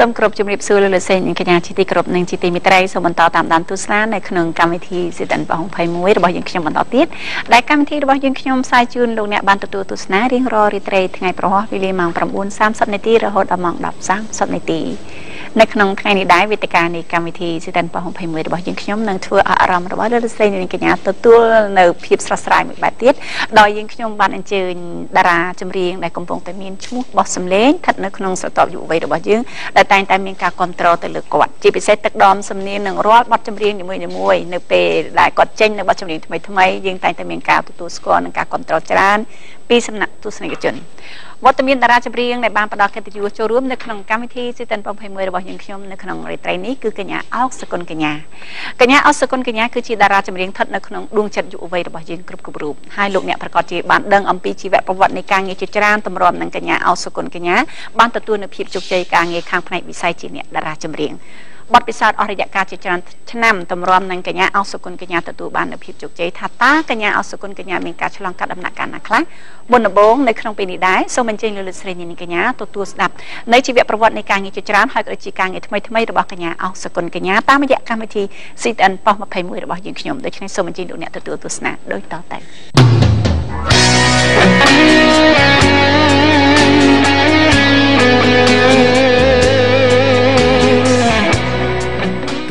សូមគោរពជំរាបសួរលោកលោកសេងនិងកញ្ញាជាទីគោរពនិងជាទីមេត្រីសូមបន្តតាមដានទស្សនានៅក្នុងកម្មវិធីសិទ្ធិបង21របស់យើងខ្ញុំបន្តទៀតដែលកម្មវិធីរបស់យើងខ្ញុំផ្សាយជូនលោកអ្នកបានទទួលទស្សនារៀងរាល់រាត្រីថ្ងៃប្រហោះវេលាម៉ោង9:30នាទីរហូតដល់ម៉ោង10:30នាទី នៅក្នុងថ្ងៃនេះដែរវេទិកានៃកម្មវិធីសិទ្ធិបង21របស់យើងខ្ញុំនឹងធ្វើឲ្យអារម្មណ៍របស់លោកលោកស្រីនិងកញ្ញាទទួលនៅភាពស្រស់ស្រាយមួយបែបទៀតដោយយើងខ្ញុំបានអញ្ជើញតារាចម្រៀងដែលកំពុងតែមានឈ្មោះបោះសម្លេងស្ថិតនៅក្នុងស្រទាប់យុវវ័យរបស់យើងដែលតែងតែមានការគ្រប់គ្រងទៅលើគាត់ជាពិសេសទឹកដមសំនៀងនឹងរាល់បទចម្រៀងនីមួយៗនៅពេលដែលគាត់ចេញនៅបទចម្រៀងថ្មីថ្មីយើងតែងតែមានការទទួលស្គាល់និងការគ្រប់គ្រងច្រើនពីសំណាក់ទស្សនិកជន វត្តមានតារាចម្រៀងដែលបានផ្ដល់កិត្តិយសចូលរួមនៅក្នុងកម្មវិធីស៊ីតិន21របស់យើងខ្ញុំនៅក្នុងរាត្រីនេះគឺកញ្ញាអោកសគុណកញ្ញាកញ្ញាអោកសគុណកញ្ញាគឺជាតារាចម្រៀងស្ថិតនៅក្នុងដួងចិត្តយុវវ័យរបស់យើងគ្រប់គ្រប់រូបហើយលោកអ្នកប្រកាសជាបានដឹងអំពីជីវប្រវត្តិនៃការងារជាច្រើនតម្រាំនឹងកញ្ញាអោកសគុណកញ្ញាបានទទួលនូវភាពជោគជ័យការងារខាងផ្នែកវិស័យជាអ្នកតារាចម្រៀង បទពិសោធន៍អស់រយៈកាលជាច្រើនឆ្នាំតម្រាំនឹងកញ្ញាអសុគន្ធកញ្ញាទទួលបាននូវភាពជោគជ័យថាតើកញ្ញាអសុគន្ធកញ្ញាមានការឆ្លងកាត់ដំណាក់កាលណាខ្លះមុនដំបូងនៅក្នុងពេលនេះដែរសូមអញ្ជើញលោកលោកស្រីនាងកញ្ញាទទួលស្ដាប់នៅជីវប្រវត្តិនៃការងារជាច្រើនហើយក៏ដូចជាការងារថ្មីថ្មីរបស់កញ្ញាអសុគន្ធកញ្ញាតាមរយៈកម្មវិធី CTN ប៉ុស្តិ៍21របស់យើងខ្ញុំដូច្នេះសូមអញ្ជើញលោកអ្នកទទួលទស្សនាដូចតទៅ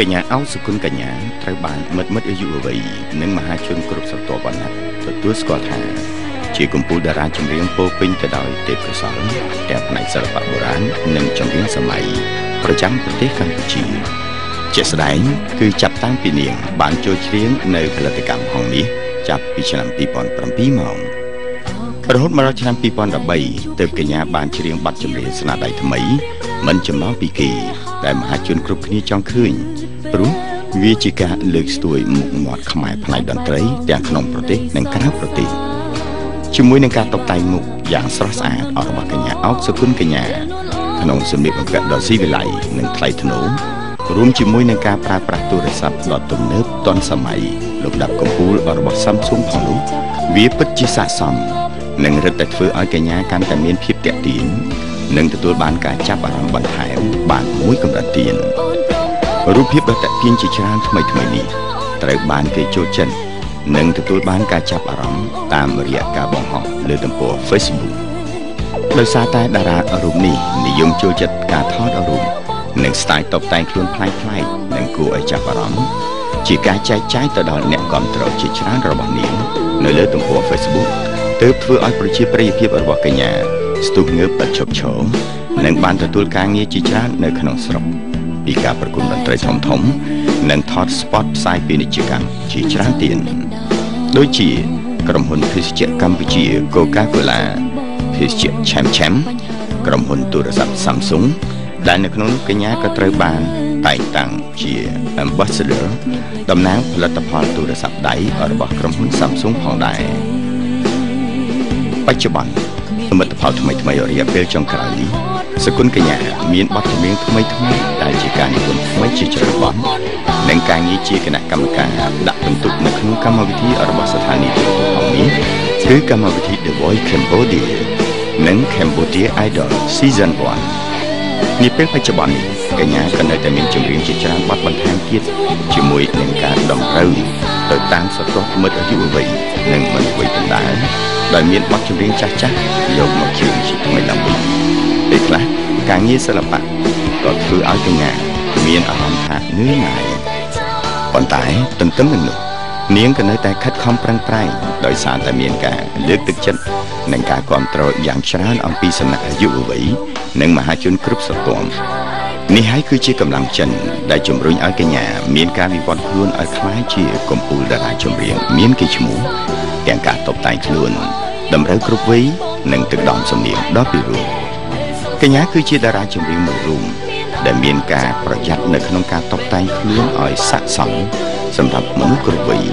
កញ្ញាអោសុគន្ធកញ្ញាត្រូវបានមិត្តមិត្តអាយុវវ័យនិងមហាជនគ្រប់ស្រទាប់វណ្ណៈទទួលស្គាល់ថាជាកំពូលតារាចម្រៀងពោពេញទៅដោយទេពកោសល្យទាំងផ្នែកសិល្បៈបុរាណនិងចម្រៀងសម័យប្រចាំប្រទេសកម្ពុជា ជាក់ស្ដែងគឺចាប់តាំងពីនាងបានចូលច្រៀងនៅផលិតកម្មហងនេះចាប់ពីឆ្នាំ2007មក រហូតមកដល់ឆ្នាំ2013ទើបកញ្ញាបានច្រៀងបទចម្រៀងស្នាដៃថ្មីមិនចំណងពីគេដែលមហាជនគ្រប់គ្នាចង់ឃើញព្រោះវាជាការលើកស្ទួយមុខមាត់ខ្មែរផ្នែកតន្ត្រីទាំងក្នុងប្រទេសនិងក្រៅប្រទេសជាមួយនឹងការតុបតែងមុខយ៉ាងស្រស់ស្អាតរបស់កញ្ញាអោកសុគន្ធកញ្ញាក្នុងសម្លៀកបំពាក់ដ៏ស៊ីវិល័យនិងថ្លៃថ្នូររួមជាមួយនឹងការប្រើប្រាស់ទូរស័ព្ទដ៏ទំនើបទាន់សម័យលំដាប់កំពូលរបស់ Samsung ផងនោះវាពិតជាស័ក្តិសម និងរឹតតែធ្វើឲ្យកញ្ញាកាន់តែមានភាពតាក់ទាញនិងទទួលបានការចាប់អារម្មណ៍បន្ថែមបានមួយកម្រិតទៀតរូបភាពដ៏តាក់ទាញជាច្រើនថ្មីថ្មីនេះត្រូវបានគេចូលចិត្តនិងទទួលបានការចាប់អារម្មណ៍តាមរយៈការបង្ហោះលើទំព័រ Facebook ដោយសារតែតារារូបនេះនិយមចូលចិត្តការថតរូបនិងស្ទាយតុបតែងខ្លួនប្លែកៗនិងគួរឲ្យចាប់អារម្មណ៍ជាការចែកចាយទៅដល់អ្នកគ្រប់គ្រងជាច្រើនរបស់នាងនៅលើទំព័រ Facebook ទើបធ្វើឲ្យប្រជាប្រិយភាពរបស់កញ្ញាស្ទុះងើបបិទឈប់ឈរនិងបានទទួលការងារជាច្រើននៅក្នុងស្រុកពីការប្រគំតន្ត្រីធំធំ និងថតស្ពតផ្សាយពាណិជ្ជកម្មជាច្រើនទៀតដូចជា ក្រុមហ៊ុនភេសជ្ជៈកម្ពុជា Coca-Cola ភេសជ្ជៈ Cham Cham ក្រុមហ៊ុនទូរស័ព្ទ Samsung ដែលនៅក្នុងនោះកញ្ញាក៏ត្រូវបានតែងតាំងជា Ambassador តំណាងផលិតផលទូរស័ព្ទដៃរបស់ក្រុមហ៊ុន Samsung ផងដែរ បច្ចុប្បន្នសមិទ្ធផលថ្មីថ្មីរយៈពេលចុងក្រោយនេះសគុណកញ្ញាមានបទចម្រៀងថ្មីថ្មីដែលជាការនិពន្ធថ្មីជាច្រើនបទនិងការងារជាគណៈកម្មការដាក់បន្ទុកនៅក្នុងកម្មវិធីរបស់ស្ថានីយ៍ទូរទស្សន៍នេះគឺកម្មវិធី The Voice Cambodia និង Cambodia Idol Season 1 នាពេលបច្ចុប្បន្ននេះកញ្ញាក៏នៅតែមានចម្រៀងជាច្រើនបទបន្ថែមទៀតជាមួយនឹងការតម្រូវទៅតាមស្រទាប់មិត្តអាយុវ័យនិងមិត្តវ័យដដែលដោយមានបទចម្រៀងចាស់ចាស់យកមកច្រៀងជាថ្មីឡើងវិញពេលខ្លះការងារសិល្បៈក៏ធ្វើឲ្យកញ្ញាមានអារម្មណ៍ថានឿយណាយប៉ុន្តែទន្ទឹមនឹងនោះនាងក៏នៅតែខិតខំប្រឹងប្រែងដោយសារតែមានការលើកទឹកចិត្តនិងការគ្រប់គ្រងយ៉ាងច្រើនអំពីសំណាក់អាយុវវ័យ និងមហាជនគ្រប់ស្រទាប់នេះហើយគឺជាកម្លាំងចិន ដែលជំរុញឲ្យកញ្ញាមានការវិវត្តខ្លួនឲ្យខ្លាយជាកំពូលតារាចម្រៀងមានគេឈ្មោះទាំងការតបតែងខ្លួនតម្រូវគ្រប់វ័យនិងទឹកដមសំនៀងដ៏ពិរោះកញ្ញាគឺជាតារាចម្រៀងមួយរូបដែលមានការប្រយ័ត្ននៅក្នុងការតបតែងខ្លួនឲ្យស័ក្តិសមសម្រាប់មនុស្សគ្រប់វ័យ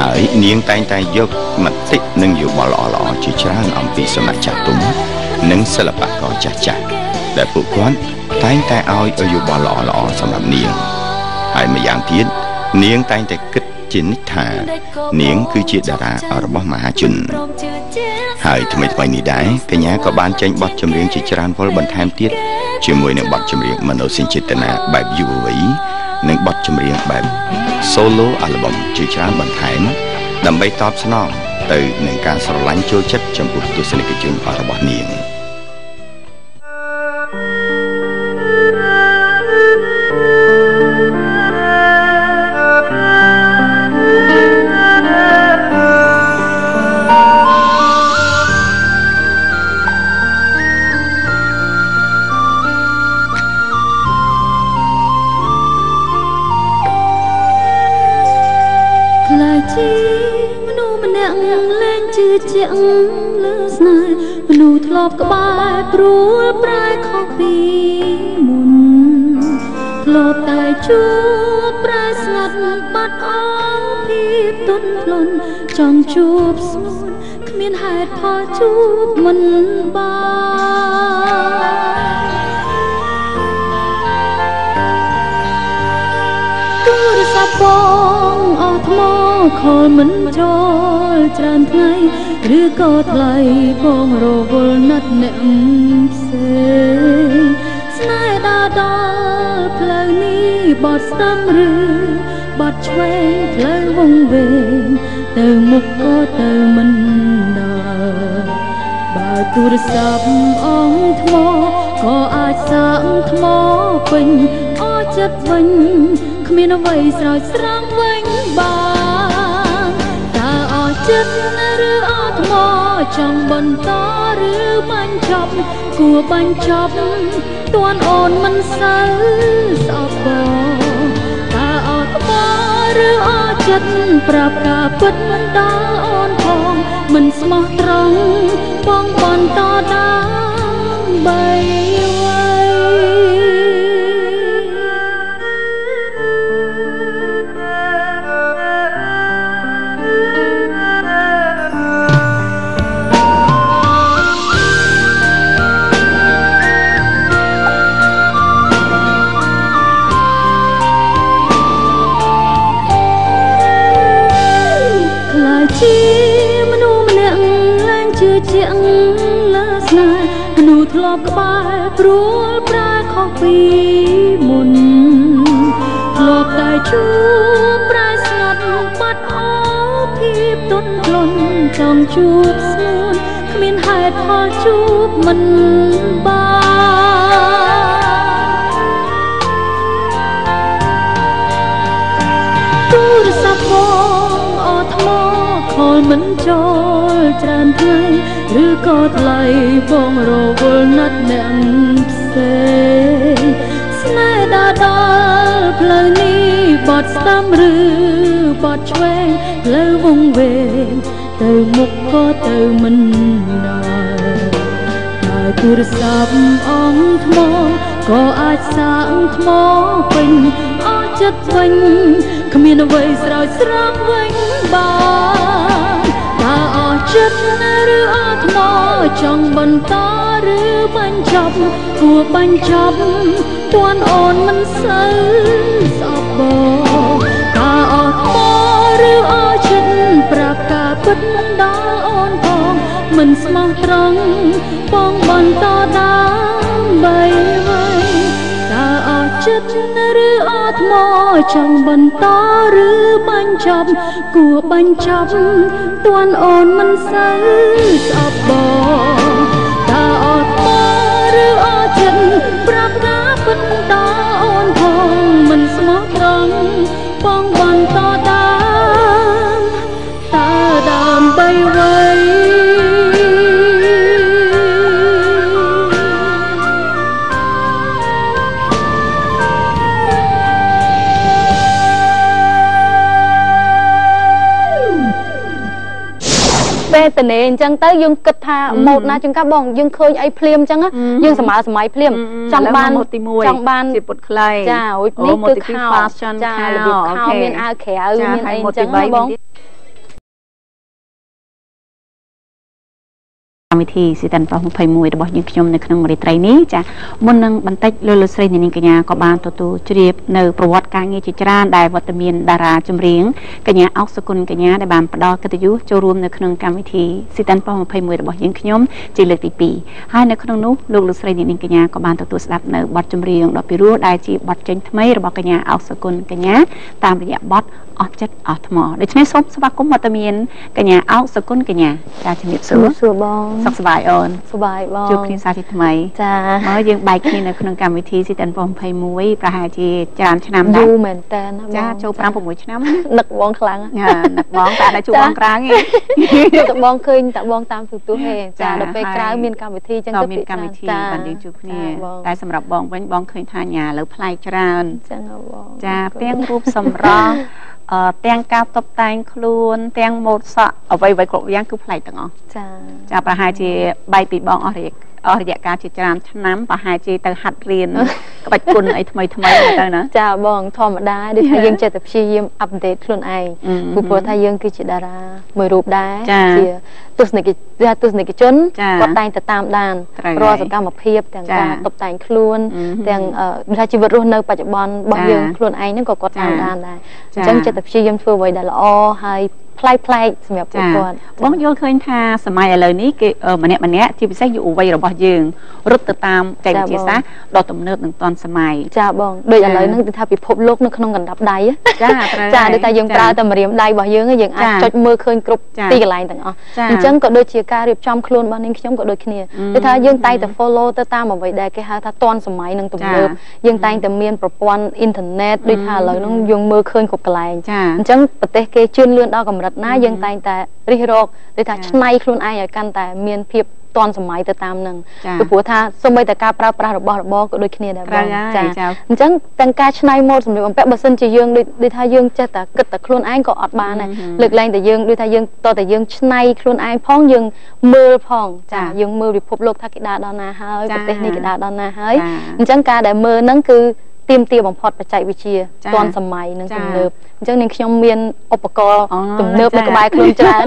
ហើយនាងតែងតែយកមតិនិងយោបល់ល្អៗជាច្រើនអំពីសំណាក់ចាស់ទុំនិងសិល្បករចាស់ចាស់ ដែលពួកគាត់តែងតែឲ្យយោបល់ល្អៗសម្រាប់នាងហើយម្យ៉ាងទៀតនាងតែងតែគិតជានិច្ចថានាងគឺជាតារារបស់មហាជនហើយថ្មីថ្មីនេះដែរកញ្ញាក៏បានចេញបទចម្រៀងជាច្រើនវល់បន្ថែមទៀតជាមួយនឹងបទចម្រៀងមនោសញ្ចេតនាបែបយុវវ័យនិងបទចម្រៀងបែប solo album ជាច្រើនបន្ថែមដើម្បីតបស្នងទៅនឹងការស្រឡាញ់ចូលចិត្តចំពោះទស្សនិកជនរបស់នាង។ ជាក់លើស្នេហ៍មនុស្សធ្លាប់ក្បែរព្រួលប្រែខុសពីមុនធ្លាប់តែជួបប្រែស្ងាត់បាត់អស់ភាពទន់ភ្លន់ចង់ជួបស្នួនគ្មានហេតុផលជួបមិនបានទូរស័ព្ទបងអស់ថ្មខលមិនចូលច្រើនថ្ងៃ ឬក៏ថ្លៃបងរវល់ណាត់អ្នកផ្សេងស្នេហ៍ដើរដល់ផ្លូវនេះបត់ស្ដាំឬបត់ឆ្វេងផ្លូវវងវែងទៅមុខក៏ទៅមិនដល់បើទូរស័ព្ទអងថ្មក៏អាចសាកថ្មពេញអស់ចិត្តវិញគ្មានអ្វីស្រោចស្រង់ ចង់បន្តឬបញ្ចប់គួរបញ្ចប់ទួនអូនមិនសូវស្អប់បងតើអត់ថ្មឬអត់ចិត្តប្រាប់ការពិតមិនដល់អូនផងមិនស្មោះត្រង់បងបន្តដើម្បី ព្រួលប្រែខុសពីមុនធ្លាប់តែជួបប្រែស្ងាត់បាត់អស់ភាពទន់ភ្លន់ចង់ជួបស្នួនគ្មានហេតុផលជួបមិនបានទូរស័ព្ទបងអត់ថ្មខលមិនចូលច្រើនថ្ងៃ ឬក៏ថ្លៃបងរវល់ណាត់អ្នកផ្សេងស្នេហ៍ដើរដល់ផ្លូវនេះបត់ស្ដាំឬបត់ឆ្វេងផ្លូវវងវែងទៅមុខក៏ទៅមិនដល់ហើយទូរស័ព្ទអងថ្មក៏អាចសាងថ្មពេញអស់ចិត្តវិញគ្មានអ្វីស្រោចស្រង់វិញបានតើអស់ ចិត្តឬអត់ថ្មចង់បន្តឬបញ្ចប់គួរបញ្ចប់ទួនអូនមិនសូវស្អប់បងតើអត់ថ្មឬអត់ចិត្តប្រាប់ការពិតមិនដល់អូនផងមិនស្មោះត្រង់បងបន្តដើម្បីអ្វីតើអត់ចិត្តឬអត់ ថ្មចង់បន្តឬបញ្ចប់គួរបញ្ចប់ទួនអូនមិនសូវស្អប់បងតើអត់ថ្មឬអត់ចិត្តប្រាប់ ទនាអញ្ចឹងទៅយើងគិតថាម៉ូតណាជាងកាបងយើងឃើញអីភ្លាមអញ្ចឹងយើងសម័យសម័យភ្លាមចង់បានម៉ូតទី1ចង់បានជាពុតខ្លីចានេះគឺខោចារបៀបខោមានអាវក្រៅមានអីអញ្ចឹងបង ម្មវិធី Season 21របស់យើងខ្ញុំនៅក្នុងរាត្រីនេះចាមុននឹងបន្តិចលោកលោកស្រីនាងកញ្ញាក៏បានទទួលជ្រាបនៅប្រវត្តិការងារជាច្រើនដែលវត្តមានតារាចម្រៀងកញ្ញាអុកសុគន្ធកញ្ញាដែលបានផ្ដល់កិត្តិយសចូលរួមនៅក្នុងកម្មវិធី Season 21របស់យើងខ្ញុំជាលើកទី2ហើយនៅក្នុងនោះលោកលោកស្រីនាងកញ្ញាក៏បានទទួលស្ដាប់នៅបទចម្រៀងដ៏ពិរោះដែលជាបទចេញថ្មីរបស់កញ្ញាអុកសុគន្ធកញ្ញាតាមរយៈបទ អស់ចិត្តអស់ថ្មដូច្នេះសូមស្វាគមន៍វត្តមានកញ្ញាអោកសុគន្ធកញ្ញាចាជំរាបសួរសួរបងសុខសប្បាយអូនសប្បាយបងជួបគ្នាសាជាថ្មីចាមកយើងបែកគ្នានៅក្នុងកម្មវិធី Season 21ប្រហែលជាច្រើនឆ្នាំដែរយូរមែនតើណាបងចាចូល5 6ឆ្នាំនឹកបងខ្លាំងណានឹកបងតែដល់ជួបបងក្រាងឯងតែបងឃើញតែបងតាមទូទស្សន៍ទេចាចាដល់ពេលហើយក្រៅមានកម្មវិធីចឹងក៏ទៅមានកម្មវិធីចាបានយើងជួបគ្នាចាបងតែសម្រាប់បងវិញបងឃើញថាញ៉ាលើផ្លែកច្រើនចឹងហ៎បងចាទាំងរូបសម្រស់អឺទាំងការតុបតែងខ្លួន ទាំងម៉ូដសក់អ្វីៗគ្រប់យ៉ាងគឺប្លែកទាំងអស់ចាចាប្រហែលជាបែកពីបងអស់រយៈ អស់រយៈកាលជាច្រើនឆ្នាំប្រហែលជាទៅហាត់រៀនក្បាច់គុណអីថ្មីថ្មីទៅណាចាបងធម្មតាដូចថាយើងចេះតែព្យាយាមអាប់ដេតខ្លួនឯងអឺព្រោះព្រោះថាយើងគឺជាតារាមួយរូបដែរចាជាទស្សនិកជនទស្សនិកជនចាគាត់តែងតែតាមដានត្រូវរាល់ហើយសកម្មភាពទាំងចាការតុបតែងខ្លួនអឺហឹមទាំងអឺដូចថាជីវិតរស់នៅបច្ចុប្បន្នរបស់ចាយើងខ្លួនឯងហ្នឹងក៏គាត់ចាតាមដានដែរចាអញ្ចឹងចិត្តតែព្យាយាមធ្វើអ្វីដែលល្អហើយប្លែកប្លែកៗសម្រាប់ពួកចាគាត់បងយល់ឃើញថាសម័យឥឡូវនេះគេអឺម្នាក់ម្នាក់ជាពិសេសយុវវ័យរបស់យើងរត់ទៅតាមចែកវិទ្យាសាស្ត្រដ៏ទំនើបនិងទាន់សម័យចាបងដូចឥចាឡូវហ្នឹងគឺថាពិភពលោកនៅក្នុងកណ្ដាប់ដៃហ៎ចាត្រូវចាហើយដូចថាយើងប្រើតែម្រាមដៃរបស់យើងហ្នឹងយើងអាចចាចុចមើលឃើញគ្រប់ចាទីកន្លែងទាំងអស់ចាអញ្ចឹងក៏ដូចជាការរៀបចំខ្លួនរបស់នាងខ្ញុំក៏ដូចគ្នាអឺដូចថាយើងតែងតែ follow ទៅតាមអ្វីដែលគេហៅថាទាន់សម័យនិងទំនើបចាយើងតែងតែមានប្រព័ន្ធអ៊ីនធឺណិតដូចថាឥឡូវហ្នឹងយើងមើលឃើញគ្រប់កន្លែងចាអញ្ចឹងប្រទេសគេជឿនលឿនដល់កម្រិតណាយើងតែងតែរិះរកដូចថាចាឆ្នៃខ្លួនឯងឲ្យកាន់តែមានភាពទាន់សម័យទៅតាមនឹងចាពីព្រោះថាសូម្បីតែការប្រើប្រាស់របស់របរក៏ដូចគ្នាដែរត្រូវបងហើយចាអញ្ចឹងទាំងការឆ្នៃម៉ូដសម្លៀកបំពាក់បើសិនជាយើងដូចដូចថាយើងចេះតែគិតតែខ្លួនឯងក៏អត់បានដែរហឹមលើកលែងតែយើងដូចថាយើងតតែយើងឆ្នៃខ្លួនឯងផងយើងមើលផងចាចាយើងមើលពិភពលោកថាគេដើរដល់ណាហើយចាប្រទេសនេះគេដើរដល់ណាហើយចាអញ្ចឹងការដែលមើលហ្នឹងគឺ ទៀមទាបំផុតបច្ចេកវិទ្យាចាទាន់សម័យនិងចាទំនើបអញ្ចឹងនាងខ្ញុំមានឧបករណ៍អូទំនើបចានៅក្បែរខ្លួនច្រើន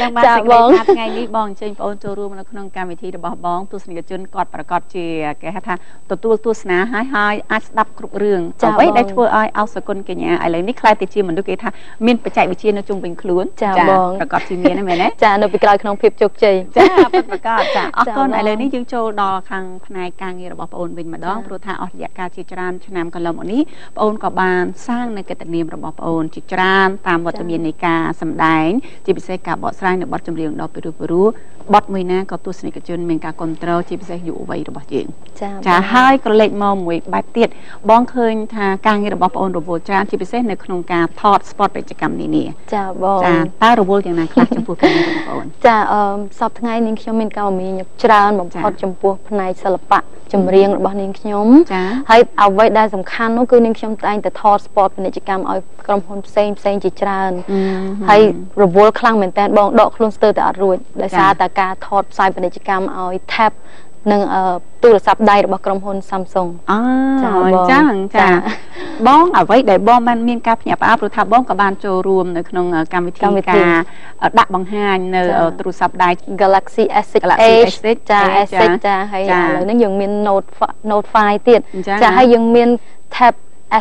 ចឹងបានចាសេចក្បតីងថាថ្ងៃនេះបងអញ្ជើញបងអូនចូលរួមនៅក្នុងកម្មវិធីរបស់បងទស្សនិកជនគាត់ប្រកាសជាគេហៅថាទទួលទស្សនាហើយហើយអាចស្ដាប់គ្រប់រឿងចាអ្វីបងដែលធ្វើឲ្យអោសគុណកញ្ញាឥឡូវនេះខ្លាចទៅជាមនុស្សគេថាមានបច្ចេកវិទ្យានៅជុំវិញខ្លួនចាបងប្រកាសជាមានហ្នឹងមែនទេចានៅពីក្រោយក្នុងភាពជោគជ័យចាពិតប្រាកដចាអរចាគុណបងឥឡូវនេះយើងចូលដល់ខាងផ្នែកការងាររបស់បងអូនវិញម្ដងចាព្រោះថាអស់រយៈកាលជាច្រើនឆ្នាំកន្លងមកនេះបងអូនក៏បានសាងនៅកិត្តិនាមរបស់បងអូនជាច្រើនតាមវត្តមាននៃការសម្ដែងជាពិសេសការបកស្រាយនៅបទចម្រៀងដ៏ពិរោះពិរោះ បទមួយណាក៏ទស្សនិកជនមានការគ្រប់គ្រងជាពិសេសយុវវ័យរបស់យើងចាចាបងហើយក៏លេចមកមួយបែបទៀតបងឃើញថាការងាររបស់បងអូនរវល់ច្រើនជាពិសេសនៅក្នុងការថត spot ពាណិជ្ជកម្មនានាចាបងចាតើរវល់យ៉ាងណាខ្លះចំពោះការងាររបស់បងអូនចាអឺសប្តាហ៍ថ្ងៃនាងខ្ញុំមានការមមាញឹកច្រើនបំផុតចាចំពោះផ្នែកសិល្បៈចម្រៀងរបស់នាងខ្ញុំចាហើយអ្វីដែលសំខាន់នោះគឺនាងខ្ញុំតែងតែថត spot ពាណិជ្ជកម្មឲ្យក្រុមហ៊ុនផ្សេងផ្សេងជាច្រើនអឺហើយរវល់ខ្លាំងមែនតើបងដកខ្លួនស្ទើរតែអត់រួចដោយចាសារតែការថតផ្សាយពាណិជ្ជកម្មឲ្យ tab និងអឺទូរស័ព្ទដៃរបស់ក្រុមហ៊ុន Samsung អូចាអបងញ្ចឹងចាចាបងអ្វីដែលបងបានមានការភ្ញាក់ផ្អើលព្រោះថាបងក៏បានចូលរួមនៅក្នុងអឺកម្មវិធីកម្មវិធីការអឺដាក់បង្ហាញនៅចាអឺទូរស័ព្ទដៃ Galaxy S6 Galaxy Edge S6 ចា Edge S6 ចាហើយចាឥឡូវហ្នឹងយើងមាន Note fi- Note 5ទៀតអញ្ចឹងចាហ៎ហើយយើងមាន Tab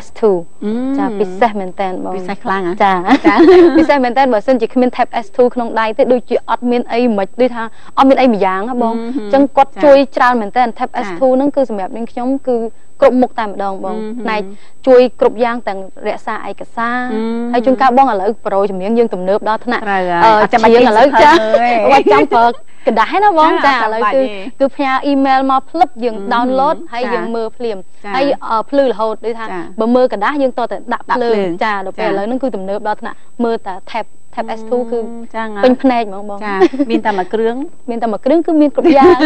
S2 អឺ ចាពិសេសមែនតើបង ពិសេសខ្លាំងហ៎ ចា ចា ពិសេសមែនតើបើសិនជាគ្មាន Tab S2 ក្នុងដៃទេដូចជាអត់មានអីមិនដូចថាអត់មានអីម្យ៉ាងហ៎បង អឺហឹម អញ្ចឹងគាត់ ចា ជួយច្រើនមែនតើ Tab ចា S2 ហ្នឹងគឺសម្រាប់នាងខ្ញុំគឺគ្រប់មុខតែម្ដងបង អឺហឹម ផ្នែកជួយគ្រប់យ៉ាងទាំងរក្សាឯកសារ អឺ ហើយជួនកាលបងឥឡូវប្រូចម្រៀងយើងទំនើបដល់ថ្នាក់ ត្រូវហើយ អឺ អត់ចាំ ច្រៀង បាច់ ឥឡូវចា សៀវភៅទេ អត់ចាំប្រើกระดาษណាបង ចា ចាឥឡូវ អត់ចាំបាច់ គឺ ទេ គឺផ្ញើអ៊ីមែលមកផ្លឹបយើង អឺ download ហើយ ចា យើងមើលភ្លាម ចា ហើយអឺភ្លឺរហូតដូចថា ចា បើមើលกระดาษយើងតតែដាក់ ដាក់ ភ្លើ ភ្លើ ង ង ចាដល់ពេល ចា ឥឡូវហ្នឹងគឺទំនើបដល់ថ្នាក់មើលតែ tab tab S2 គឺចឹងហ៎ពេញភ្នែកហ្មងបងចាមានតែមួយគ្រឿងមានតែមួយគ្រឿងគឺមានគ្រប់យ៉ាង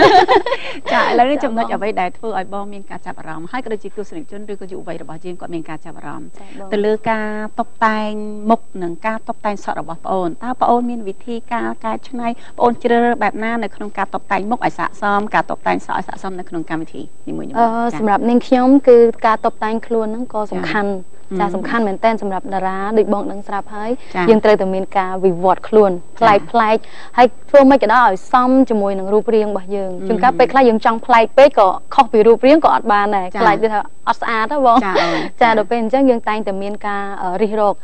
ចាឥឡូវនេះចាចំណុចបងអ្វីដែលធ្វើឲ្យបងមានការចាប់អារម្មណ៍ហើយក៏ដូចជាទស្សនិកជនឬក៏យុវវ័យរបស់យើងគាត់មានការចាប់អារម្មណ៍ចាបងទៅលើការតុបតែងមុខនិងការតុបតែងសក់របស់ប្អូនតើប្អូនមានវិធីការកែច្នៃប្អូនជ្រើសរើសបែបណានៅក្នុងការតុបតែងមុខឲ្យស័ក្តិសមការតុបតែងសក់ឲ្យស័ក្តិសមនៅក្នុងកម្មវិធីនីមួយៗអឺចាសម្រាប់នាងខ្ញុំគឺការតុបតែងខ្លួនហ្នឹងក៏សំខាន់ ចាសំខាន់មែនតើសម្រាប់តារាដូចបងដឹងស្រាប់ហើយចាយើងត្រូវតែមានការវិវត្តខ្លួនប្លែកប្លែកហើយធ្វើមិនក៏ដោយឲ្យសមជាមួយនឹងរូបរាងរបស់យើងជួនកាលពេលខ្លះយើងចង់ប្លែកពេកក៏ខុសពីរូបរាងក៏អត់បានដែរចាខ្លាចទៅថាអត់ស្អាតហ៎បងចាអូនចាដល់ពេលអញ្ចឹងយើងតែងតែមានការអឺរិះរក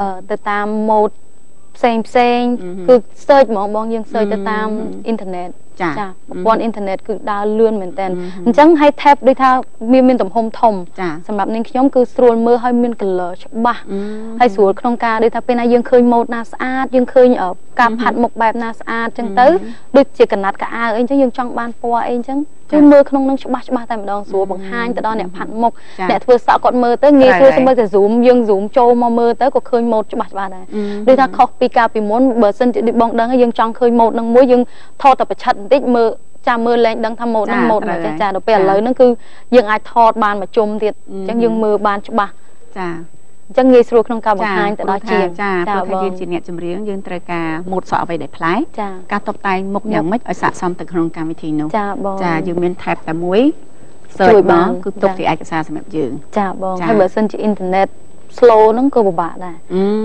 អឺទៅតាមម៉ូដផ្សេងផ្សេងអឺហឹមគឺ search ហ្មងបងយើង search ទៅតាមអឺហឹមអ៊ីនធឺណិត ចាចាប្រព័ន្ធអ៊ីនធឺណិតគឺដើរលឿនមែនតើអឺហឹមអញ្ចឹងឲ្យ tab ដូចថាមានមានទំហំធំចាសម្រាប់នាងខ្ញុំគឺស្រួលមើលហើយមាន color ច្បាស់អឺហើយស្រួលក្នុងការដូចថាពេលណាយើងឃើញម៉ូដណាស្អាតយើងឃើញអឺការផាត់មុខបែបណាស្អាតអញ្ចឹងទៅដូចជាកណាត់កៅអៅអីអញ្ចឹងយើងចង់បានពណ៌អីអញ្ចឹង គឺមើលក្នុងនឹងច្បាស់ច្បាស់តែម្ដងស្រួលបង្ហាញទៅដល់អ្នកផាត់មុខចាអ្នកធ្វើសក់គាត់មើលទៅងាយស្រួលត្រូវស្មើតែ zoom យើង zoom ចូលមកមើលទៅក៏ឃើញម៉ូដច្បាស់ច្បាស់ដែរអឺដូចថាខុសពីកាលពីមុនបើសិនជាដូចបងដឹងហើយយើងចង់ឃើញម៉ូដនឹងមួយយើងថតតែប្រឆិតបន្តិចមើលចាំមើលលែងដឹងថាម៉ូដហ្នឹងចាម៉ូដណាត្រូវចេះហើយចាដល់ពេលឥចាឡូវហ្នឹងគឺយើងអាចថតបានមួយជុំទៀតអឺអញ្ចឹងយើងមើលបានច្បាស់ចា អញ្ចឹងងាយស្រួលក្នុងការបង្ហាញទៅដល់ជាងចាព្រោះថាបងយើងជាអ្នកចម្រៀងយើងត្រូវការម៉ូដសក់អ្វីដែលប្លែកចាការតុបតែងមុខយ៉ាងម៉េចឲ្យស័ក្តិសមទៅក្នុងកម្មវិធីនោះចាបងចាយើងមាន tab តែមួយជួយ search បាបាននគឺទុកចាជាឯកសារសម្រាប់យើងចាបងចាហើយបើសិនជាអ៊ីនធឺណិត slow ហ្នឹងក៏ពិបាកដែរ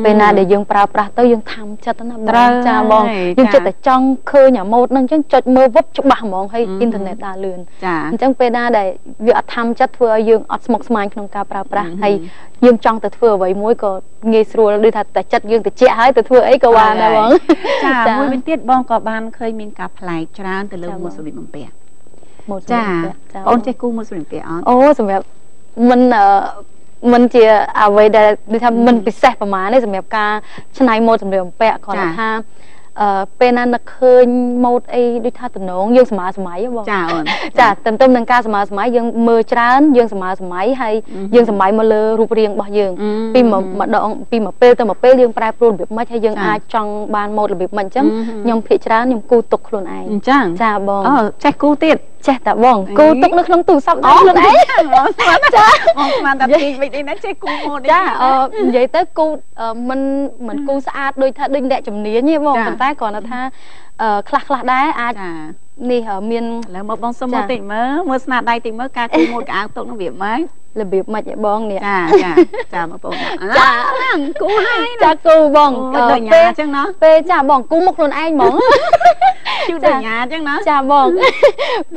ពេលណាដែលយើងប្រើប្រាស់ទៅយើងថាំចិត្តណាបងត្រូវចាបងហើយយើងចាចិត្តតែចង់ឃើញអាម៉ូដហ្នឹងអញ្ចឹងចុចមើលវឹបច្បាស់ហ្មងហើយអឺអ៊ីនធឺណិតដើរលឿនចាអញ្ចឹងពេលណាដែលវាអត់ថាំចិត្តធ្វើឲ្យយើងអត់ស្មុគស្មាញក្នុងការប្រើប្រាស់អឺហឺហើយយើងចង់ទៅធ្វើអ្វីមួយក៏ងាយស្រួលដូចថាតែចិត្តយើងត្រជាក់ហើយទៅធ្វើអីក៏បានដែរបងចាមួយវិញទៀតបងក៏បានឃើញមានការប្លែកច្រើនទៅលើចាមួបងតសម្លៀកបំពាក់ម៉ូដចាសម្លៀកបំពាក់បងចេះគូមួតសម្លៀកបំពាក់អត់អូសម្រាប់មិនអឺ មិនជាអ្វីដែលដូចថាមិនពិសេសប្រហែលទេសម្រាប់ការច្នៃម៉ូដសម្លៀកបំពាក់គ្រាន់តែថាអឺពេលណានឹកឃើញម៉ូដអីដូចថាតំណងយើងសម័យសម័យហ៎បងចាអូនចាទន្ទឹមនឹងការសម័យសម័យយើងមើលច្រើនយើងសម័យសម័យហើយអឺហឺយើងសម័យមកលើរូបរាងរបស់យើងអឺពីមួយម្ដងពីមួយពេលទៅមួយពេលយើងប្រែប្រួលរបៀបម៉េចហើយយើងចាអាចចង់បានម៉ូដរបៀបម៉េចអញ្ចឹងអឺហឺខ្ញុំភាកច្រើនខ្ញុំគូទុកខ្លួនឯងអញ្ចឹងចាបងអូចេះគូទៀត ចេះតែបងអីគូទុកនៅក្នុងទូរស័ព្ទដៃខ្លួនឯងបងស្មានចាបងស្មានតែទីវិចនេះណាចេះគូម៉ូដនេះចាអឺនិយាយទៅគូអឺមិនមិនគូស្អាតដូចថាដូចអ្នកជំនាញទេបងចាប៉ុន្តែគ្រាន់តែថាអឺខ្លះខ្លះដែរអាចចានេះអឺមានឥឡូវមកបងសុំចាមើលតិចមើលមើលស្នាដៃតិចមើលការគូម៉ូដកៅអៅទុកនឹងវាម៉េចរបៀបម៉េចឯបងនេះចាចាចាបងប្អូនចាគូហើយចាគូបងអូយដូចញ៉ាពេលអញ្ចឹងណាពេលចាបងគូមកខ្លួនឯងហ្មង ជូដូចញ៉ាអញ្ចឹងណាចាបង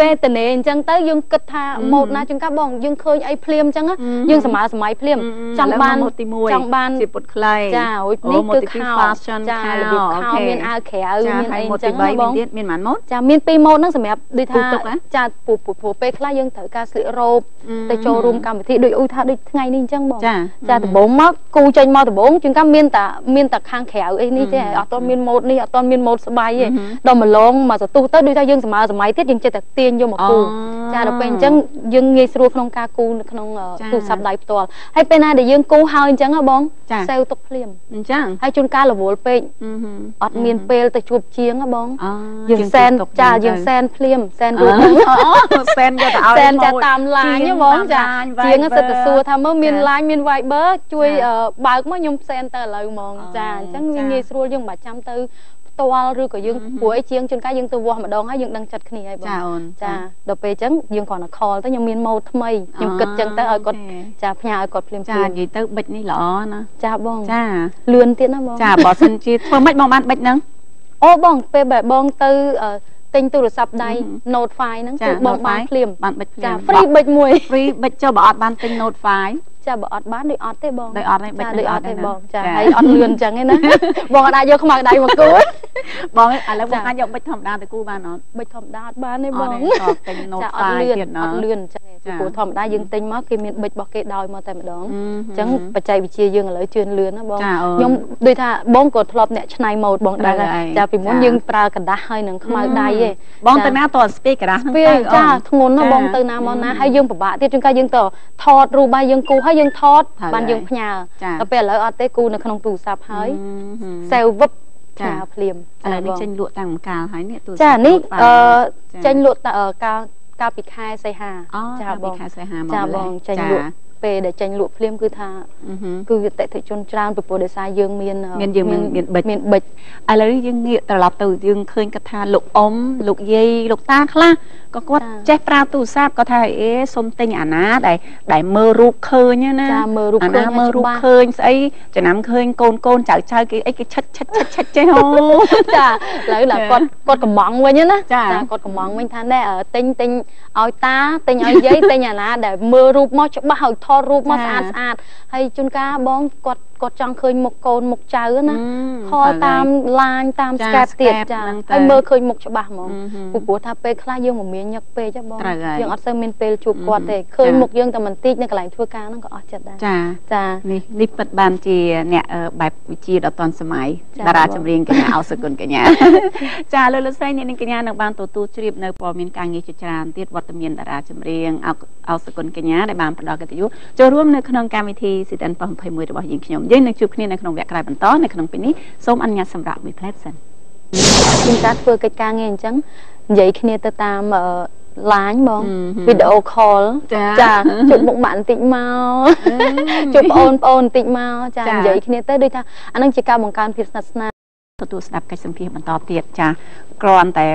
ពេលតនេអញ្ចឹងទៅយើងគិតថាអឺម៉ូដណាជួនកាលបងយើងឃើញអីភ្លាមអញ្ចឹងណាអឺយើងសម័យសម័យភ្លាមចង់បានម៉ូដទី1ចង់បានជាពុតខ្លីចារួចអូនេះម៉ូដគឺទីខោ2 fashion ចាខោរបៀបអូខោខេមានអាវក្រៅចាមានហើអីយអម៉ូដញ្ចឹទីង3ណាបងទៀតមានប៉ុន្មានម៉ូដចាមានពីរម៉ូដហ្នឹងសម្រាប់ដូចថាពូទុកហ៎ចាពូពូពូពេលខ្លះយើងត្រូវការស្លៀករ៉ូបអឺទៅចូលរួមកម្មវិធីដូចឧទាហរណ៍ដូចថ្ងៃនេះអញ្ចឹងបងចាចាដំបូងមកគូចេញមកដំបូងជាងកាមានតែមានតែខាងក្រៅអីនេះទេអឺអត់ទាន់មានម៉ូដនេះអត់ទាន់មានម៉ូដស្បៃទេអឺហឺដល់មកឡងមកសន្ទុះទៅដូចថាយើងសម័យសម័យទៀតយើងចិត្តតែទាញយកមកគូអូចាដល់ពេលអញ្ចឹងយើងងាយស្រួលក្នុងការគូនៅក្នុងអឺចាទូរស័ព្ទដៃផ្ទាល់ហើយពេលណាដែលយើងគូហើយអញ្ចឹងហ៎បងចាសេវទុកភ្លាមអញ្ចឹងហើយជួនកាលរវល់ពេកអឺហឺអត់មានពេលទៅជួបជាងហ៎បងអូយើងសែនចាយើងសែនភ្លាមសែនរួចអូហ្នឹងអូសែនយកទៅឲ្យសែនចាម៉ូដតាមឡាញជាងហ្មងចាតាមជាង Viber សិតទៅសួរថាមើលមានចាឡាញមាន Viber ជួយចាអឺបើកមកខ្ញុំសែនទៅឥឡូវហ្មងអូចាអញ្ចឹងវាចាងាយស្រួលយើងមិនបាច់ចាំទៅ ផ្ទាល់ឬក៏យើងអឺហឺព្រោះអីជាងជួនកាលយើងទៅវាស់ម្ដងហើយយើងដឹងចិត្តគ្នាហើយបងចាអូនចាដល់ពេលអញ្ចឹងយើងគ្រាន់តែ call ទៅខ្ញុំមានម៉ូដថ្មីខ្ញុំគិតអញ្ចឹងទៅឲ្យគាត់អូខេចាផ្ញើឲ្យគាត់ភ្លាមៗចានិយាយទៅបិចនេះល្អណាចាបងចាលឿនទៀតណាបងចាបើសិនជាធ្វើម៉េចបងបានបិចហ្នឹងអូបងពេលបែបបងទៅអឺទិញទូរស័ព្ទដៃអឺហឺ Note 5ហ្នឹងចាគឺបង Note បាន5ភ្លាមបានបិចភ្លាចាម free បិចមួយ free បិចចុះបើអត់បានទិញ Note 5 ចាបើអត់បានដូចអត់ទេបង ដូចអត់ទេបិច ចា ដូច ដូចអ អ ត់ ត់ ទេ ទេណា បងចា ចា ហើយអត់លឿនអញ្ចឹងឯណា បងអត់អាចយកខ្មៅដៃមកគូ បងឥឡូវបង ចា អាចយកបិចធម្មតាទៅគូបានអត់ បិចធម្មតាអត់បានទេ អ បង ត់ទេក៏ទិញ Note ចាអត់លឿន 5ទៀតណា អត់លឿនអញ្ចឹងឯង ចា ព្រោះធម្មតាយើងទិញមកគេមានបិចរបស់គេដោយមកតែម្ដង អឺ អញ្ចឹងបច្ចេកវិទ្យាយើងឥឡូវជឿនលឿនណាបង ចាអូន ខ្ញុំដូចថាបងក៏ធ្លាប់អ្នកច្នៃម៉ូដបងដឹង ត្រូវ ហើយ ហើយ ចាពីមុន ចា យើងប្រើกระดาษហើយនឹងខ្មៅដៃឯង បង ចា ទៅណាតើស្ពីក្រាស់ហ្នឹង ពេល ទៅ ចា អូន ធ្ងន់ណាស់ ចា បងទៅណាមកណា អឺ ហើយយើងពិបាកទៀតជួនកាលយើងទៅថតរូបបាយយើងគូហើយ យើងថតត្រូវបានហើយយើងផ្ញើចាដល់ពេលឥឡូវអត់ទេគូនៅក្នុងទូរស័ព្ទហើយអឺហឺសេវវឹបចាផ្ញើភ្លាមឥឡូវនេះបងចេញលក់តាំងម្កាលហើយនេះទូរស័ព្ទចានេះ Note 5អឺចាចេញលក់តអឺកាលកាលពីខែសីហាអូចាកាលបពីងខែសីហាមកចាម្ល៉េះបងចេញចាលក់ ពេលដែលចេញលក់ភ្លាមគឺថាអឺហឹមគឺអតិថិជនច្រើនពីព្រោះដោយសារយើងមានអឺមានយើងមានមានប៊ិចមានប៊ិចឥឡូវនេះយើងងាកត្រឡប់ទៅយើងឃើញគាត់ថាលោកអ៊ំលោកយាយលោកតាខ្លះក៏គាត់ចា៎ចេះប្រើទូរស័ព្ទគាត់ថាអេសុំទិញអាណាដែលដែលមើលរូបឃើញណាចាមើលរូបអាឃើណាញមើលរូបឲ្យច្បាស់ឃើញស្អីចំណាំឃើញកូនកូនចៅចៅគេអីគេឆិតឆិតឆិតឆិតចេះហូចាឥឡូវដល់ចា៎គាត់គាត់កំងវិញណាចា៎គាត់កំងវិញថាណែអឺទិញទិញឲ្យតាទិញឲ្យយាយទិញអាណាដែលមើលរូបមកច្បាស់ឲ្យថតរូបមកចា៎ស្អាតស្អាតហើយជួនកាលបងគាត់ គាត់ចង់ឃើញមុខកូនមុខចៅណាអឺខលតាមឡាញតាមចា៎ស្កេបទៀត Skype ចាហ្នឹងទៅហើយមើលឃើញមុខច្បាស់ហ្មងអឺហឹមពីព្រោះថាពេលខ្លះយើងមិនមានញឹកពេកទេបងត្រូវហើយយើងអត់សូវមានពេលជួបគាត់ទេអឺហឹមឃើញចា៎មុខយើងតែបន្តិចនៅកន្លែងធ្វើការហ្នឹងក៏អស់ចិត្តដែរចាចានេះនេះពិតបានជាអ្នកអឺបែបវិជាដ៏ទាន់សម័យចា៎តារាបងចម្រៀងកញ្ញាអោសគុណកញ្ញាចាលោកលោកស្រីអ្នកនាងកញ្ញានឹងបានទទួលជ្រាបនៅព័ត៌មានការងារជាច្រើនទៀតវត្តមានតារាចម្រៀងអោអោសគុណកញ្ញាដែលបានផ្ដល់កិត្តិយសចូលរួមនៅក្នុងកម្មវិធី CTN ប៉ុស្តិ៍21របស់យើងខ្ញុំយើងនឹងជួបគ្នានៅក្នុងវគ្គក្រោយបន្តនៅក្នុងពេលនេះសូមអនុញ្ញាតសម្រាប់មួយផ្លែសិនជួនកាលធ្វើកិច្ចការងារអញ្ចឹងនិយាយគ្នាទៅតាមឡាញបងអឺហឹមវីដេអូខលចា៎ចាជួបមុខម៉ាក់បន្តិចមកជួបប្អូនប្អូនបន្តិចមកចាចា៎និយាយគ្នាទៅដូចថាអានឹងជាការបង្កើនភាពស្និទ្ធស្នាលទទួលស្ដាប់កិច្ចសម្ភាសន៍បន្តទៀតចាគ្រាន់តែ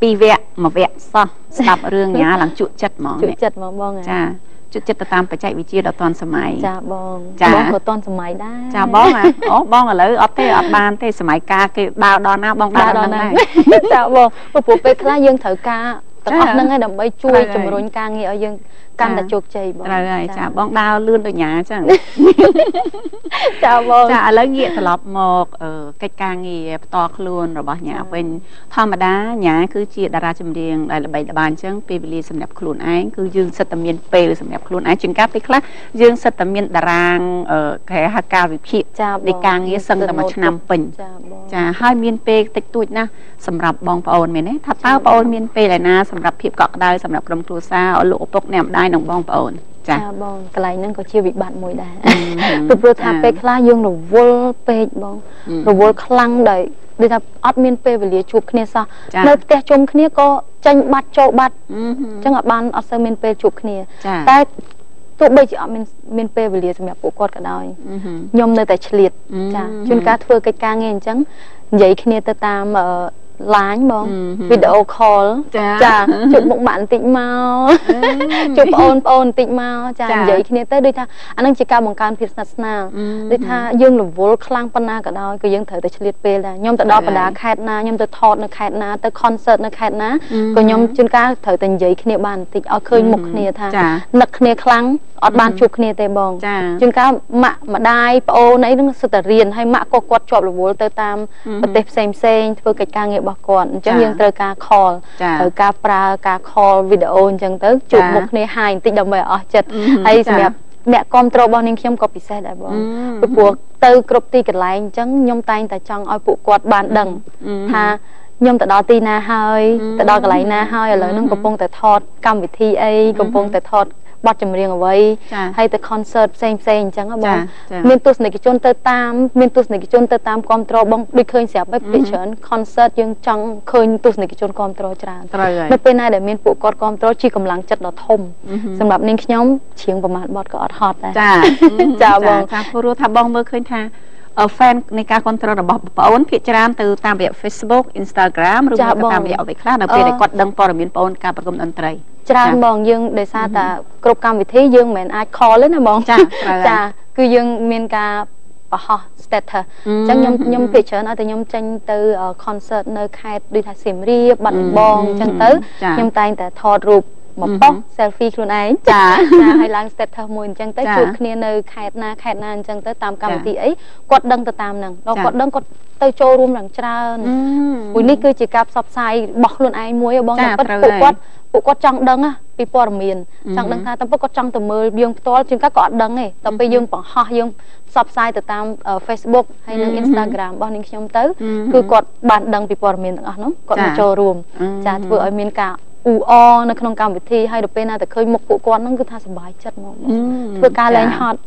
ពីរវគ្គមួយវគ្គសោះស្ដាប់រឿងញ៉ាឡើងជក់ចិត្តហ្មងជួយនេះចិត្តមកបងហ៎ចាជក់ ចិត្តទៅតាមបច្ចេកវិទ្យាដ៏ទាន់សម័យចាបងចា៎បងក៏តន់សម័យដែរចាបងអាអូបងឥឡូវអត់ទេអត់បានទេសម័យកាលគេដើរដល់ណាបងដើដើររដល់ដល់ហ្នឹងណាដែរចាបងព្រោះព្រោះពេលខ្លះយើងត្រូវការទាំងអស់ចា៎ហ្នឹងឯងដើម្បីជួយត្រូវហើយជំរុញការងារឲ្យយើងកាន់តែជោគជ័យបងត្រូវហើយចាបងដើរលឿនដូចញ៉ាអញ្ចឹងចាបងចាឥឡូវងាកត្រឡប់មកអឺកិច្ចការងារបន្តខ្លួនរបស់ញ៉ាចា៎វិញធម្មតាញ៉ាគឺជាតារាចម្រៀងដែលល្បីល្បាញអញ្ចឹងពេលវេលាសម្រាប់ខ្លួនឯងគឺយើងសិតតែមានពេលសម្រាប់ខ្លួនឯងជាងការពេលខ្លះយើងសិតតែមានតារាងអឺគេហៅការវិភាគចាបងនៃការងារសឹងតែមួយឆ្នាំពេញចាបងចាហើយមានពេលតិចតួចណាស់សម្រាប់បងប្អូនមែនទេថាតើបងប្អូនមានពេលឯណាសម្រាប់ភាពកក់ក្ដៅសម្រាប់ក្រុមគ្រួសារឲ្យលោកឪពុកអ្នកម្ដាយនិងបងប្អូនចាចាបងកន្លែងហ្នឹងក៏ជាវិបត្តិមួយដែរអឺពីព្រោះថាចាពេលខ្លះយើងរវល់ពេកបងអឺរវល់ខ្លាំងដោយដូចថាអត់មានពេលវេលាជួបគ្នាសោះចានៅផ្ទះជុំគ្នាក៏ចេញបាត់ចូលបាត់អឺហឹមអញ្ចឹងអត់បានអត់សូវមានពេលជួបគ្នាចាតែទោះបីជាអត់មានមានពេលវេលាសម្រាប់ពួកគាត់ក៏ដោយអឺហឹមខ្ញុំនៅតែឆ្លៀតអឺចាជួនកាលធ្វើកិច្ចការងារអញ្ចឹងនិយាយគ្នាទៅតាមអឺ ឡាញបងអឺហឹមវីដេអូខលចាចាជួបមុខម៉ាក់បន្តិចមកអឺជួបប្អូនប្អូនបន្តិចមកចាចានិយាយគ្នាទៅដូចថាអានឹងជាការបង្កើនភាពស្និទ្ធស្នាលអឺដូចថាយើងរវល់ខ្លាំងប៉ុណ្ណាក៏ដោយក៏យើងត្រូវតែឆ្លៀតពេលដែរខ្ញុំទៅដល់ត្រូវបណ្ដាហើយខេត្តណាខ្ញុំទៅថតនៅខេត្តណាទៅ concert នៅខេត្តណាអឺក៏ខ្ញុំជួនកាលត្រូវតែនិយាយគ្នាបានបន្តិចឲ្យឃើញមុខគ្នាថាចានឹកគ្នាខ្លាំងអត់បានជួបគ្នាទេបងចាជួនកាលម៉ាក់ម្ដាយប្អូនអីហ្នឹងសិតតែរៀនហើយម៉ាក់ក៏គាត់ជាប់រវល់ទៅតាមអឺប្រទេសផ្សេងផ្សេងៗធ្វើកិច្ចការងាររបស់គាត់អញ្ចឹងចាយើងត្រូវការ call ចាត្រូវការប្រើការ call វីដេអូអញ្ចឹងទៅជួបចាមុខគ្នាហាយបន្តិចដើម្បីឲ្យអស់ចិត្តអឺហឹមហើយចាសម្រាប់អ្នកគ្រប់គ្រងរបស់នាងខ្ញុំក៏ពិសេសដែរបងអឺពីព្រោះទៅគ្រប់ទីកន្លែងអញ្ចឹងខ្ញុំតែងតែចង់ឲ្យពួកគាត់បានដឹងអឺថាខ្ញុំទៅដល់ទីណាហើយអឺទៅដល់កន្លែងណាហើយឥឡូវហ្នឹងអឺកំពុងតែថតកម្មវិធីអីកំពុងតែថត បទចម្រៀងអ្វីចាហើយទៅ concert ផ្សេងផ្សេងអញ្ចឹងហ៎បងចាចាមានទស្សនិកជនទៅតាមមានទស្សនិកជនទៅតាមគ្រប់គ្រងបងដូចឃើញស្រាប់ហើយភាគច្រើន concert យើងចង់ឃើញទស្សនិកជនគ្រប់គ្រងច្រើនត្រូវហើយនៅពេលណាដែលមានពួកគាត់គ្រប់គ្រងជាកម្លាំងចិត្តដ៏ធំអឺហឹមសម្រាប់នាងខ្ញុំច្រៀងប្រមាណបទក៏អត់ហត់ដែរចាចាបងចាព្រោះថាបងមើលឃើញថាអឺ fan នៃការគ្រប់គ្រងរបស់បងប្អូនភាគច្រើនទៅតាមរយៈ Facebook Instagram ឬចាមួយក៏បងតាមរយៈអ្វីខ្លះនៅពេលអឺដែលគាត់ដឹងព័ត៌មានបងប្អូនការប្រគំតន្ត្រី ច្រើនចាបងយើងដោយសារតែគ្រប់កម្មវិធីយើងមិនមែនអាច call ទេណាបងចាត្រូវហើយចាគឺយើងមានការបង្ហោះ status អឺអញ្ចឹងខ្ញុំអឺខ្ញុំភាគច្រើនឲ្យតែខ្ញុំចេញទៅអឺ concert នៅខេត្តដូចថាសៀមរាបបាត់ដំបងអឺអញ្ចឹងទៅចាខ្ញុំតែងតែថតរូប មកអឺប៉ុស selfie ខ្លួនឯងចាចាហើយឡើង status មួយអញ្ចឹងទៅចាជួបគ្នានៅខេត្តណាខេត្តណាអញ្ចឹងទៅតាមកម្មវិចាធីអីគាត់ដឹងទៅតាមហ្នឹងដល់ចាគាត់ដឹងគាត់ទៅចូលរួមយ៉ាងច្រើនអឺមួយនេះគឺជាការផ្សព្វផ្សាយរបស់ខ្លួនឯងមួយហ៎បងចាតែពិតត្រូវពួកហើយគាត់ពួកគាត់ចង់ដឹងណាពីព័ត៌មានអឺចង់ដឹងថាតែពិតគាត់ចង់ទៅមើលយើងផ្ទាល់ជាងកាក៏អត់ដឹងទេតែពេលយើងបង្ហោះយើងផ្សព្វផ្សាយទៅតាមអឺ Facebook ហើយនិងអឺ Instagram របស់នាងខ្ញុំទៅអឺគឺគាត់បានដឹងពីព័ត៌មានទាំងអស់នោះគាត់ចាមកចូលរួមអឺចាធ្វើឲ្យមានការ អ៊ូអរនៅក្នុងកម្មវិធីហើយដល់ពេលណាតែឃើញមុខពួកគាត់ហ្នឹងគឺថាសប្បាយចិត្តហ្មងអឺធ្វើការលែងហត់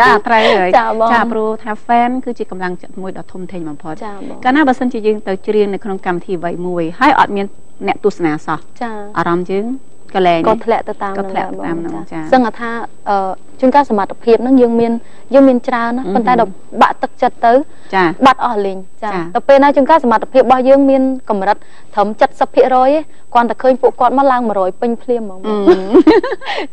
ចាត្រូវហើយចាបងចាព្រោះថា fan គឺជាកម្លាំងចិត្តមួយដ៏ធំធេងបំផុតចាបងកាលណាបើសិនជាយើងទៅច្រៀងនៅក្នុងកម្មវិធីអ្វីមួយហើយអត់មានអ្នកទស្សនាសោះចាអារម្មណ៍យើងក៏លែងក៏ធ្លាក់ទៅតាមក៏ធ្លាក់ដែរតាមហ្នឹងចាសឹងថាអឺជួនកាលសមត្ថភាពហ្នឹងយើងមានយើងមានច្រើនណាប៉ុន្តែដល់បាក់ទឹកចិត្តទៅចាបាត់អស់លេងចាចាទៅពេលណាជួនកាលសមត្ថភាពរបស់យើងមានកម្រិតត្រឹម70%ឯងគាត់តែឃើញពួកគាត់មកឡើង100ពេញភ្លាមហ្មងអឺ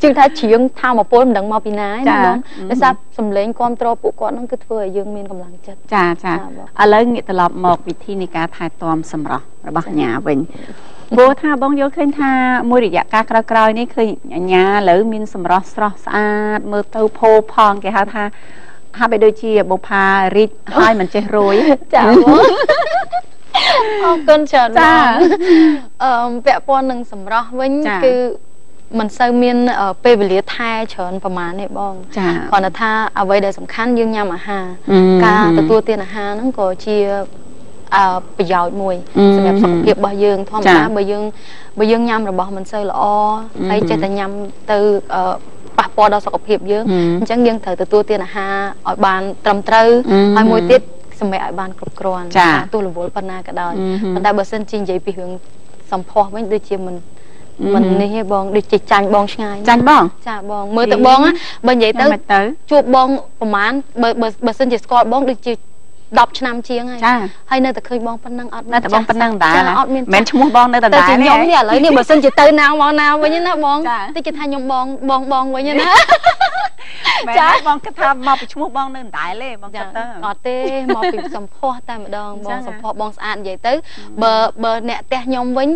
ជាងថាជ្រៀងថាមកពលមិនដឹងមកពីណាឯងចាណាបងអឺដោយសារសំឡេងគ្រប់គ្រងពួកគាត់ហ្នឹងគឺធ្វើឲ្យយើងមានកម្លាំងចិត្តចាចាចាបងឥឡូវងាកត្រឡប់មកវិធីនៃការថែទាំសម្រស់របស់អាញាវិញព្រោះថាបងយល់ឃើញថាមួយរយៈកាលក្រោយៗនេះឃើញអាញាឥឡូវមានសម្រស់ស្រស់ស្អាតមើលទៅផូរផង់គេហៅថាហាក់បីដូចជាបុផារីកហើយមិនចេះរយចាបងអរគុណច្រើនចាបងអឺពាក់ព័ន្ធនឹងសម្រស់វិញចាគឺមិនសូវមានអឺពេលវេលាថែច្រើនប្រហែលទេបងចាគ្រាន់តែថាអ្វីដែលសំខាន់យើងញ៉ាំអាហារអឺការទទួលទានអាហារហ្នឹងក៏ជាអឺប្រយោជន៍មួយអឺសម្រាប់សុខភាពរបស់យើងធម្មចាតាបើយើងបើយើងញ៉ាំរបស់មិនសូវល្អហើយចេះតែញ៉ាំទៅអឺ ប៉ះពាល់ដល់សុខភាពយើងអឺអញ្ចឹងយើងត្រូវទទួលទានអាហារឲ្យបានត្រឹមត្រូវអឺហើយមួយទៀតសម្រាប់ឲ្យបានគ្រប់គ្រាន់ចាទោះរវល់ប៉ុណ្ណាក៏ដោយអឺហឹមប៉ុន្តែបើសិនជានិយាយពីរឿងសម្ផស្សវិញដូចជាមិនអឺមិននេះទេបងដូចជាចាញ់បងឆ្ងាយចាញ់បងចាបងមើលទៅបងណាបើនិយាយទៅយ៉ាងម៉េចទៅជួបបងប្រហែលបើបើបើសិនជាស្គាល់បងដូចជា 10ឆ្នាំជាងហើយចាហើយនៅតែឃើញបងប៉ុណ្ណឹងអត់នៅតែបងប៉ុណ្ណឹងដែរចាអត់មានមិនឈ្មោះបងនៅតែតែដែរជាទេខ្ញុំនេះឥឡូវនេះបើសិនជាទៅណាមកណាវិញណាបងចាតិចគេថាខ្ញុំបងបងបងវិញណាមែនចាទេបងគិតថាមកពីឈ្មោះបងនៅដែរទេបងគិចាតទៅអត់ទេមកពីសម្ផស្សតែម្ដងបចាងសម្ផស្សបងស្អាតនិយាយទៅបើបើអ្នកផ្ទះខ្ញុំវិញ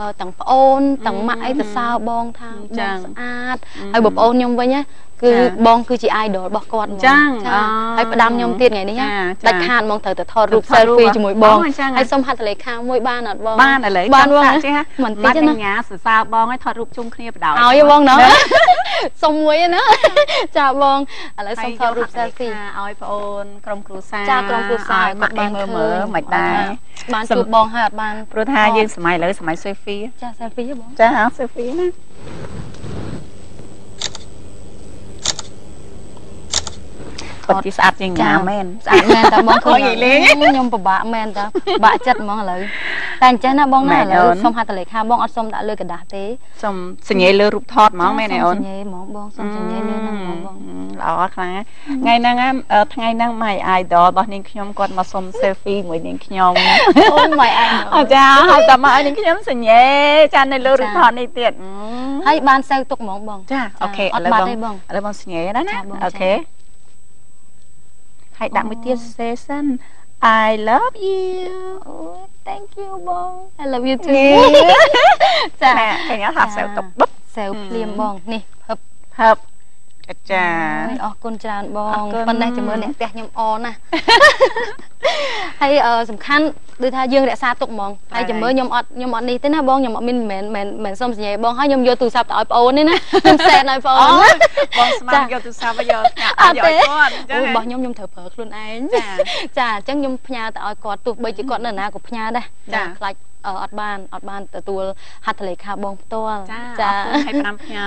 អឺទាំងប្អូនទាំងម៉ាក់អីទៅសើបងថាបចាងស្អាតអឺហើយបងប្អូនខ្ញុំវិញណា គឺចាបងគឺជា idol របស់គាត់ហ្មងចឹងអូហើយផ្ដាំខ្ញុំទៀតថ្ងៃនេះណាចាចាដាច់ខាតហ្មងត្រូវតែថតរូបថតរូប selfie ជាមួយបងអូអញ្ចឹងហ៎ហើយសុំហត្ថលេខាមួយបានអត់បងបានឥឡូវបានបងចាំណាចេះមិនមិនតិតិចចណាណាសរសើរបងឲ្យថតរូបជុំគ្នាបដ ாய் ឲ្យបងណោះសុំមួយឯណាចាបងឥឡូវសុំថតរូប selfie ឲ្យប្អូនក្រុមគ្រួសារចាក្រុមគ្រួសារឲ្យមកបានមើលមើលមិនដែរបានជួបបងហើយអត់បានព្រោះថាយើងសម័យឥឡូវសម័យ selfie ចា selfie ហ៎បងចា selfie ណា ពិតជាស្អាតជាងញ៉ាំមែន ស្អាតមែនតាបងឃើ អូ ញ យនិយាយលេង ខ្ញុំពិបាកមែនតាបាក់ចិត្តហ្មងឥឡូវតែអញ្ចឹងណាបងណា មែ ឥ ន ឡូវ អូន សុំហត្ថលេខាបងអត់សុំដាក់លើกระดาษទេ សុំសញ្ញាលើរូបថតហ្មងមែនទេអូន សុំសញ្ញាហ្មងបងសុំសញ្ញាលើហ្នឹងហ្មងបង ល្អខ្លាំងណាស់ថ្ងៃហ្នឹងណាអឺថ្ងៃហ្នឹង my idol របស់នាងខ្ញុំគាត់មកសុំ selfie មួយនាងខ្ញុំ អូនមកអញ អចាហើយតមកឲ្យនាងខ្ញុំសញ្ញេចានៅលើរូបថតនេះទៀតអឺ ហើយបានសៅទុកហ្មងបង ចាអូខេ អត់បាត់ទេបង ឥឡូវបងសញ្ញេណាណា ចាបង អូខេ ហើយដាក់មួយទៀត session I love you អូ thank you បង I love you នេះ too ចាចាឃើញអត់ថាសើទុកបឹបសៅភ្លាមបងនេះហឹបហឹប ចាអើយអរគុណច្រើនបអងរគុណប៉ុន្តែចាំមើលអ្នកផ្ទះខ្ញុំអណាស់ហើយអឺសំខាន់ដូចថាយើងរក្សាទុកហ្មងហើយចាំមើលខ្ញុំអត់ខ្ញុំអត់នេះទេណាបងខ្ញុំអត់មានមិនមែនមិនមែនសុំសញ្ញាបងហើយខ្ញុំយកទូរស័ព្ទទៅឲ្យប្អូនទេណាខ្ញុំសែនឲ្យប្អូអូនណាបងស្មានចាយកទូរស័ព្ទមកយកផ្ញើអត់យកទេឲ្យគាត់អញ្ចឹអូងរបស់ខ្ញុំខ្ញុំត្រូវប្រើខ្លួនឯងចាចាអញ្ចឹងខ្ញុំផ្ញើទៅឲ្យគាត់ទោះបីជាគាត់នៅណាក៏ផ្ញើដែរចាខ្លាច អឺអត់បានអត់បានទទួលហត្ថលេខាបងផ្ទាល់ចាអរគុណឲ្យប្រាំផ្ញើ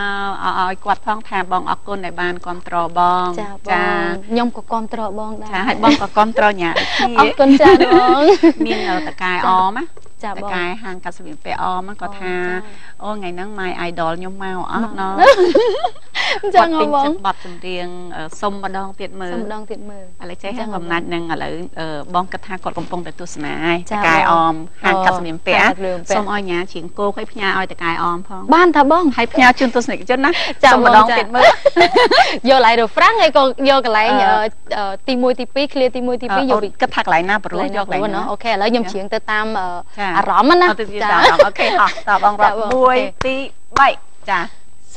ឲ្យគាត់ផងថាបងអរគុណដែលបានគ្រប់គ្រងបងចាបងខ្ញុំក៏គ្រប់ត្របងដែរចាឲ្យបងក៏គ្រប់គ្រងញ៉ាដូចគ្នាអរគុណច្រើនបងមាននៅតកែអមណាចា តបងកែហាងកាត់សម្លៀកបំពាក់អមហ្នឹងគាត់ថាអូចាអូថ្ងៃហ្នឹង my idol ខ្ញុំមកអត់ណោះចឹងហ៎បងចិត្តបတ်ចម្រៀងអឺសុំម្ដងទៀតមើលសុំម្ដងទៀតមើលឥឡូវចេះចឹងហ៎កំណាច់ហ្នឹងឥឡូវអឺបងគិតថាគាត់កំពុងតែទស្សនាឯងចាតកែបងអមហាងកាត់សម្លៀកបំពាក់ហាងកាត់សម្លៀកបំពាក់សុំឲ្យញ៉ាជ្រៀងគោកឲ្យផ្ញើឲ្យតកែអមផងបានថាបងហើយផ្ញើជូនទស្សនិកជនណាចាសុំបងម្ដងចាទៀតមើលយកឡៃរ៉ូហ្វ្រាំងហើយក៏យកកន្លែងអឺអឺអឺទី1ទី2 clear ទី1ទី2យកអូនគិតថាកន្លែងណាព្រោះយកកន្លែងណាណាអូខេឥឡូវខ្ញុំច្រៀងទៅតាមអឺចាអារម្មណ៍ណាអត់ទៅទៀតចាអូខេហោះតបងរាប់ចាបង1អូខេ2 3ចា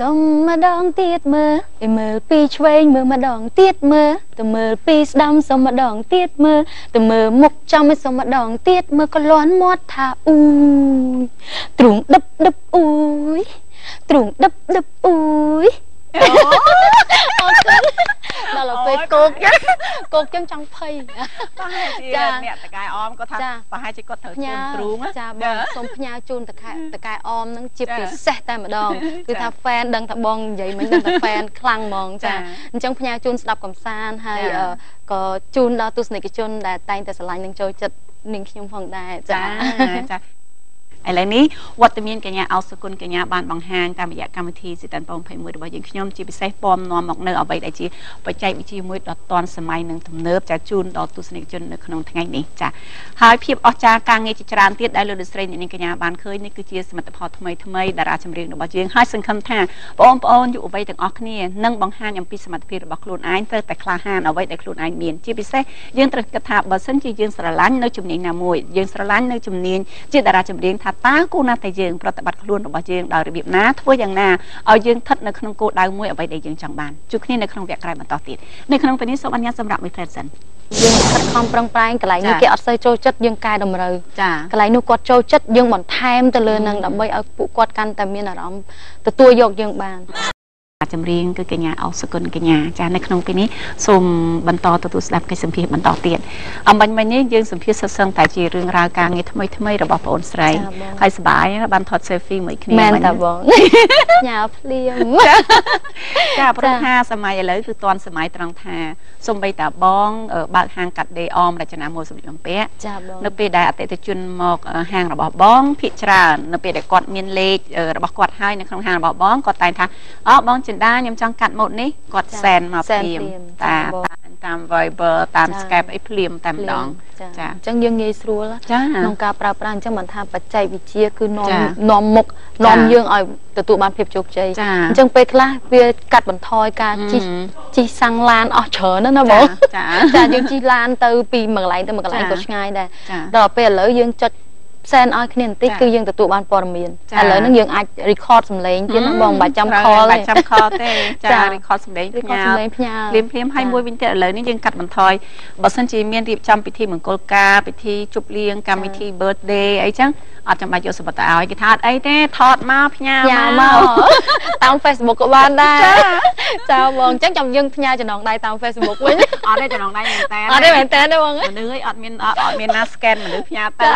សុំម្ដងទៀតមើលឲ្យមើលពីឆ្វេងមើលម្ដងទៀតមើលទៅមើលពីស្ដាំសុំម្ដងទៀតមើលទៅមើលមុខចំឲ្យសុំម្ដងទៀតមើលក៏លាន់មាត់ថាអ៊ូយទ្រូងដឹបដឹបអ៊ូយទ្រូងដឹបដឹបអ៊ូយអរគុណ ដល់ទៅពេលគោកគោកចឹងចង់ភ័យប្រហែលជាចាអ្នកតកែអមគាត់ថាចាប្រហែលជាគាត់ត្រូវផ្ញើជូនទ្រូងណាចាបងសូមផ្ញើជូនតកែតកែអមហ្នឹងជាចាពិសេសតែម្ដងគឺចាថាហ្វេនដឹងថាបងនិយាយមិនដឹងថាហ្វេនខ្លាំងហ្មងចាចាអញ្ចឹងផ្ញើជូនស្ដាប់កំសាន្តហើយចាអឺក៏ជូនដល់ទស្សនិកជនដែលតែងតែស្រឡាញ់និងចូលចិត្តនាងខ្ញុំផងដែរចាចាចា ឥឡូវនេះវត្តមានកញ្ញាអោសុគន្ធកញ្ញាបានបង្ហាញតាមរយៈកម្មវិធីស៊ីតានបង21របស់យើងខ្ញុំជាពិសេសពំនាំមកនៅអ្វីដែលជាបច្ចេកវិទ្យាមួយដ៏ទាន់សម័យនិងទំនើបចាជូនដល់ទស្សនិកជននៅក្នុងថ្ងៃនេះចាហើយភាពអស្ចារ្យការងារជាច្រើនទៀតដែលលោកលោកស្រីអ្នកនាងកញ្ញាបានឃើញនេះគឺជាសមិទ្ធផលថ្មីថ្មីតារាចម្រៀងរបស់យើងហើយសង្ឃឹមថាបងប្អូនយុវវ័យទាំងអស់គ្នានឹងបង្ហាញអំពីសមត្ថភាពរបស់ខ្លួនឯងត្រូវតែក្លាហានអ្វីដែលខ្លួនឯងមានជាពិសេសយើងត្រូវគិតថាបើសិនជាយើងស្រឡាញ់នៅជំនាញណាមួយយើងស្រឡាញ់នៅជំនាញជាតារាចម្រៀងថាតើគូណាតែយើងប្រតិបត្តិខ្លួនរបស់យើងដោយរបៀបណាធ្វើយ៉ាងណាឲ្យយើងស្ថិតនៅក្នុងគោលដៅមួយអ្វីដែលយើងចង់បានជួបគ្នានៅក្នុងវគ្គក្រោយបន្តទៀតនៅក្នុងពេលនេះសូមអនុញ្ញាតសម្រាប់មួយ present យើងខិតខំប្រឹងប្រែងកន្លែងនេះគេអត់សូវចូលចិត្តយើងកែតម្រូវចាកន្លែងនោះគាត់ចូលចិត្តយើងបន្ថែមទៅលើនឹងដើម្បីឲ្យពួកគាត់កាន់តែមានអារម្មណ៍ទទួលយកយើងបាន ចម្រៀងគឺកញ្ញាអោសុគន្ធកញ្ញាចានៅក្នុងពេលនេះសូមបន្តទទួលស្ដាប់កិច្ចសម្ភាសន៍បន្តទៀតអំបញ្ញមិញនេះយើងសម្ភាសន៍សិស្សសឹងតែជារឿងរ៉ាវការងារថ្មីថ្មីរបស់បងអូនស្រីចាបងហើយសប្បាយណាស់បានថត selfie មួយគ្នាមែនមិញតាបងញ៉ាភ្លាមចាព្រោះចាថាសម័យឥឡូវគឺតាន់សម័យត្រង់ថាសំបីតាបងអឺបើកហាងកាត់ដេរអមរចនាម៉ូដសម្លៀកបំពាក់ចាបងនៅពេលដែលអតិថិជនមកអឺហាងរបស់បងភាគច្រើននៅពេលដែលគាត់មានលេខអឺរបស់គាត់ហើយនៅក្នុងហាងរបស់បងគាត់តែងថាអូបងចិន្តាខ្ញុំចង់កាត់ម៉ូដនេះគាត់ចាសែនមកសែនភ្លាមភ្លាមតាចាបងតាមតាម Viber តាមចា Skype អីភ្លាមតែម្ដងចាចាអញ្ចឹងយើងងាយស្រួលចាក្នុងការប្រើប្រាស់អញ្ចឹងមិនថាបច្ចេកវិទ្យាគឺនាំចានាំមុខចានាំយើងឲ្យទទួលបានភាពជោគជ័យចាអញ្ចឹងពេលខ្លះវាកាត់បន្ថយការជិះហឹមជិះសាំងឡានអស់ច្រើនណាស់ណាបងចាចាយើងជិះឡានទៅពីមួយកន្លែងទៅមួយកន្លែងចាក៏ឆ្ងាយដែរចាដល់ពេលឥឡូវយើងចុច សែនឲ្យគ្នាបន្តិចចាគឺយើងទទួលបានព័ត៌មានចាឥឡូវហ្នឹងយើងអាច record សំឡេងទៀតណាបងមិនបាច់ចាំត្រូវ call បាច់ទេចាំ call ទេចាចា record សម្លេង record ផ្ញើសំឡេងផ្ញើភ្លាមភ្លាមៗហើយចាមួយវិញទៀតឥឡូវនេះយើងកាត់បន្ថយបើសិនជាមានរៀបចំពិធីមង្គលការពិធីជប់លៀងកម្មវិធី birthday អីចឹងអត់ចាំបាច់យកសម្បត្តិទៅឲ្យគេថាអត់អីទេថតមកផ្ញើផ្ញើមកមកតាម Facebook ក៏បានដែរចាចាបងអញ្ចឹងចាំយើងផ្ញើចំណងដៃតាម Facebook វិញអត់ទេចំណងដៃមែនតើអត់ទេមែនតើទេបងមនុស្សអីអត់មានអត់អត់មានណា scan មនុស្សផ្ញើទៅ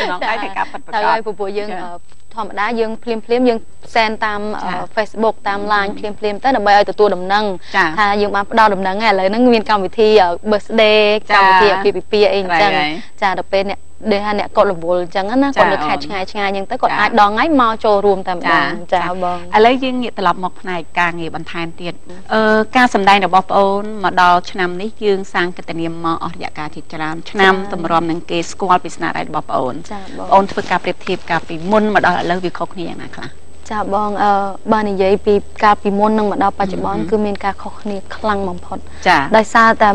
ចំណងដៃតែការប៉ັດប្រតែកបឲ្យពពួកយើងចាអឺធម្មតាយើងភ្លាមភ្លាមៗយើងសែនតាមអឺចា Facebook តាម Line ភ្លាមភ្លាមៗទៅដើម្បីឲ្យទទួលដំណឹងចាថាយើងបានផ្ដល់ដំណឹងហើយឥឡូវហ្នឹងមានកម្មវិធីអឺ birthday ចាកម្មវិធីអាពាហ៍ពិពាហ៍អីអញ្ចឹងហើយចាដល់ពេលអ្នក ដូចថាអ្នកគាត់រវល់អញ្ចឹងណាចាគាត់នៅខេត្តអូនឆ្ងាយឆ្ងាយអញ្ចឹងទៅគាត់ចាអាចដល់ថ្ងៃមកចូលរួមតែម្ដងចាបងឥឡូវយើងងាកត្រឡប់មកផ្នែកការងារបន្ថែមទៀតអឺការសម្ដែងរបស់បងអូនមកដល់ឆ្នាំនេះយើងសាងកិត្តិនាមមកអស់រយៈកាលជាច្រើនឆ្នាំចាតម្រាំនឹងគេស្គាល់ពីស្នាដៃរបស់បងអូនចាបងបងអូនធ្វើការប្រៀបធៀបកាលពីមុនមកដល់ឥឡូវវាខុសគ្នាយ៉ាងណាខ្លះចាបងអឺបើនិយាយពីកាលពីមុននឹងមកដល់បច្ចុប្បន្នហឹមគឺមានការខុសគ្នាខ្លាំងបំផុតចាដោយសារតែ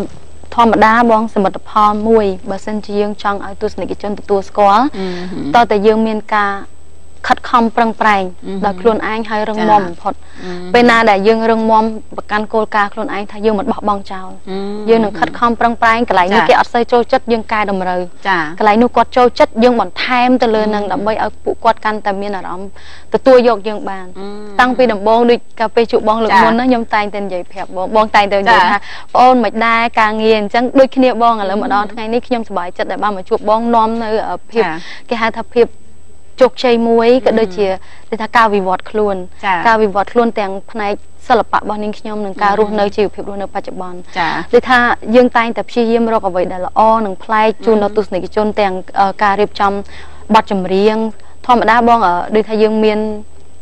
ធម្មតាបងសមិទ្ធផលមួយបើសិនជាយើងចង់ឲ្យទស្សនិកជនទទួលស្គាល់អឺហឹមតើតែយើងមានការ ខិតខំប្រឹងប្រែងហឹមដោយខ្លួនឯងហើយរឹងចាមាំបំផុតអឺពេលណាដែលយើងរឹងមាំប្រកាន់គោលការណ៍ខ្លួនឯងថាយើងមិនបោះបង់ចោលអឺយើងនឹងខិតខំប្រឹងប្រែងកន្លែងនេះចាគេអត់សូវចូលចិត្តយើងកែតម្រូវចាកន្លែងនោះគាត់ចូលចិត្តយើងបន្ថែមទៅលើនឹងដើម្បីឲ្យពួកគាត់កាន់តែមានអារម្មណ៍ទទួលយកយើងបានអឺតាំងពីដំបូងដូចកាលពេលជួបបងលើកចាមុនណាខ្ញុំតែងតែនិយាយប្រាប់បងបងតែងតែនិយាយចាថាបងអូនមិនដែរការងារអញ្ចឹងដូចគ្នាបងឥឡូវមកដល់ថ្ងៃនេះខ្ញុំសប្បាយចិត្តដែលបានមកជួបបងនាំនៅអឺភាពចាគេហៅថាភាព ជោគជ័យមួយក៏ដូចជាគេថាការវិវត្តខ្លួនចាការវិវត្តខ្លួនទាំងផ្នែកសិល្បៈរបស់នាងខ្ញុំនិងការហឹមរស់នៅជីវភាពរស់នៅបច្ចុប្បន្នចាដូចថាយើងតែងតែព្យាយាមរកអ្វីដែលល្អនិងប្លែកជូនដល់ទស្សនិកជនទាំងអឺការរៀបចំបទចម្រៀងធម្មតាបងអឺដូចថាយើងមាន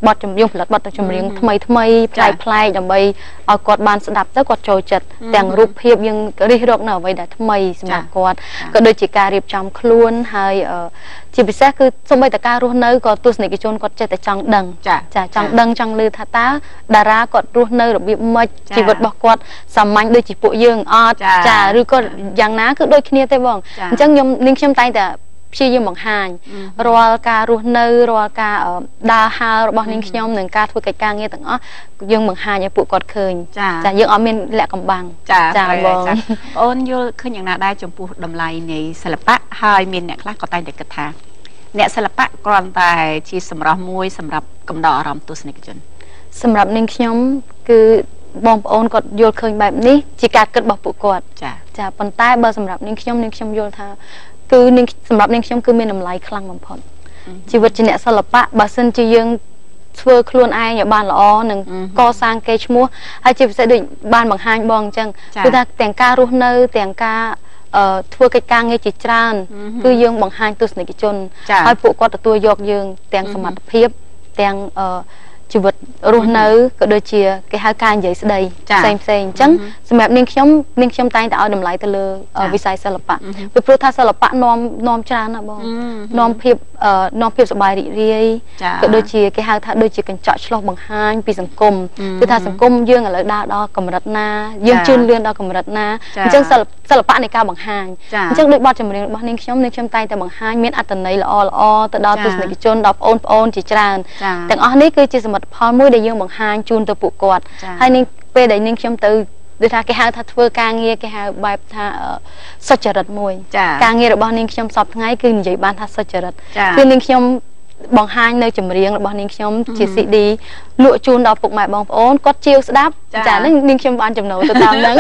បទចម្រៀងផលិតបទចម្រៀងថ្មីថ្មីប្លែកប្លែកដើម្បីឲ្យគាត់បានស្ដាប់ទៅគាត់ចូលចិត្តទាំងរូបភាពយើងរិះរកនៅអ្វីដែលថ្មីសម្រាប់គាត់ក៏ដូចជាការរៀបចំខ្លួនហើយអឺជាពិសេសគឺសូម្បីតែការរស់នៅក៏ទស្សនិកជនគាត់ចេះតែចង់ដឹងចាចាចង់ដឹងចង់ឮថាតើតារាគាត់រស់នៅរបៀបម៉េចចាជីវិតរបស់គាត់សាមញ្ញដូចជាពួកយើងអត់ចាចាឬក៏យ៉ាងណាគឺដូចគ្នាទេបងចាអញ្ចឹងខ្ញុំនាងខ្ញុំតែងតែ ព្យាយាមបង្ហាញអឺរាល់ការរស់នៅរាល់ការអឺដើរហើររបស់នាងខ្ញុំនិងការធ្វើកិច្ចការងារទាំងអស់យើងបង្ហាញឲ្យពួកគាត់ឃើញចាចាយើងអត់មានលក្ខកំបាំងចាចាត្រូវបហើយងចាបងអូនយល់ឃើញយ៉ាងណាដែរចំពោះតម្លៃនៃសិល្បៈហើយមានអ្នកខ្លះក៏តែងតែគិតថាអ្នកសិល្បៈគ្រាន់តែជាសម្រស់មួយសម្រាប់កំដរអារម្មណ៍ទស្សនិកជន សម្រាប់នាងខ្ញុំគឺបងប្អូនគាត់យល់ឃើញបែបនេះជាការគិតរបស់ពួកគាត់ចាចាប៉ុន្តែបើសម្រាប់នាងខ្ញុំនាងខ្ញុំយល់ថា គឺនាងសម្រាប់នាងខ្ញុំគឺមានតម្លៃខ្លាំងបំផុតជីវិតជាអ្នកសិល្បៈបើសិនជាយើងធ្វើខ្លួនឯងឲ្យបានល្អនិងអឺហឹមកសាងកេរ្តិ៍ឈ្មោះហើយជាពិសេសដូចបានបង្ហាញបងអញ្ចឹងចា៎គឺថាទាំងការរស់នៅទាំងការអឺធ្វើកិច្ចការងារជាច្រើនគឺយើងបង្ហាញទស្សនិកជនចា៎ហើយពួកគាត់ទទួលយកយើងទាំងសមត្ថភាពទាំងអឺ ជីវិតរស់នៅក៏ដូចជាគេហៅការនិយាយស្ដីចា៎ផ្សេងផ្សេងអញ្ចឹងសម្រាប់នាងខ្ញុំនាងខ្ញុំតែងតែឲ្យតម្លៃទៅលើអឺចា៎វិស័យសិល្បៈពីព្រោះថាសិល្បៈនាំនាំច្រើនណាស់បងអឺនាំភាពអឺនាំភាពសប្បាយរីករាយចា៎ក៏ដូចជាគេហៅថាដូចជាកញ្ចក់ឆ្លុះបង្ហាញពីសង្គមអឺគឺថាសង្គមយើងឥឡូវដើរដល់កម្រិតណាយើងចា៎ជឿនលឿនដល់កម្រិតណាចា៎អញ្ចឹងសិល្បសិល្បៈនៃការបង្ហាញចា៎អញ្ចឹងដូចបទចម្រៀងរបស់នាងខ្ញុំនាងខ្ញុំតែងតែបង្ហាញមានអត្ថន័យល្អល្អទៅដល់ចា៎ទស្សនិកជនដល់បងប្អូនជាច្រើនចា៎ទាំងអស់នេះគឺជាសមិទ្ធផលមួយដែលយើងបង្ហាញជូនទៅពួកគាត់ចា៎ហើយនាងពេលដែលនាងខ្ញុំទៅដូចថាគេហៅថាធ្វើការងារគេហៅបែបថាអឺសុចរិតមួយចា៎ការងាររបស់នាងខ្ញុំសពថ្ងៃគឺនិយាយបានថាសុចរិតចា៎គឺនាងខ្ញុំ បង្ហាញនៅចម្រៀងរបស់នាងខ្ញុំជា CD លក់ជូនដល់ពុកម៉ែបងប្អូនគាត់ជាវស្ដាប់ចា៎ចាហ្នឹងនាងខ្ញុំបានចំណូលទៅតាមហ្នឹង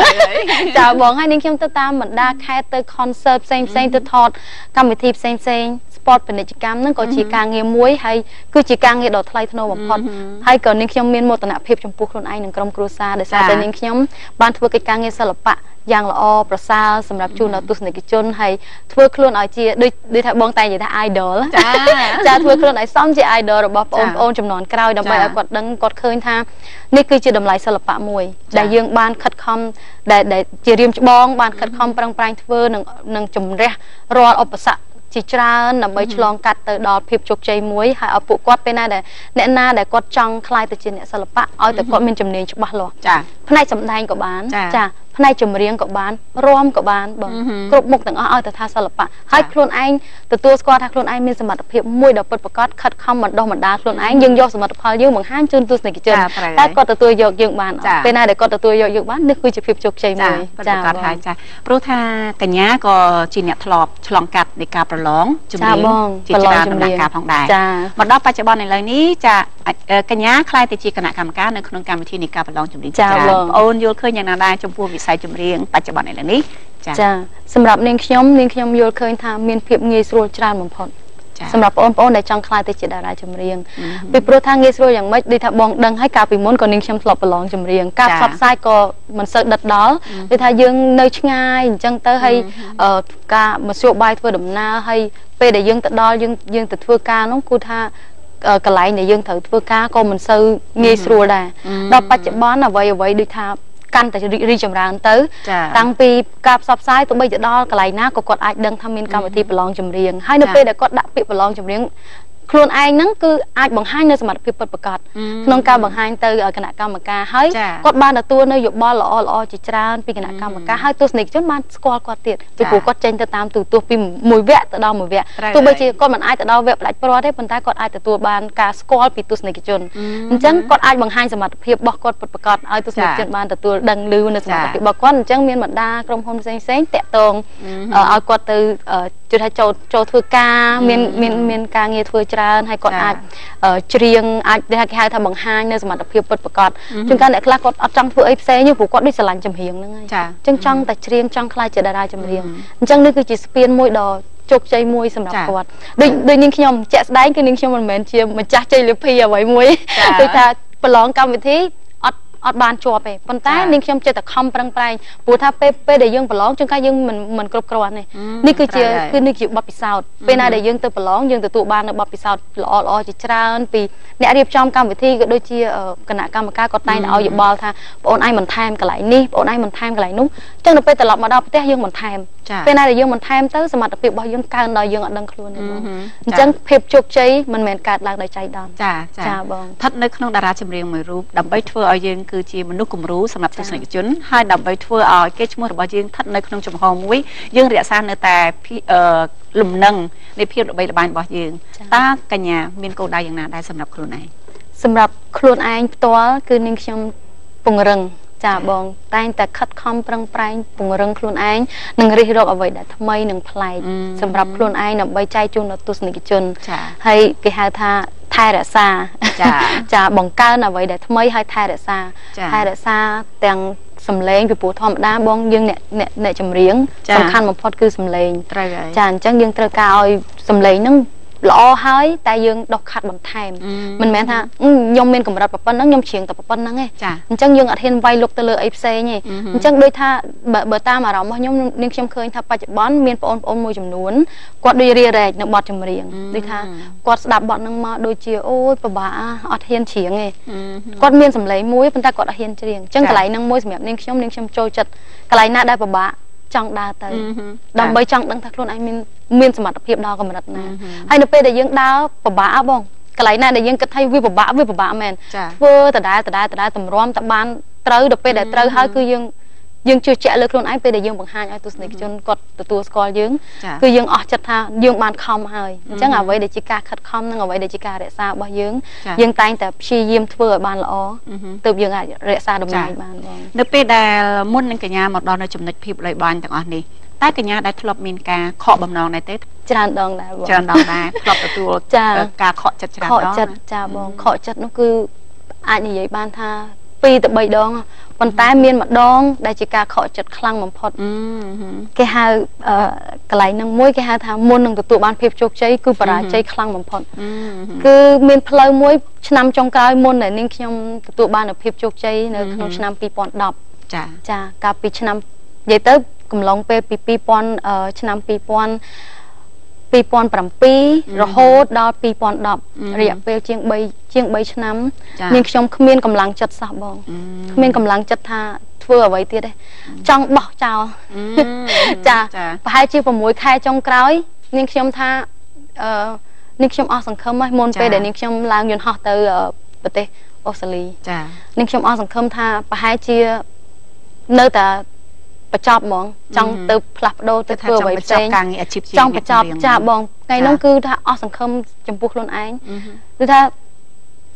ចាបងហើយនាងខ្ញុំទៅតាមបណ្ដាខេត្តទៅ concert ផ្សេងផ្សេងទៅថតកម្មវិធីផ្សេងផ្សេង sport ពាណិជ្ជកម្មហ្នឹងក៏ជាការងារមួយហើយគឺជាការងារដ៏ថ្លៃថ្នូរបំផុតហើយក៏នាងខ្ញុំមានមោទនភាពចំពោះខ្លួនឯងនិងក្រុមគ្រួសារដោយសារចា៎តែនាងខ្ញុំបានធ្វើកិច្ចការងារសិល្បៈយ៉ាងល្អប្រសើរសម្រាប់ជូនដល់ទស្សនិកជនហើយធ្វើខ្លួនឲ្យជាដូចដូចថាបងតែនិយាយថា idol ចា៎ចាធ្វើខ្លួនឲ្យសមជា idol របស់បងចា៎ប្អូនចំនួនក្រោយដើម្បីចា៎ឲ្យគាត់ដឹងគាត់ឃើញថានេះគឺជាតម្លៃសិល្បៈមួយចា៎ដែលយើងបានខិតខំដែលដែលជារៀមច្បងបានខិតខំប្រឹងប្រែងធ្វើនិងនិងជំរះរាល់ឧបសគ្គជាច្រើនដើម្បីឆ្លងកាត់ទៅដល់ភាពជោគជ័យមួយហើយឲ្យពួកគាត់ពេលណាដែលអ្នកណាដែលគាត់ចង់ក្លាយទៅជាអ្នកសិល្បៈឲ្យតែគាត់មានជំនាញច្បាស់លាស់ចាផ្នែកសម្ដែងក៏បានចា៎ ផ្នែកចម្រៀងក៏បានរាំក៏បានបងអឺហឺគ្រប់មុខទាំងអស់ឲ្យតែថាសិល្បៈហើយចា៎ខ្លួនឯងទទួលស្គាល់ថាខ្លួនឯងមានសមត្ថភាពមួយដ៏ពិតប្រាកដខិតខំបណ្ដុះបណ្ដាលខ្លួនឯងយើងយកសមិទ្ធផលយើងបង្ហាញជូនទស្សនិកជនចាត្រូវតែហើយគាត់ទទួលយកយើងបានអត់ចា៎ពេលណាដែលគាត់ទទួលយកយើងបាននេះគឺជាភាពជោគជ័យចាមួយពិតប្រាកដបងហើយចាព្រោះថាកញ្ញាក៏ជាអ្នកធ្លាប់ឆ្លងកាត់នៃការប្រឡងចម្រៀងចាបងជាប្រឡងច្រើនចម្ដំរៀណាងក់ការផងដែរចាមកដល់បច្ចុប្បន្នឥឡូវនេះចាអអឺកញ្ញាខ្លាយទៅជាគណៈកម្មការនៅក្នុងកម្មវិធីនៃការប្រឡងចម្រៀងចាច្រើនបងបងអូនយល់ឃើញយ៉ាងណាដែរចំពោះវិស័យចម្រៀងបច្ចុប្បន្នឥឡូវនេះចាចាសម្រាប់នាងខ្ញុំនាងខ្ញុំយល់ឃើញថាមានភាពងាយស្រួលច្រើនបំផុតចាសម្រាប់បងប្អូនដែលចង់ក្លាយទៅជាតារាចម្រៀងអឺហឺពីព្រោះថាងាយស្រួលយ៉ាងម៉េចដូចថាបងដឹងហើយកាលពីមុនក៏នាងខ្ញុំធ្លាប់ប្រឡងចម្រៀងការចា៎ផ្សព្វផ្សាយក៏មិនសូវដិតដល់ដូចថាយើងនៅឆ្ងាយអញ្ចឹងទៅហើយអឺការមធ្យោបាយធ្វើដំណើរហើយពេលដែលយើងទៅដល់យើងយើងទៅធ្វើការនោះគឺថាអឺកន្លែងដែលយើងត្រូវធ្វើការក៏មិនសូវងាយស្រួលដែរអឺដល់បច្ចុប្បន្នអ្វីអ្វីដូចថា កាន់តែរីករីកចម្រើនទៅចាតាំងពីការផ្សព្វផ្សាយទៅបីទៅដល់កន្លែងណាក៏គាត់អាចដឹងថាមានកម្មវិធីប្រឡងចម្រៀងហើយនៅចា៎ពេលដែលគាត់ដាក់ពាក្យប្រឡងចម្រៀង ខ្លួនឯងហ្នឹងគឺអាចបង្ហាញនៅសមត្ថភាពពិតប្រាកដអឺក្នុងការបង្ហាញទៅគណៈកម្មការហើយចា៎គាត់បានទទួលនៅយោបល់ល្អល្អជាច្រើនពីគណៈកម្មការហើយទស្សនិកជនបានស្គាល់គាត់ទៀតពីចា៎ព្រោះគាត់ចេញទៅតាមទូទស្សន៍ពីមួយវគ្គទៅដល់មួយវគ្គត្រូវទោះបីហើយជាគាត់មិនអាចទៅដល់វគ្គផ្ដាច់ព្រាត់ទេប៉ុន្តែគាត់អាចទទួលបានការស្គាល់ពីទស្សនិកជនអឺអញ្ចឹងគាត់អាចបង្ហាញសមត្ថភាពរបស់គាត់ពិតប្រាកដឲ្យទស្សនិកជនបានទទួលដឹងឮនៅសមត្ថភាពរបស់គាត់អញ្ចឹងមានបណ្ដាក្រុមហ៊ុនផ្សេងផ្សេងៗតាក់ទងអឺឲ្យគាត់ទៅអឺជឿថាចូលចូលធ្វើការមានមានមានការងារធ្វើច្រើនហើយគាត់ចា៎អាចអឺច្រៀងអាចដែលគេហៅថាបង្ហាញនៅសមត្ថភាពពិតប្រាកដជួនកាលអ្នកខ្លះគាត់អត់ចង់ធ្វើអីផ្សេងទេព្រោះគាត់ដូចស្រឡាញ់ចម្រៀងហ្នឹងហើយចា៎អញ្ចឹងចង់តែច្រៀងចង់ខ្លាចជាតារាចម្រៀងអញ្ចឹងនេះគឺជាស្ពានមួយដ៏ជោគជ័យមួយសម្រាប់ចា៎គាត់ដូចដូចនាងខ្ញុំជាក់ស្ដែងគឺនាងខ្ញុំមិនមែនជាម្ចាស់ជ័យលាភីអ្វីមួយចា៎ដូចថាប្រឡងកម្មវិធី អត់អត់បានជាប់ទេប៉ុន្តែចា៎នាងខ្ញុំចិត្តតែខំប្រឹងប្រែងព្រោះថាពេលពេលដែលយើងប្រឡងជួនកាលយើងមិនមិនគ្រប់គ្រាន់ទេអឺនេះគឺជាត្រូវហើយគឺនេះជាបទពិសោធន៍ពេលណាដែលយើងទៅប្រឡងយើងទទួលបាននៅបទពិសោធន៍ល្អល្អជាច្រើនពីអ្នករៀបចំកម្មវិធីក៏ដូចជាអឺគណៈកម្មការក៏តែងតែឲ្យយោបល់ថាបងអូនឯងបន្ថែមកន្លែងនេះបងអូនឯងបន្ថែមកន្លែងនោះអញ្ចឹងដល់ពេលត្រឡប់មកដល់ផ្ទះយើងបន្ថែមចា៎ពេលណាដែលយើងបន្ថែមទៅសមត្ថភាពរបស់យើងកើនដល់យើងអត់ដឹងខ្លួនទេបងអឺហឺអញ្ចឹងភាពជោគជ័យមិនមែនកើតឡើងដោយចៃដន្យចាចាចាបងស្ថិតនៅក្នុងតារាចម្រៀងមួយរូបដើម្បីធ្វើឲ្យយើងគឺជាមនុស្សគំរូសម្រាប់ទស្សនិកជនហើយដើម្បីធ្វើឲ្យគេឈ្មោះរបស់យើងស្ថិតនៅក្នុងចំហមួយយើងរក្សានៅតែភីអឺលំនឹងនៃភាពល្បីល្បាញរបស់យើងតើកញ្ញាមានគោលដៅយ៉ាងណាដែរសម្រាប់ខ្លួនឯងសម្រាប់ខ្លួនឯងផ្ទាល់គឺនាងខ្ញុំពង្រឹងចាបងតែងតែខិតខំប្រឹងប្រែងពង្រឹងខ្លួនឯងនិងរិះរកអ្វីដែលថ្មីនិងប្លែកអឺសម្រាប់ខ្លួនឯងដើម្បីចែកជូនដល់ទស្សនិកជនចាហើយគេហៅថា ថែរក្សាចាចាបង្កើនអ្វីដែលថ្មីហើយថែរក្សាចាថែរក្សាទាំងសំឡេងពីព្រោះធម្មតាបងយើងអ្នកអ្នកអ្នកចម្រៀងចាសំខាន់បំផុតគឺសំឡេងត្រូវហើយចាអញ្ចឹងយើងត្រូវការឲ្យសំឡេងហ្នឹង ល្អហើយតែយើងដុសខាត់បន្ថែមអឺមិនមែនថាអឺខ្ញុំមានកម្រិតប៉ុណ្ណឹងខ្ញុំច្រៀងតែប៉ុណ្ណឹងទេចាអញ្ចឹងយើងអត់ហ៊ានវាយលុកទៅលើអីផ្សេងទេអឺហឹមអញ្ចឹងដូចថាបើបើតាមអារម្មណ៍របស់ខ្ញុំនាងខ្ញុំឃើញថាបច្ចុប្បន្នមានបងប្អូនមួយចំនួនគាត់ដូចរារែកនៅបទចម្រៀងអឺដូចថាគាត់ស្ដាប់បទហ្នឹងមកដូចជាអូយពិបាកអត់ហ៊ានច្រៀងទេអឺគាត់មានសម្លេងមួយប៉ុន្តែគាត់អត់ហ៊ានច្រៀងអញ្ចឹងចាកន្លែងហ្នឹងមួយសម្រាប់នាងខ្ញុំនាងខ្ញុំចូលចិត្តកន្លែងណាដែលពិបាក ចង់ដើរទៅអឺហឹមដើម្បីចង់ដឹងថាខ្លួនឯងមានមានសមត្ថភាពដល់កម្រិតណាអឺហឹមហើយនៅពេលដែលយើងដើរពិបាកបងកន្លែងណាដែលយើងគិតថាវាពិបាកវាពិបាកមែនចាធ្វើដដែលដដែលដដែលតម្រាំតែបានត្រូវដល់ពេលដែលត្រូវហើយគឺយើង យើងជឿជាក់លើខ្លួនឯងពេលដែលយើងបង្ហាញឲ្យទស្សនិកជនគាត់ទទួលស្គាល់យើងចាគឺយើងអស់ចិត្តថាយើងបានខំហើយអញ្ចឹងអឺអ្វីដែលជាការខិតខំនិងអ្វីដែលជាការរក្សារបស់យើងចាយើងតែងតែព្យាយាមធ្វើឲ្យបានល្អអឺហឹមទើបយើងអាចរក្សាតម្លៃចាបានបងនៅពេលដែលមុននឹងកញ្ញាមកដល់នៅចំណុចភាពលៃបាញ់ទាំងអស់នេះតែកញ្ញាដែលធ្លាប់មានការខកបំណងដែរទេច្រើនដងដែរបងច្រើនដងដែរធ្លាប់ទទួលចាការខកចិត្តច្រើនខដកងចិត្តណាចាបងខកចិត្តនោះគឺអាចនិយាយបានថា 2ទៅ3ដងប៉ុន្តែមានម្ដង ដែលជាការខកចិត្តខ្លាំងបំផុតអឺហឹមគេហៅអឺកន្លែងហ្នឹងមួយគេហៅថាមុននឹងទទួលបានភាពជោគជ័យគឺបរាជ័យខ្លាំងបំផុតអឺហឹមគឺមានផ្លូវមួយឆ្នាំចុងក្រោយមុនដែលនាងខ្ញុំទទួលបាននូវភាពជោគជ័យនៅក្នុងហឹមឆ្នាំ2010ចាចាកាលពីឆ្នាំនិយាយទៅកំឡុងពេលពី2000អឺឆ្នាំ2000 2007រហូតដល់2010រយៈពេលជាង3ជាង3ឆ្នាំចានាងខ្ញុំគ្មានកម្លាំងចិត្តសោះបងអឺគ្មានកម្លាំងចិត្តថាធ្វើអ្វីទៀតទេចង់បោះចោលអឺចាចាប្រហែលជា6ខែចុងក្រោយនាងខ្ញុំថាអឺនាងខ្ញុំអស់សង្ឃឹមហើយមុនចាពេលដែលនាងខ្ញុំឡើងយន្តហោះទៅអឺប្រទេសអូស្ត្រាលីចានាងខ្ញុំអស់សង្ឃឹមថាប្រហែលជានៅតែ បញ្ចប់ហ្មងចង់ហឹមទៅផ្លាស់ប្ដូរទៅទៅធ្វើអ្វីចង់ផ្សេងការងារអាជីពជាចង់បញ្ចប់អ្នកចម្រៀងចាបងថ្ងៃនោះចាគឺថាអស់សង្ឃឹមចំពោះខ្លួនឯងអឺហឹមគឺថា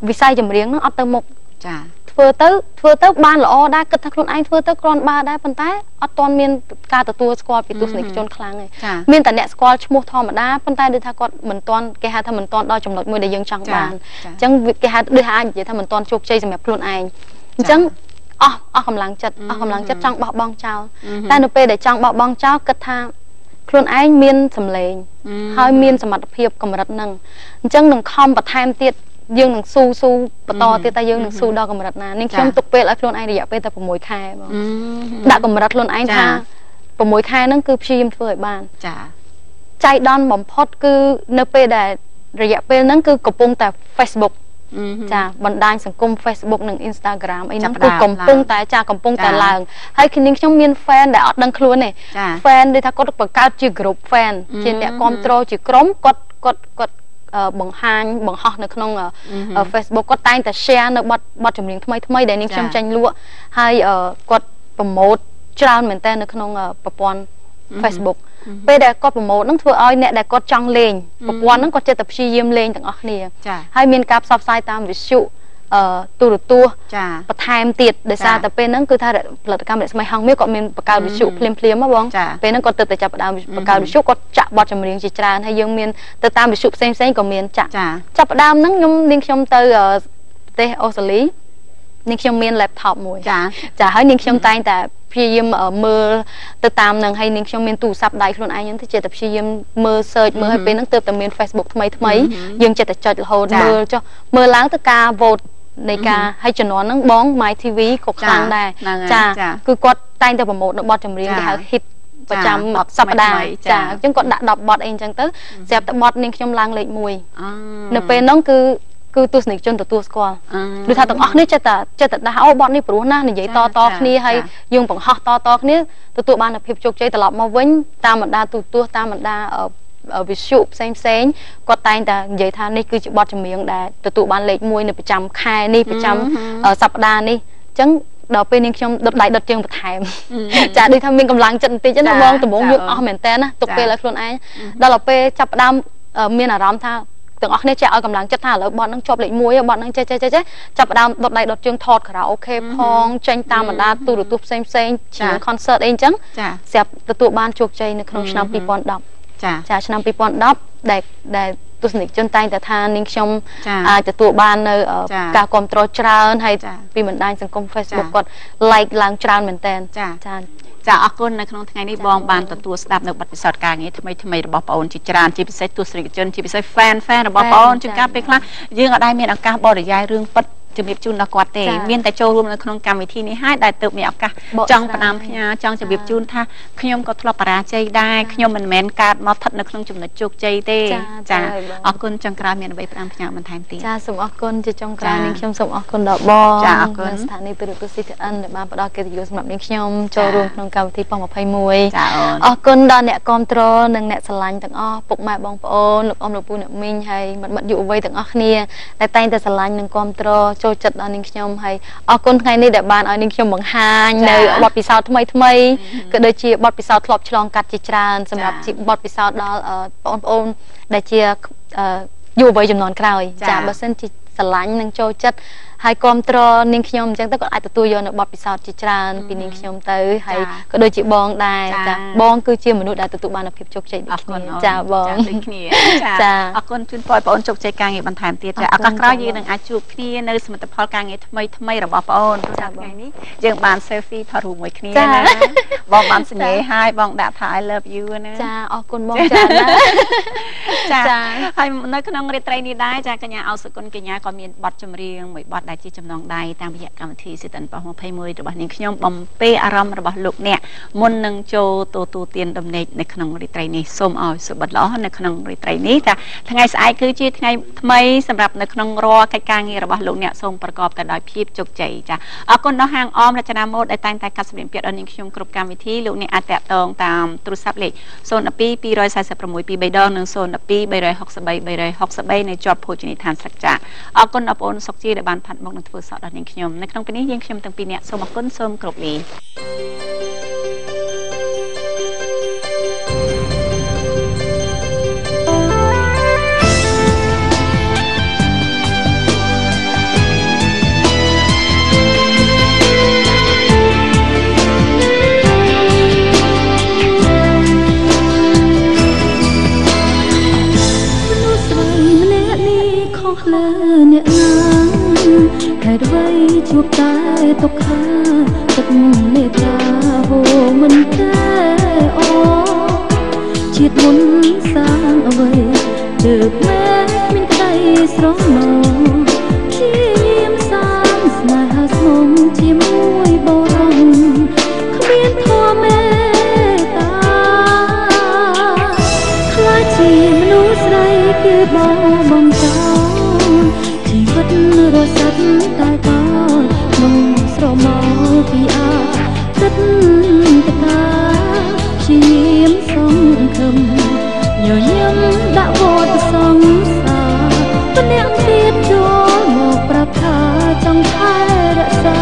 វិស័យចម្រៀងហ្នឹងអត់ទៅមុខចាធ្វើទៅធ្វើទៅបានល្អដែរគិតថាខ្លួនឯងធ្វើទៅគ្រាន់បើដែរប៉ុន្តែអត់ទាន់មានការទទួលស្គាល់ពីទស្សនិកជនខ្លាំងទេចាមានតែអ្នកស្គាល់ឈ្មោះធម្មតាប៉ុន្តែដូចថាគាត់មិនទាន់គេហៅថាមិនទាន់ដល់ចំណុចមួយដែលយើងចង់ចាបានចាអញ្ចឹងវាគេហៅដូចថាអាចនិយាយថាមិនទាន់ជោគជ័យសម្រាប់ខ្លួនឯងអញ្ចឹង អស់អស់កម្លាំងចិត្តអស់កម្លាំងចិត្តចង់បោះបង់ចោលអឺហឹមតែនៅពេលដែលចង់បោះបង់ចោលគិតថាខ្លួនឯងមានសម្លេងអឺហើយមានសមត្ថភាពកម្រិតហ្នឹងអញ្ចឹងនឹងខំបន្ថែមទៀតយើងនឹងស៊ូស៊ូបន្តទៀតតែយើងនឹងស៊ូដល់កម្រិតណានាងខ្ញុំទុកពេលឲ្យខ្លួនឯងរយៈពេលតែ6ខែបងអឺដាក់កម្រិតខ្លួនឯងចាថា6ខែហ្នឹងគឺព្យាយាមធ្វើឲ្យបានចាចៃដន្យបំផុតគឺនៅពេលដែលរយៈពេលហ្នឹងគឺកំពុងតែ Facebook អឺហឹម ចាបណ្ដាញសង្គម Facebook និង Instagram អីហ្នឹងចាប់គឺផ្ដើមកំពុងឡើងតែចាកំពុងតែចាឡើងហើយគឺនាងខ្ញុំមាន fan ដែលអត់ដឹងខ្លួនទេចា fan ដូចថាគាត់បង្កើតជា group fan អឺជាអ្នកគ្រប់គ្រងជាក្រុមគាត់គាត់គាត់អឺបង្ហាញបង្ហោះនៅក្នុងអឺអឺហឹមអឺ Facebook គាត់តែងតែ share នៅបទបទចម្រៀងថ្មីថ្មីៗដែលនាងខ្ញុំចាចាញ់លក់ហើយអឺគាត់ប្រម៉ូទច្រើនមែនតើនៅក្នុងអឺប្រព័ន្ធ Facebook ពេលដែលគាត់ប្រម៉ូទហ្នឹងធ្វើឲ្យអ្នកដែលគាត់ចង់លេងប្រព័ន្ធហ្នឹងគាត់ចិត្តតែព្យាយាមលេងទាំងអស់គ្នាចាហើយមានការផ្សព្វផ្សាយតាមវិទ្យុអឺទូរទស្សន៍ចាបន្ថែមទៀតដោយសារចាតែពេលហ្នឹងគឺថាផលិតកម្មរស្មីហងមាសគាត់មានបង្កើតវិទ្យុអឺភ្លាមភ្លាមៗមកបងចាពេលហ្នឹងគាត់ទៅតែចាប់ផ្ដើមបង្កើតវិទ្យុគាត់ចាក់បទចម្រៀងជាច្រើនហើយយើងមានទៅតាមវិទ្យុផ្សេងផ្សេងៗក៏មានចាក់ចាចាប់ផ្ដើមហ្នឹងខ្ញុំនាងខ្ញុំទៅអឺប្រទេសអូស្ត្រាលី នាងខ្ញុំមាន laptop មួយចាចាហើយនាងខ្ញុំតែងតែព្យាយាមអឺមើលទៅតាមនឹងហើយនាងខ្ញុំមានទូរស័ព្ទដៃខ្លួនឯងហ្នឹងទៅចេះតែព្យាយាមមើល search មើលហើយពេលហ្នឹងទើបតែមាន Facebook ថ្មីថ្មីៗយើងចេះតែចុចរហូតចាមើលចុះមើលឡើងទៅការ vote នៃការហើយជំនាន់ហ្នឹងបង My TV ក៏ខ្លាំងដែរហ្នឹងហើយចាចាគឺគាត់តែងតែប្រម៉ូទនៅបទចម្រៀងចាគេហៅ hit ប្រចាំបទសប្តាហ៍ថ្មីៗចាចាអញ្ចឹងគាត់ដាក់10បទអីអញ្ចឹងទៅស្រាប់តែបទនាងខ្ញុំឡើងលេខ1អឺនៅពេលហ្នឹងគឺ គឺទស្សនិកជនទទួលស្គាល់អឺដូចថាទាំងអស់គ្នាចិត្តតែចិត្តតែដាក់អូបទនេះព្រោះណាស់និយាយតចាតចាគ្នាហើយចាយើងបង្ហោះតតគ្នាទទួលបាននូវភាពជោគជ័យត្រឡប់មកវិញតាមបណ្ដាទូរទស្សន៍តាមបណ្ដាអឺអឺវិទ្យុផ្សេងផ្សេងគាត់តែងតែនិយាយថានេះគឺជាបទចម្រៀងដែលទទួលបានលេខ1នៅប្រចាំខែនេះប្រចាំអឺសប្ដាហ៍នេះអញ្ចឹងដល់ពេលនាងខ្ញុំដុតដៃដុតជើងបន្ថែមចាដូចថាមានកម្លាំងចិត្តបន្តិចណាចាបងដំបូងចាយើងអស់មែនតើណាទុកចាពេលឲ្យខ្លួនឯងដល់ដល់ពេលចាប់ផ្ដើមអឺមានអារម្មណ៍ថា ទាំងអស់គ្នាចេះឲ្យកម្លាំងចិត្តថាឥឡូវបត់ហ្នឹងជាប់លេខ1ហើយបត់ហ្នឹងចេះចេះចេះចេះចាប់ផ្ដើមដុតដៃដុតជើងថតខារ៉ាអូខេផងចេញតាមបណ្ដាទូរទស្សន៍ផ្សេងផ្សេងៗចាជា concert អីអញ្ចឹងចាស្រាប់ទទួលបានជោគជ័យនៅក្នុងឆ្នាំអឺហឹម2010ចាចាឆ្នាំ2010ដែលដែលទស្សនិកជនតែងតែថានាងខ្ញុំចា៎អាចទទួលបាននៅអឺចា៎ការគ្រប់គ្រងច្រើនហើយចា៎ពីបណ្ដាញសង្គម Facebook ចា៎គាត់ like ឡើងច្រើនមែនតើចា៎ ចា៎ចាអរគុណនៅក្នុងថ្ងៃនេះបងបានទទួលស្ដាប់នៅបទពិសោធន៍ការងារថ្មីថ្មីរបស់បងអូនជាច្រើនជាពិសេសទស្សនិកជនជាពិសេស fan fan របស់បងអូនចា៎ជាងការពេលខ្លះយើងអត់ដែលមានឱកាសបរិយាយរឿងពិត ជំរាបជូនដល់គាត់ទេចា៎មានតែចូលរួមនៅក្នុងកម្មវិធីនេះហើយដែលទៅមានឱកាសបកចង់ស្រាយផ្ដាំផ្ញើចង់ជម្រាបចា៎ជូនថាខ្ញុំក៏ធ្លាប់បរាជ័យដែរខ្ញុំមិនមែនកើតមកស្ថិតនៅក្នុងចំណុចជោគជ័យទេចា៎ចា៎ហើយបងអរគុណចុងក្រោយមានអ្វីផ្ដាំផ្ញើបន្ថែមទៀតចាសូមអរគុណជាចុងក្រោយចា៎នាងខ្ញុំសូមអរគុណដល់បងចា៎អរគុណនៅស្ថានីយ៍ទូរទស្សន៍ CTN ដែលបានផ្ដល់កិត្តិយសសម្រាប់នាងខ្ញុំចូលរួមក្នុងកម្មវិធីប៉ុស្តិ៍21ចាអូនអរគុណដល់អ្នកគ្រប់គ្រងនិងអ្នកស្រឡាញ់ទាំងអស់ពុកម៉ែបងប្អូនលោកអ៊ំលោកពូអ្នកមីងហើយមិត្តមិត្តយុវវ័យទាំងអស់គ្នាដែលតែងតែស្រឡាញ់និងគ្រប់គ្រងចូលចិត្តដល់នាងខ្ញុំហើយអរគុណថ្ងៃនេះដែលបានឲ្យនាងខ្ញុំបង្ហាញចា៎នៅបទពិសោធន៍ថ្មីថ្មីក៏ដូចជាបទពិសោធន៍ធ្លាប់ឆ្លងកាត់ជាច្រើនសម្រាប់ចា៎ជាបទពិសោធន៍ដល់អឺបងប្អូនដែលជាអឺយុវវ័យចំនួនក្រោយចា៎បើសិនជាស្រឡាញ់និងចូលចិត្ត ហើយគ្រប់គ្រងនាងខ្ញុំអញ្ចឹងទៅគាត់អាចទទួលយកនៅបទពិសោធន៍ជាច្រើន ពីនាងខ្ញុំទៅហើយចា៎ក៏ដូចជាបងដែរចា៎ចាបងគឺជាមនុស្សដែលទទួលបាននូវភាពជោគជ័យអដូចរគុគ្នាណអូនចាបងចាដូចគ្នាចាអរគុណជូនពរឲ្យបងអូនជោគជ័យការងារបន្ថែមទៀតចាអឱរគុណកាសក្រោយចា៎យើងនឹងអាចជួបគ្នានៅសមិទ្ធផលការងារថ្មីថ្មីរបស់បងអូនព្រោះចា៎ថាបងថ្ងៃនេះយើងបាន selfie ថតរូបមួយគ្នាចា៎ណាបងបានសញ្ញេចា៎ហើយបងដាក់ថា I love you ណាចាអរគុណបងច្រើនណាស់ចាចា៎ហើយនៅក្នុងរាត្រីនេះដែរចាកញ្ញាអោសុគន្ធកញ្ញាក៏មានបទចម្រៀងមួយបទដែលជាចំណងដៃតាមរយៈកម្មវិធីសិទ្ធិនប៉ុស្តិ៍21របស់នាងខ្ញុំបំពេអារម្មណ៍របស់លោកអ្នកមុននឹងចូលទទួលទានដំណេកនៅក្នុងរាត្រីនេះសូមឲ្យសុបិតល្អនៅក្នុងរាត្រីនេះចាថ្ងៃស្អែកគឺជាថ្ងៃថ្មីសម្រាប់នៅក្នុងរាល់កិច្ចការងាររបស់លោកអ្នកសូមប្រកបទៅដោយភាពជោគជ័យចាអរគុណដល់ហាងអមរចនាម៉ូដដែលតែងតែកាត់សម្ភារដល់នាងខ្ញុំគ្រប់កម្មវិធីលោកអ្នកអាចតាក់ទងតាមទូរស័ព្ទលេខ012 246 23ដងនិង012 363 363នៅជាប់ភោជនីយដ្ឋានស្លឹកចាអរគុណដល់បងប្អូនសុកជីដែលបានផាត់មុខនិងធ្វើសក់ដល់នាងខ្ញុំនៅក្នុងពេលនេះយើងខ្ញុំទាំងពីរនាក់សូមអរគុណសូមគោរពលា តុអ្វីជួបតែទុក្ខាទឹកមេត្តាហូរមិនទេអូជាតិមុនសាងអ្វីទើបមែនគ្មានក្តីស្រណោ ទឹកកតាព្យាយាមសង្ឃឹមញញឹមដាក់វត្តសង្សារម្នាក់ទៀតចូលមកប្រាប់ថាចង់ថែរក្សា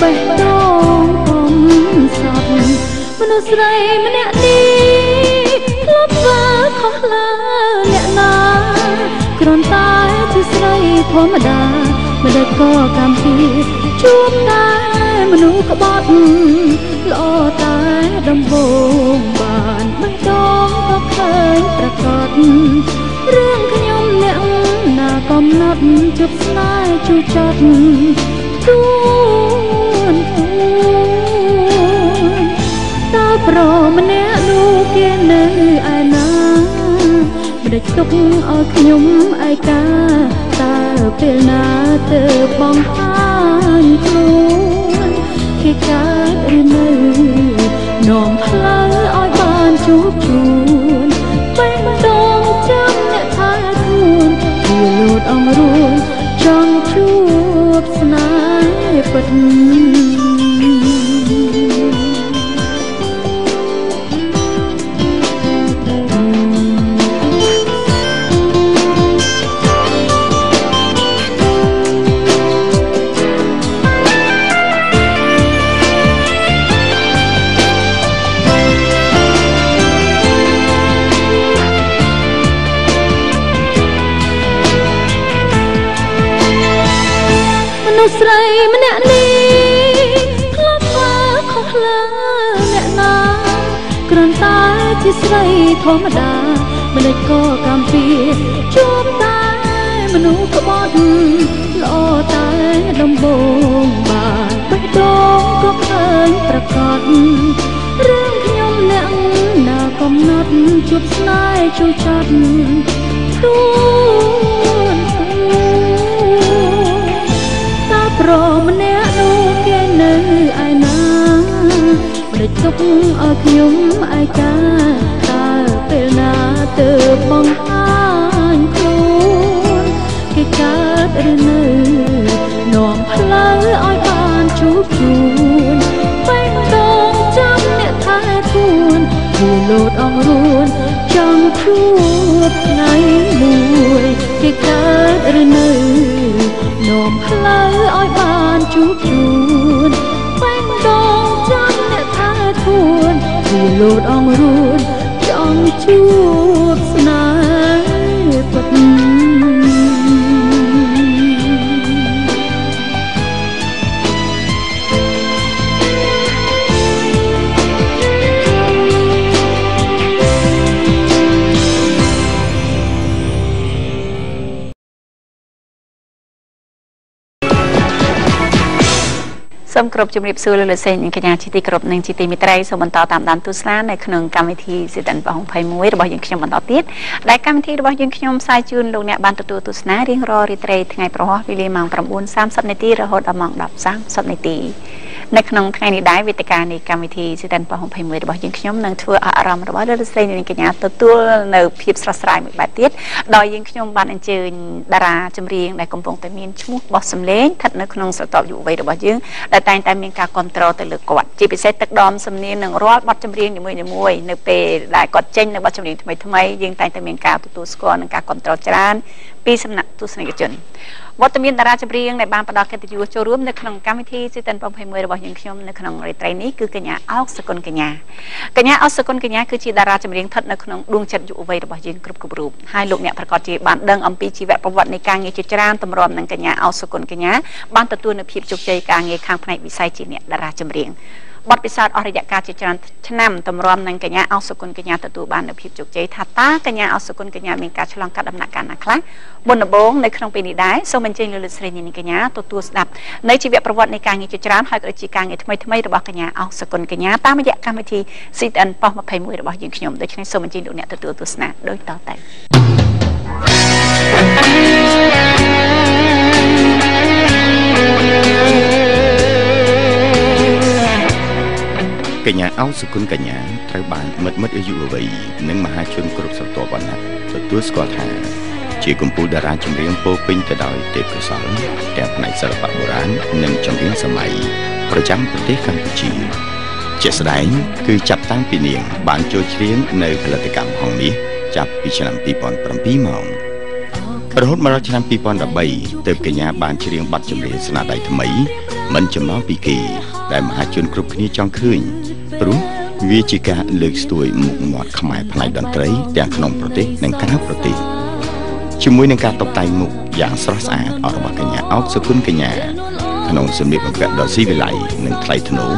បេះដូងកុំសត់មនុស្សស្រីម្នាក់នេះធ្លាប់ធ្វើខុសលើអ្នកណាគ្រាន់តែជាស្រីធម្មតាមិនដែលក៏កម្មពីជួបតែ មនុស្សក្បត់ល្អតែដំបូងបានមិនដងក៏ឃើញប្រកបរឿងខ្ញុំអ្នកណាកំណត់ជប់ស្នេហ៍ជួចចត់ទួនទួនតើប្រម្នាក់នោះគេនៅឯណាមិនដេចទុកឲ្យខ្ញុំឯកាតើពេលណាទៅបងហាញខ្លួន គេកើតឬនៅនាំផ្លូវឲ្យបានជួបជូនបេះដូងចាំអ្នកថែខ្លួនជាលោតអងរួយ ស្សស្រីម្នាក់នេះធ្លាប់ធ្វើខុសលើអ្នកណាគ្រាន់តែជាស្រីធម្មតាមម្លេចក៏កំពីជួបតែមនុស្សក្បត់ល្អតែដំបងបានបេះដូងក៏ឃើញប្រកបរឿងខ្ញុំអ្នកណាកំណត់ជួបស្នេហ៍ជួយចាត់ខ្លួន ម្ដេចទុកឲ្យខ្ញុំឯកាតើពេលណាទើបបង្ហាញខ្លួនគេកើតឬនៅនាំផ្លូវឲ្យបានជួបជូនបែងដងចាំអ្នកថែខ្លួនវាលោតអងរួនចង់ជួបថ្ងៃមួយគេកើតឬនៅនាំផ្លូវឲ្យបានជួបជូន ខ្លួនវាលោតអងរួនចង់ជួប គោរពជំរាបសួរលោកលោកស្រីនិងកញ្ញាជាទីគោរពនិងជាទីមេត្រីសូមបន្តតាមដានទស្សនានៅក្នុងកម្មវិធី Season 21របស់យើងខ្ញុំបន្តទៀតដែលកម្មវិធីរបស់យើងខ្ញុំផ្សាយជូនលោកអ្នកបានទទួលទស្សនារៀងរាល់រាត្រីថ្ងៃប្រហោះវេលាម៉ោង9:30នាទីរហូតដល់ម៉ោង10:30នាទីនៅក្នុងថ្ងៃនេះដែរវេទិកានៃកម្មវិធី Season 21របស់យើងខ្ញុំនឹងធ្វើឲ្យអារម្មណ៍របស់លោកលោកស្រីនិងកញ្ញាទទួលនៅភាពស្រស់ស្រាយមួយបែបទៀតដោយយើងខ្ញុំបានអញ្ជើញតារាចម្រៀងដែលកំពុងតែមានឈ្មោះបោះសម្លេងស្ថិតនៅក្នុងស្រទាប់យុវវ័យរបស់យើងដែលតែងតែមានការគ្រប់គ្រងទៅលើគាត់ជាពិសេសទឹកដមសំនៀងនឹងរាល់បទចម្រៀងនីមួយៗនៅពេលដែលគាត់ចេញនៅបទចម្រៀងថ្មីថ្មីយើងតែងតែមានការទទួលស្គាល់និងការគ្រប់គ្រងច្រើនពីសំណាក់ទស្សនិកជន វត្តមានតារាចម្រៀងដែលបានផ្ដល់កិត្តិយសចូលរួមនៅក្នុងកម្មវិធី Season 21របស់យើងខ្ញុំនៅក្នុងរាត្រីនេះគឺកញ្ញាអោកសកុនកញ្ញាកញ្ញាអោកសកុនកញ្ញាគឺជាតារាចម្រៀងស្ថិតនៅក្នុងដួងចិត្តយុវវ័យរបស់យើងគ្រប់គ្រប់រូបហើយលោកអ្នកប្រកាសជាបានដឹងអំពីជីវប្រវត្តិនៃការងារជាច្រើនតម្រាំនឹងកញ្ញាអោកសកុនកញ្ញាបានទទួលនូវភាពជោគជ័យការងារខាងផ្នែកវិស័យជាអ្នកតារាចម្រៀង បទពិសោធន៍អស់រយៈកាលជាច្រើនឆ្នាំតម្រាំនឹងកញ្ញាអសុគន្ធកញ្ញាទទួលបាននូវភាពជោគជ័យថាតើកញ្ញាអសុគន្ធកញ្ញាមានការឆ្លងកាត់ដំណាក់កាលណាខ្លះមុនដំបូងនៅក្នុងពេលនេះដែរសូមអញ្ជើញលោកលោកស្រីនាងកញ្ញាទទួលស្ដាប់នៅជីវប្រវត្តិនៃការងារជាច្រើនហើយក៏ដូចជាការងារថ្មីថ្មីរបស់កញ្ញាអសុគន្ធកញ្ញាតាមរយៈកម្មវិធី CTN ប៉ុស21របស់យើងខ្ញុំដូច្នេះសូមអញ្ជើញលោកអ្នកទទួលទស្សនាដូចត កទៅញ្ញាអោសុគន្ធកញ្ញាត្រូវបានមិត្តមិត្តអាយុវ័យនិងមហាជនគ្រប់ស្រទាប់វណ្ណៈទទួលស្គាល់ថាជាកំពូលតារាចម្រៀងពោពេញទៅដោយទេពកោសល្យទាំងផ្នែកសិល្បៈបុរាណនិងចម្រៀងសម័យប្រចាំប្រទេសកម្ពុជាជាក់ស្ដែងគឺចាប់តាំងពីនាង បានចូលច្រៀងនៅផលិតកម្មហងនេះចាប់ពីឆ្នាំ2007មករហូតមកដល់ឆ្នាំ2013ទើបកញ្ញាបានច្រៀងបទចម្រៀងស្នាដៃថ្មីមិនចំណងពីគេដែលមហាជនគ្រប់គ្នាចង់ឃើញ ព្រោះវាជាការលើកស្ទួយមុខមាត់ខ្មែរផ្នែកតន្ត្រីទាំងក្នុងប្រទេសនិងក្រៅប្រទេសជាមួយនឹងការតុបតែងមុខយ៉ាងស្រស់ស្អាតរបស់កញ្ញាអោកសុគន្ធកញ្ញាក្នុងសម្លៀកបំពាក់ដ៏ស៊ីវិល័យនិងថ្លៃថ្នូរ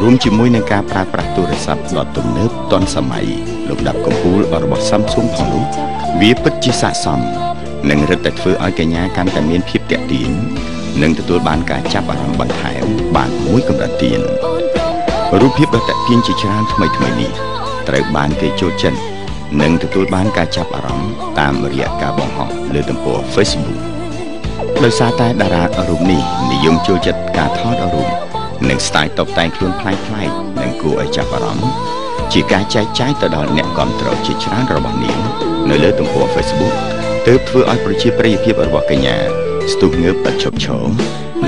រួមជាមួយនឹងការប្រើប្រាស់ទូរស័ព្ទដ៏ទំនើបទាន់សម័យលោកដាប់កំពូលរបស់ Samsung ផងនោះវាពិតជាស័ក្តិសមនិងរឹតតែធ្វើឲ្យកញ្ញាកាន់តែមានភាពតាក់ទាញនិងទទួលបានការចាប់អារម្មណ៍បន្ថែមបានមួយកម្រិតទៀត រូបភាពដ៏តាក់ទាញជាច្រើនថ្មីថ្មីនេះត្រូវបានគេចូលចិត្តនិងទទួលបានការចាប់អារម្មណ៍តាមរយៈការបង្ហោះលើទំព័រ Facebook ដោយសារតែតារារូបនេះនិយមចូលចិត្តការថតរូបនិងស្ទាយតុបតែងខ្លួនប្លែកៗនិងគួរឲ្យចាប់អារម្មណ៍ជាការចែកចាយទៅដល់អ្នកគាំទ្រជាច្រើនរបស់នាងនៅលើទំព័រ Facebook ទើបធ្វើឲ្យប្រជាប្រិយភាពរបស់កញ្ញាស្ទុះងើបឥតឈប់ឈរ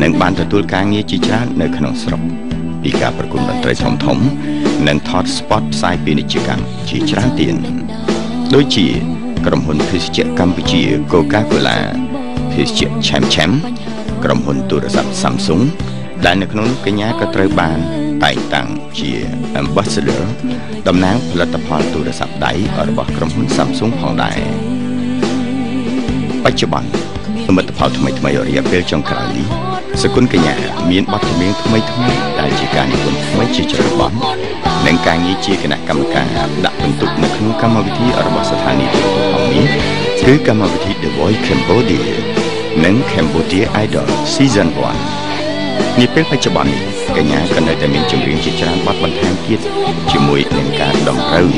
និងបានទទួលការងារជាច្រើននៅក្នុងស្រុក ពីការប្រគំតន្ត្រីធំធំ និងថត spot ផ្សាយពាណិជ្ជកម្មជាច្រើនទៀតដូចជា ក្រុមហ៊ុនភេសជ្ជៈកម្ពុជា Coca-Cola ភេសជ្ជៈ Cham Cham ក្រុមហ៊ុនទូរស័ព្ទ Samsung ដែលនៅក្នុងកញ្ញាក៏ត្រូវបានតែងតាំងជា Ambassador តំណាងផលិតផលទូរស័ព្ទដៃរបស់ក្រុមហ៊ុន Samsung ផងដែរបច្ចុប្បន្ន មិត្តផលថ្មីថ្មីរយៈពេលចុងក្រោយនេះសគុណកញ្ញាមានបទចម្រៀងថ្មីថ្មីដែលជាការនិពន្ធថ្មីជាច្រើនបទនិងការងារជាគណៈកម្មការដាក់បន្ទុកនៅក្នុងកម្មវិធីរបស់ស្ថានីយ៍ទូរទស្សន៍ផងនេះគឺកម្មវិធី The Voice Cambodia និង Cambodia Idol Season 1 នាពេលបច្ចុប្បន្ននេះកញ្ញាក៏នៅតែមានចម្រៀងជាច្រើនបទបន្ថែមទៀតជាមួយនឹងការតម្រូវ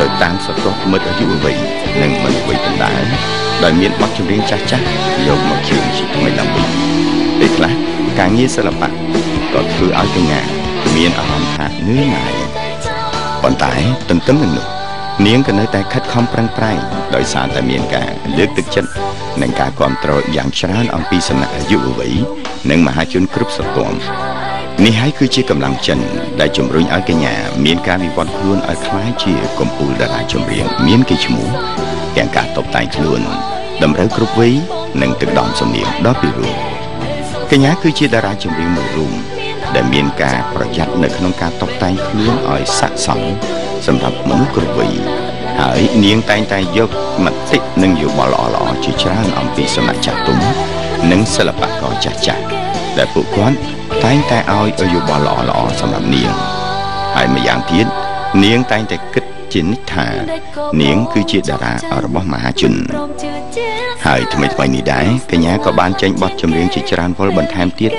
ទៅតាមស្រទាប់មិត្តអាយុវ័យនិងមិត្តវ័យដដែលដោយមានបទចម្រៀងចាស់ចាស់យកមកជឿជាថ្មីឡើងវិញពេលខ្លះការងារសិល្បៈក៏ធ្វើឲ្យកញ្ញាមានអារម្មណ៍ថានឿយណាយប៉ុន្តែទន្ទឹមនឹងនោះនាងក៏នៅតែខិតខំប្រឹងប្រែងដោយសារតែមានការលើកទឹកចិត្តនិងការគ្រប់គ្រងយ៉ាងច្រើនអំពីសំណាក់អាយុវ័យ និងមហាជនគ្រប់ស្រទាប់នេះហើយគឺជាកម្លាំងចិនដែលជំរុញឲ្យកញ្ញាមានការវិវត្តខ្លួនឲ្យខ្លាយជាកំពូលតារាចម្រៀងមានគេឈ្មោះទាំងការតបតែងខ្លួនតម្រូវគ្រប់វ័យនិងទឹកដមសំនៀងដ៏ពិរោះកញ្ញាគឺជាតារាចម្រៀងមួយរូបដែលមានការប្រយ័ត្ននៅក្នុងការតបតែងខ្លួនឲ្យស័ក្តិសមសម្រាប់មនុស្សគ្រប់វ័យហើយនាងតែងតែយកមតិនិងយោបល់ល្អៗជាច្រើនអំពីសំណាក់ចាស់ទុំ និងសិល្បករចាស់ចាស់ដែលពួកគាត់តែងតែឲ្យយោបល់ល្អៗសម្រាប់នាងហើយម្យ៉ាងទៀតនាងតែងតែគិតជានិច្ចថា នាង គឺជាតារារបស់មហាជន ហើយថ្មីថ្មីនេះដែរកញ្ញាក៏បានចេញបទចម្រៀងជាច្រើនពលបន្ថែមទៀត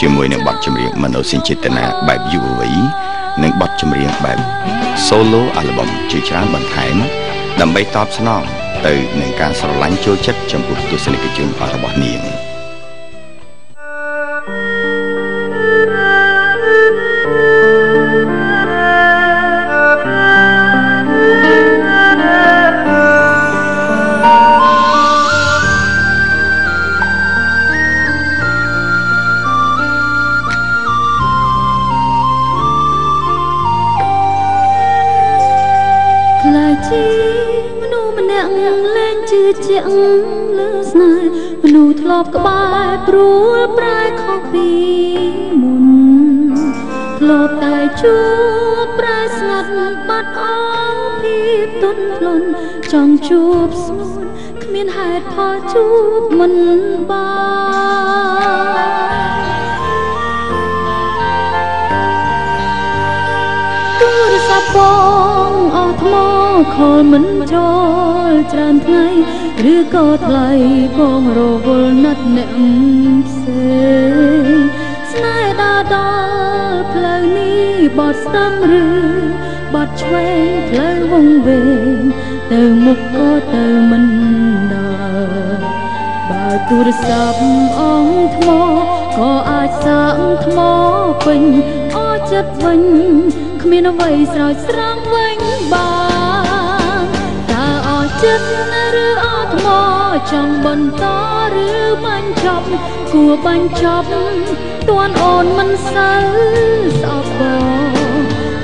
ជាមួយនឹងបទចម្រៀងមនោសញ្ចេតនាបែបយុវវ័យនិងបទចម្រៀងបែប solo album ជាច្រើនបន្ថែម ដើម្បីតបស្នងទៅនឹងការស្រឡាញ់ចូលចិត្តចំពោះទស្សនិកជនរបស់នាង។ ជួបប្រែស្ងាត់បាត់អស់ភាពទន់ភ្លន់ចង់ជួបស្នួនគ្មានហេតុផលជួបមិនបានទូរស័ព្ទបងអស់ថ្មខលមិនចូលច្រើនថ្ងៃឬក៏ថ្លៃបងរវល់ណាត់អ្នកផ្សេង បត់ស្ដាំឬបត់ឆ្វេងផ្លូវវងវែងទៅមុខក៏ទៅមិនដល់បើទូរស័ព្ទអងថ្មក៏អាចសាកថ្មពេញអចិត្តវិញគ្មានអ្វីស្រោចស្រង់វិញបានតើអចិត្តចង់បន្តឬបញ្ចប់គួរបញ្ចប់ ទួនអូនមិនសូវស្អប់បង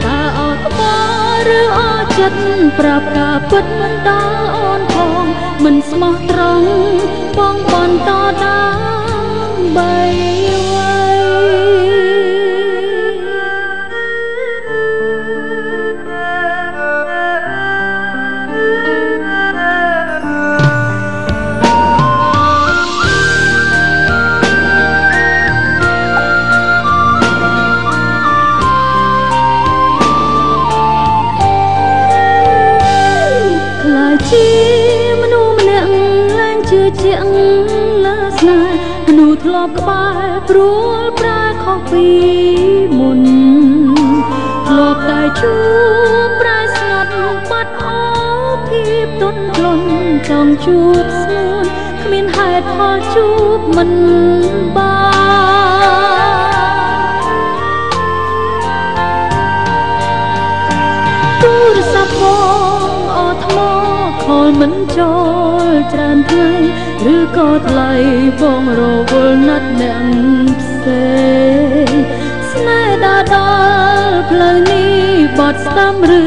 តើអត់បងឬអត់ចិត្តប្រាប់ការពិតមិនដល់អូនផងមិនស្មោះត្រង់បងបន្តដើម្បី ព្រួលប្រែខុសពីមុនធ្លាប់តែជួបប្រែស្ងាត់បាត់អស់ភាពទន់ភ្លន់ចង់ជួបស្នួនគ្មានហេតុផលជួបមិនបានទូរស័ព្ទបងអត់ថ្មខលមិនចូលច្រើនថ្ងៃ ឬក៏ថ្លៃបងរវល់ណាត់អ្នកផ្សេងស្នេហ៍ដើរដល់ផ្លូវនេះបត់ស្ដាំឬ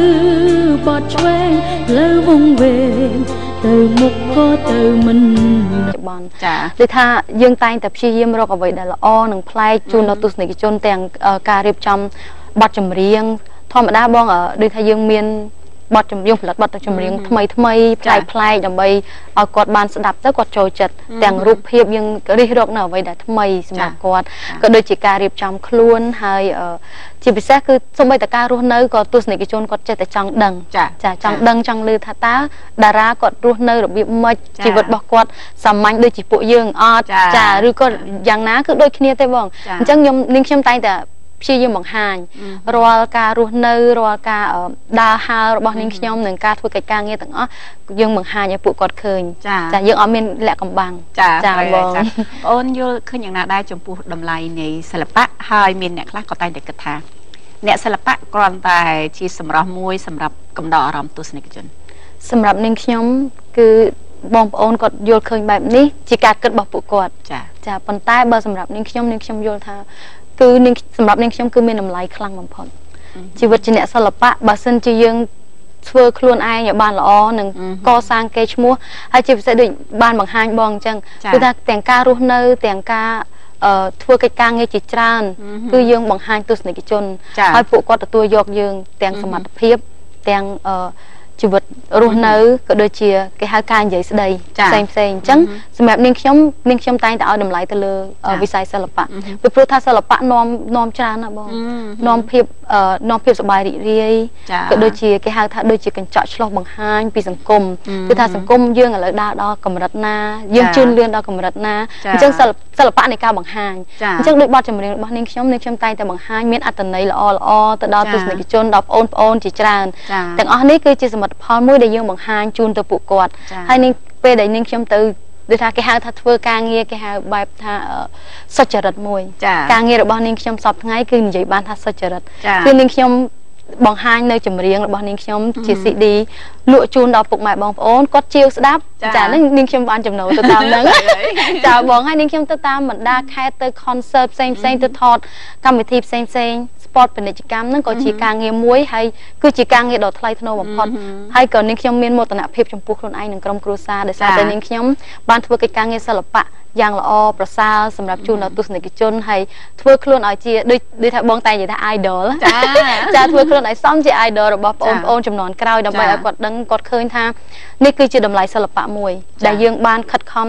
បត់ឆ្វេងផ្លូវវងវែងទៅមុខក៏ទៅមិនបានចាដូចថាយើងតែងតែព្យាយាមរកអ្វីដែលល្អនិងប្លែកជូនដល់ទស្សនិកជនទាំងការរៀបចំបទចម្រៀងធម្មតាបងដូចថាយើងមាន បទចម្រៀងផលិតបទចម្រៀងថ្មីថ្មីប្លែកប្លែកដើម្បីឲ្យគាត់បានស្ដាប់ទៅគាត់ចូលចិត្តទាំងរូបភាពយើងរិះរកនៅអ្វីដែលថ្មីសម្រាប់គាត់ក៏ដូចជាការរៀបចំខ្លួនហើយជាពិសេសគឺសូម្បីតែការរស់នៅក៏ទស្សនិកជនគាត់ចេះតែចង់ដឹងចាចង់ដឹងចង់ឮថាតើតារាគាត់រស់នៅរបៀបម៉េចជីវិតរបស់គាត់សាមញ្ញដូចជាពួកយើងអត់ចាឬក៏យ៉ាងណាគឺដូចគ្នាទេបងអញ្ចឹងខ្ញុំនាងខ្ញុំតែងតែ ព្យាយាមបង្ហាញរាល់ការរស់នៅរាល់ការដើរហើររបស់នាងខ្ញុំនិងការធ្វើកិច្ចការងារទាំងអស់យើងបង្ហាញឲ្យពួកគាត់ឃើញចាយើងអត់មានលក្ខកំបាំងចាបងបងអូនយល់ឃើញយ៉ាងណាដែរចំពោះតម្លៃនៃសិល្បៈហើយមានអ្នកខ្លះក៏តែងតែគិតថាអ្នកសិល្បៈគ្រាន់តែជាសម្រស់មួយសម្រាប់កំដរអារម្មណ៍ទស្សនិកជន សម្រាប់នាងខ្ញុំគឺបងប្អូនគាត់យល់ឃើញបែបនេះជាការគិតរបស់ពួកគាត់ចាចាប៉ុន្តែបើសម្រាប់នាងខ្ញុំនាងខ្ញុំយល់ថា គឺនាងសម្រាប់នាងខ្ញុំគឺមានតម្លៃខ្លាំងបំផុតជីវិតជាអ្នកសិល្បៈបើសិនជាយើងធ្វើខ្លួនឯងឲ្យបានល្អនិងកសាងកេរ្តិ៍ឈ្មោះហើយជាពិសេសដូចបានបង្ហាញបងអញ្ចឹងគឺថាទាំងការរស់នៅទាំងការអឺធ្វើកិច្ចការងារជាច្រើន គឺយើងបង្ហាញទស្សនិកជនហើយពួកគាត់ទទួលយកយើងទាំងសមត្ថភាពទាំងអឺ ជីវិតរស់នៅក៏ដូចជាគេហៅការនិយាយស្ដីផ្សេងផ្សេងអញ្ចឹងសម្រាប់នាងខ្ញុំនាងខ្ញុំតែងតែឲ្យតម្លៃទៅលើវិស័យសិល្បៈពីព្រោះថាសិល្បៈនាំនាំច្រើនណាបងនាំភាពនាំភាពសប្បាយរីករាយក៏ដូចជាគេហៅថាដូចជាកញ្ចក់ឆ្លុះបង្ហាញពីសង្គមគឺថាសង្គមយើងឥឡូវដើរដល់កម្រិតណាយើងជឿនលឿនដល់កម្រិតណាអញ្ចឹងសិល្បៈនៃការបង្ហាញអញ្ចឹងដូចបទចម្រៀងរបស់នាងខ្ញុំនាងខ្ញុំតែងតែបង្ហាញមានអត្ថន័យល្អល្អទៅដល់ទស្សនិកជនដល់បងប្អូនជាច្រើនទាំងអស់នេះគឺជាសមិទ្ធផលមួយដែលយើងបង្ហាញជូនទៅពួកគាត់ហើយនាងពេលដែលនាងខ្ញុំទៅដូចថាគេហៅថាធ្វើការងារគេហៅបែបថាសុចរិតមួយ ការងាររបស់នាងខ្ញុំសពថ្ងៃគឺនិយាយបានថាសុចរិតគឺនាងខ្ញុំ បង្ហាញនៅចម្រៀងរបស់នាងខ្ញុំជា CD លក់ជូនដល់ពុកម៉ែបងប្អូនគាត់ជាវស្ដាប់ចាហ្នឹងនាងខ្ញុំបានចំណូលទៅតាមហ្នឹងចាបងហើយនាងខ្ញុំទៅតាមបណ្ដាខេត្តទៅ concert ផ្សេងផ្សេងទៅថតកម្មវិធីផ្សេងផ្សេង sport ពាណិជ្ជកម្មហ្នឹងក៏ជាការងារមួយហើយគឺជាការងារដ៏ថ្លៃថ្នូរបំផុតហើយក៏នាងខ្ញុំមានមោទនភាពចំពោះខ្លួនឯងនិងក្រុមគ្រួសារដោយសារតែនាងខ្ញុំបានធ្វើកិច្ចការងារសិល្បៈយ៉ាងល្អប្រសើរសម្រាប់ជូនដល់ទស្សនិកជនហើយធ្វើខ្លួនឲ្យជាដូចដូចថាបងតែនិយាយថា idol ចាចាធ្វើខ្លួនឲ្យសមជា idol របស់បងប្អូនចំនួនក្រោយដើម្បីឲ្យគាត់ដឹងគាត់ឃើញថានេះគឺជាតម្លៃសិល្បៈមួយ ដែលយើងបានខិតខំ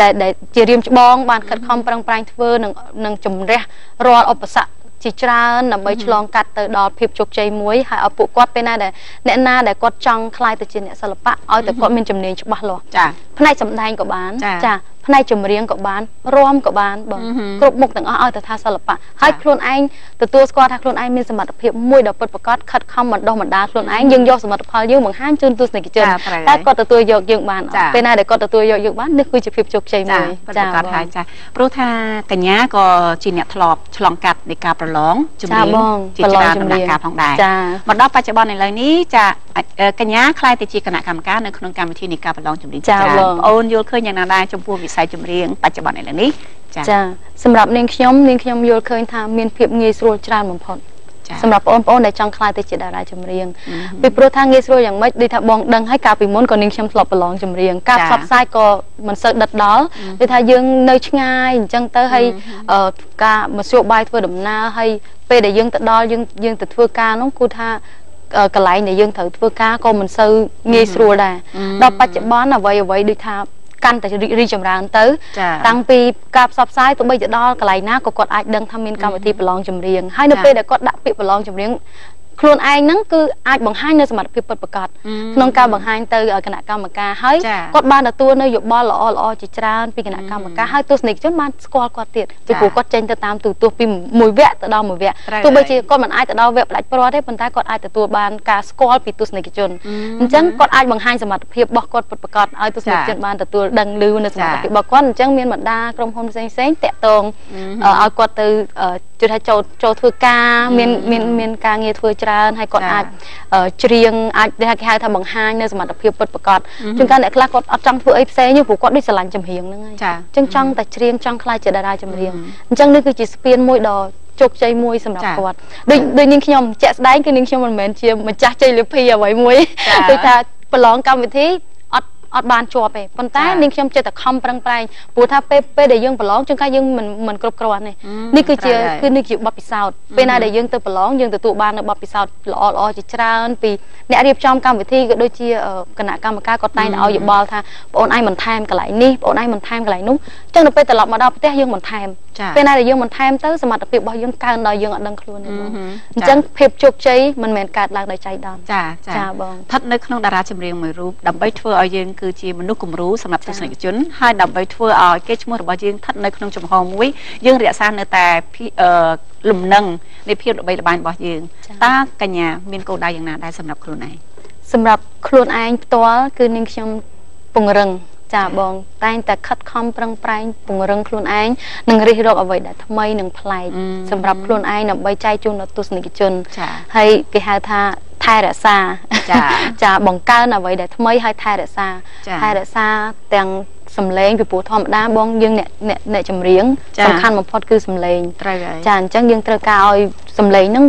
ដែលជារៀមច្បងបានខិតខំប្រឹងប្រែងធ្វើនឹងនឹងជំរះរាល់ឧបសគ្គជាច្រើនដើម្បីឆ្លងកាត់ទៅដល់ភាពជោគជ័យមួយហើយឲ្យពួកគាត់ពេលណាដែលអ្នកណាដែលគាត់ចង់ក្លាយទៅជាអ្នកសិល្បៈឲ្យតែគាត់មានជំនាញច្បាស់លាស់ចាផ្នែកសម្ដែងក៏បានចាផ្នែកចម្រៀងក៏បានរាំក៏បានបងគ្រប់មុខទាំងអស់ឲ្យទៅថាសិល្បៈហើយខ្លួនឯងទទួលស្គាល់ថាខ្លួនឯងមានសមត្ថភាពមួយដ៏ពិតប្រាកដខិតខំបណ្ដុះបណ្ដាលខ្លួនឯងយើងយកសមិទ្ធផលយើងបង្ហាញជូនទស្សនិកជនតែគាត់ទទួលយកយើងបានពេលណាដែលគាត់ទទួលយកយើងបាននេះគឺជាភាពជោគជ័យមួយចា៎ហើយចាព្រោះថាកញ្ញាក៏ជាអ្នកធ្លាប់ឆ្លងកាត់នៃការប្រឡងចម្រៀងជាច្រើនដំណាក់កាលផងដែរមកដល់បច្ចុប្បន្នឥឡូវនេះចាកញ្ញាខ្លាយទៅជាគណៈកម្មការនៅក្នុងកម្មវិធីនៃការប្រឡងចម្រៀងច្រើនបងអូនយល់ឃើញយ៉ាងណាដែរចំពោះវិស័យចម្រៀងបច្ចុប្បន្នឥឡូវនេះចាចាសម្រាប់នាងខ្ញុំនាងខ្ញុំយល់ឃើញថាមានភាពងាយស្រួលច្រើនបំផុតសម្រាប់បងប្អូនដែលចង់ខ្លាយទៅជាតារាចម្រៀងពីព្រោះថាងាយស្រួលយ៉ាងម៉េចដូចថាបងដឹងហើយកាលពីមុនក៏នាងខ្ញុំធ្លាប់ប្រឡងចម្រៀងការផ្សព្វផ្សាយក៏មិនសូវដិតដល់ដូចថាយើងនៅឆ្ងាយអញ្ចឹងទៅហើយការមធ្យោបាយធ្វើដំណើរហើយពេលដែលយើងទៅដល់យើងយើងទៅធ្វើការនោះគឺថាកន្លែងដែលយើងត្រូវធ្វើការក៏មិនសូវងាយស្រួលដែរដល់បច្ចុប្បន្នអ្វីអ្វីដូចថា កាន់តែរីចម្រើនទៅតាំងពីការផ្សព្វផ្សាយទៅបីទៅដល់កន្លែងណាក៏គាត់អាចដឹងថាមានកម្មវិធីប្រឡងចម្រៀងហើយនៅពេលដែលគាត់ដាក់ពាក្យប្រឡងចម្រៀង ខ្លួនឯងហ្នឹងគឺអាចបង្ហាញនៅសមត្ថភាពពិតប្រាកដក្នុងការបង្ហាញទៅគណៈកម្មការហើយគាត់បានទទួលនៅយោបល់ល្អល្អជាច្រើនពីគណៈកម្មការហើយទស្សនិកជនបានស្គាល់គាត់ទៀតពីព្រោះគាត់ចេញទៅតាមទូទស្សន៍ពីមួយវគ្គទៅដល់មួយវគ្គទោះបីជាគាត់មិនអាចទៅដល់វគ្គផ្ដាច់ព្រាត់ទេប៉ុន្តែគាត់អាចទទួលបានការស្គាល់ពីទស្សនិកជនអញ្ចឹងគាត់អាចបង្ហាញសមត្ថភាពរបស់គាត់ពិតប្រាកដឲ្យទស្សនិកជនបានទទួលដឹងឮនៅសមត្ថភាពរបស់គាត់អញ្ចឹងមានបណ្ដាក្រុមហ៊ុនផ្សេងផ្សេងតាក់ទងឲ្យគាត់ទៅ ជឿថាចូលចូលធ្វើការមានមានមានការងារធ្វើច្រើនហើយគាត់អាចច្រៀងអាចគេហៅថាបង្ហាញនៅសមត្ថភាពពិតប្រាកដជួនកាលអ្នកខ្លះគាត់អត់ចង់ធ្វើអីផ្សេងទេព្រោះគាត់ដូចស្រឡាញ់ចម្រៀងហ្នឹងហើយអញ្ចឹងចង់តែច្រៀងចង់ខ្លាចជាតារាចម្រៀងអញ្ចឹងនេះគឺជាស្ពានមួយដ៏ជោគជ័យមួយសម្រាប់គាត់ដូចដូចនាងខ្ញុំជាក់ស្ដែងគឺនាងខ្ញុំមិនមែនជាម្ចាស់ជ័យលាភីអ្វីមួយដូចថាប្រឡងកម្មវិធី អត់បានជាប់ទេប៉ុន្តែចា៎នាងខ្ញុំចិត្តតែខំប្រឹងប្រែងព្រោះថាពេលពេលដែលយើងប្រឡងជួនកាលយើងមិនមិនគ្រប់គ្រាន់ទេអឺនេះគឺជាត្រូវហើយគឺនេះជាបទពិសោធន៍ពេលណាដែលយើងទៅប្រឡងយើងទទួលបាននៅបទពិសោធន៍ល្អល្អជាច្រើនពីអ្នករៀបចំកម្មវិធីក៏ដូចជាអឺគណៈកម្មការក៏តែងតែឲ្យយោបល់ថាបងអូនឯងបន្ថែមកន្លែងនេះបងអូនឯងបន្ថែមកន្លែងនោះអញ្ចឹងដល់ពេលត្រឡប់មកដល់ផ្ទះយើងបន្ថែមចាពេលណាដែលយើងបន្ថែមទៅសមត្ថភាពរបស់យើងកើនដល់យើងអត់ដឹងខ្លួនទេបងអឺហឹមអញ្ចឹងភាពជោគជ័យមិនមែនកើតឡើងដោយចៃដន្យចាចាបងស្ថិតនៅក្នុងតារាចម្រៀងមួយរូបដើម្បីធ្វើឲ្យយើងគឺជាមនុស្សគំរូសម្រាប់ទស្សនិកជនហើយដើម្បីធ្វើឲ្យគេឈ្មោះរបស់យើងស្ថិតនៅក្នុងចំហមួយយើងរក្សានៅតែភាអឺលំនឹងនៃភាពល្បីល្បាញរបស់យើងតើកញ្ញាមានគោលដៅយ៉ាងណាដែរសម្រាប់ខ្លួនឯងសម្រាប់ខ្លួនឯងផ្ទាល់គឺនាងខ្ញុំពង្រឹង ចាបងតែងតែខិតខំប្រឹងប្រែងពង្រឹងខ្លួនឯងនិងរិះរកអ្វីដែលថ្មីនិងប្លែកអឺសម្រាប់ខ្លួនឯងដើម្បីចែកជូនដល់ទស្សនិកជនចាហើយគេហៅថាថែរក្សាចាចាបង្កើនអ្វីដែលថ្មីហើយថែរក្សាចាថែរក្សាទាំងសំឡេងពីព្រោះធម្មតាបងយើងអ្នកអ្នកអ្នកចម្រៀងចាសំខាន់បំផុតគឺសំឡេងត្រូវហើយចាអញ្ចឹងយើងត្រូវការឲ្យសំឡេងហ្នឹង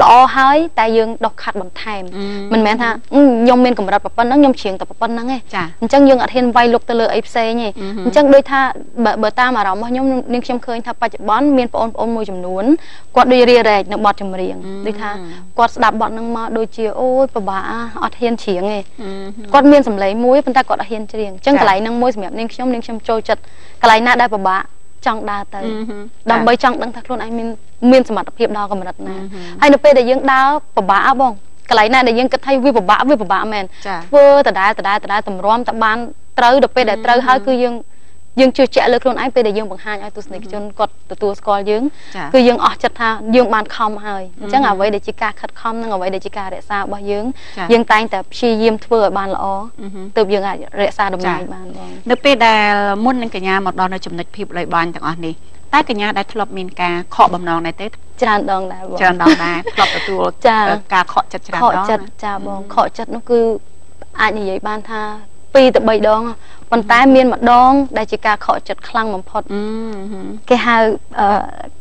ល្អហើយតែយើងដុសខាត់បន្ថែមអឺមិនមែនថាអឺខ្ញុំមានកម្រិតប៉ុណ្ណឹងខ្ញុំច្រៀងតែប៉ុណ្ណឹងទេចាអញ្ចឹងយើងអត់ហ៊ានវាយលុកទៅលើអីផ្សេងទេអឺហឹមអញ្ចឹងដូចថាបើបើតាមអារម្មណ៍របស់ខ្ញុំនាងខ្ញុំឃើញថាបច្ចុប្បន្នមានបងប្អូនមួយចំនួនគាត់ដូចរារែកនៅបទចម្រៀងអឺដូចថាគាត់ស្ដាប់បទហ្នឹងមកដូចជាអូយពិបាកអាអត់ហ៊ានច្រៀងទេអឺហឹមគាត់មានសម្លេងមួយប៉ុន្តែគាត់អត់ហ៊ានច្រៀងអញ្ចឹងចាកន្លែងហ្នឹងមួយសម្រាប់នាងខ្ញុំនាងខ្ញុំចូលចិត្តកន្លែងណាដែលពិបាក ចង់ដើរទៅអឺហឹមដើម្បីចង់ដឹងថាខ្លួនឯងមានមានសមត្ថភាពដល់កម្រិតណាអឺហឹមហើយនៅពេលដែលយើងដើរពិបាកបងកន្លែងណាដែលយើងគិតថាវាពិបាកវាពិបាកមែនចាធ្វើដដែលដដែលដដែលតម្រាំតែបានត្រូវដល់ពេលដែលត្រូវហើយគឺយើង យើងជឿជាក់លើខ្លួនឯងពេលដែលយើងបង្ហាញឲ្យទស្សនិកជនគាត់ទទួលស្គាល់យើងចាគឺយើងអស់ចិត្តថាយើងបានខំហើយអញ្ចឹងអឺហឹមអ្វីដែលជាការខិតខំនិងអ្វីដែលជាការរក្សារបស់យើងចាយើងតែងតែព្យាយាមធ្វើឲ្យបានល្អអឺហឹមទើបយើងអាចរក្សាតម្លៃចាបានបងនៅពេលដែលមុននឹងកញ្ញាមកដល់នៅចំណុចភាពល្បីបាញទាំងអស់នេះតែកញ្ញាដែលធ្លាប់មានការខកបំណងដែរទេច្រើនដងដែរបងច្រើនដងដែរធ្លាប់ទទួលចាការខកចិត្តច្រើនខកដងចិត្តណាចាបងខកចិត្តនោះគឺអាចនិយាយបានថា 2ទៅ3ដងប៉ុន្តែមានម្ដង ដែលជាការខកចិត្តខ្លាំងបំផុតអឺហឹមគេហៅអឺ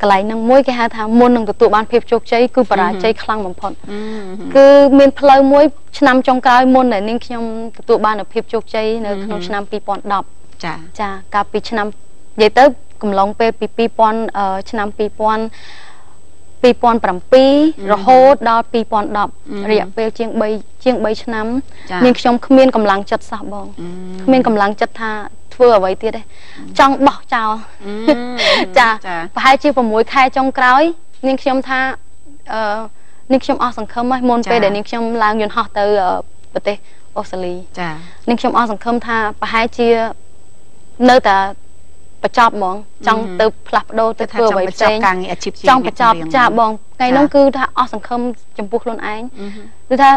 កន្លែងហ្នឹងមួយគេហៅថាមុននឹងទទួលបានភាពជោគជ័យគឺបរាជ័យខ្លាំងបំផុតអឺហឹមគឺមានផ្លូវមួយឆ្នាំចុងក្រោយមុនដែលនាងខ្ញុំទទួលបាននូវភាពជោគជ័យនៅក្នុងឆ្នាំ2010ចាចាកាលពីឆ្នាំនិយាយទៅកំឡុងពេលពី2000អឺឆ្នាំ2000 2007រហូតដល់2010រយៈពេលជាង3ជាង3ឆ្នាំចានាងខ្ញុំគ្មានកម្លាំងចិត្តសោះបងអឺគ្មានកម្លាំងចិត្តថាធ្វើអ្វីទៀតទេចង់បោះចោលអឺចាចាប្រហែលជា6ខែចុងក្រោយនាងខ្ញុំថាអឺនាងខ្ញុំអស់សង្ឃឹមហើយមុនចាពេលដែលនាងខ្ញុំឡើងយន្តហោះទៅអឺប្រទេសអូស្ត្រាលីចានាងខ្ញុំអស់សង្ឃឹមថាប្រហែលជានៅតែ បញ្ចប់ហ្មង ចង់អឺទៅផ្លាស់ប្ដូរទៅទៅថាធ្វើចង់អ្វីបញ្ផ្ចសេប់ងការងារអាជីពជាចង់បញ្ចប់អ្នកចម្រៀងចាបងថ្ងៃនោះចាគឺថាអស់សង្ឃឹមចំពោះខ្លួនឯងអឺហឹមគឺថា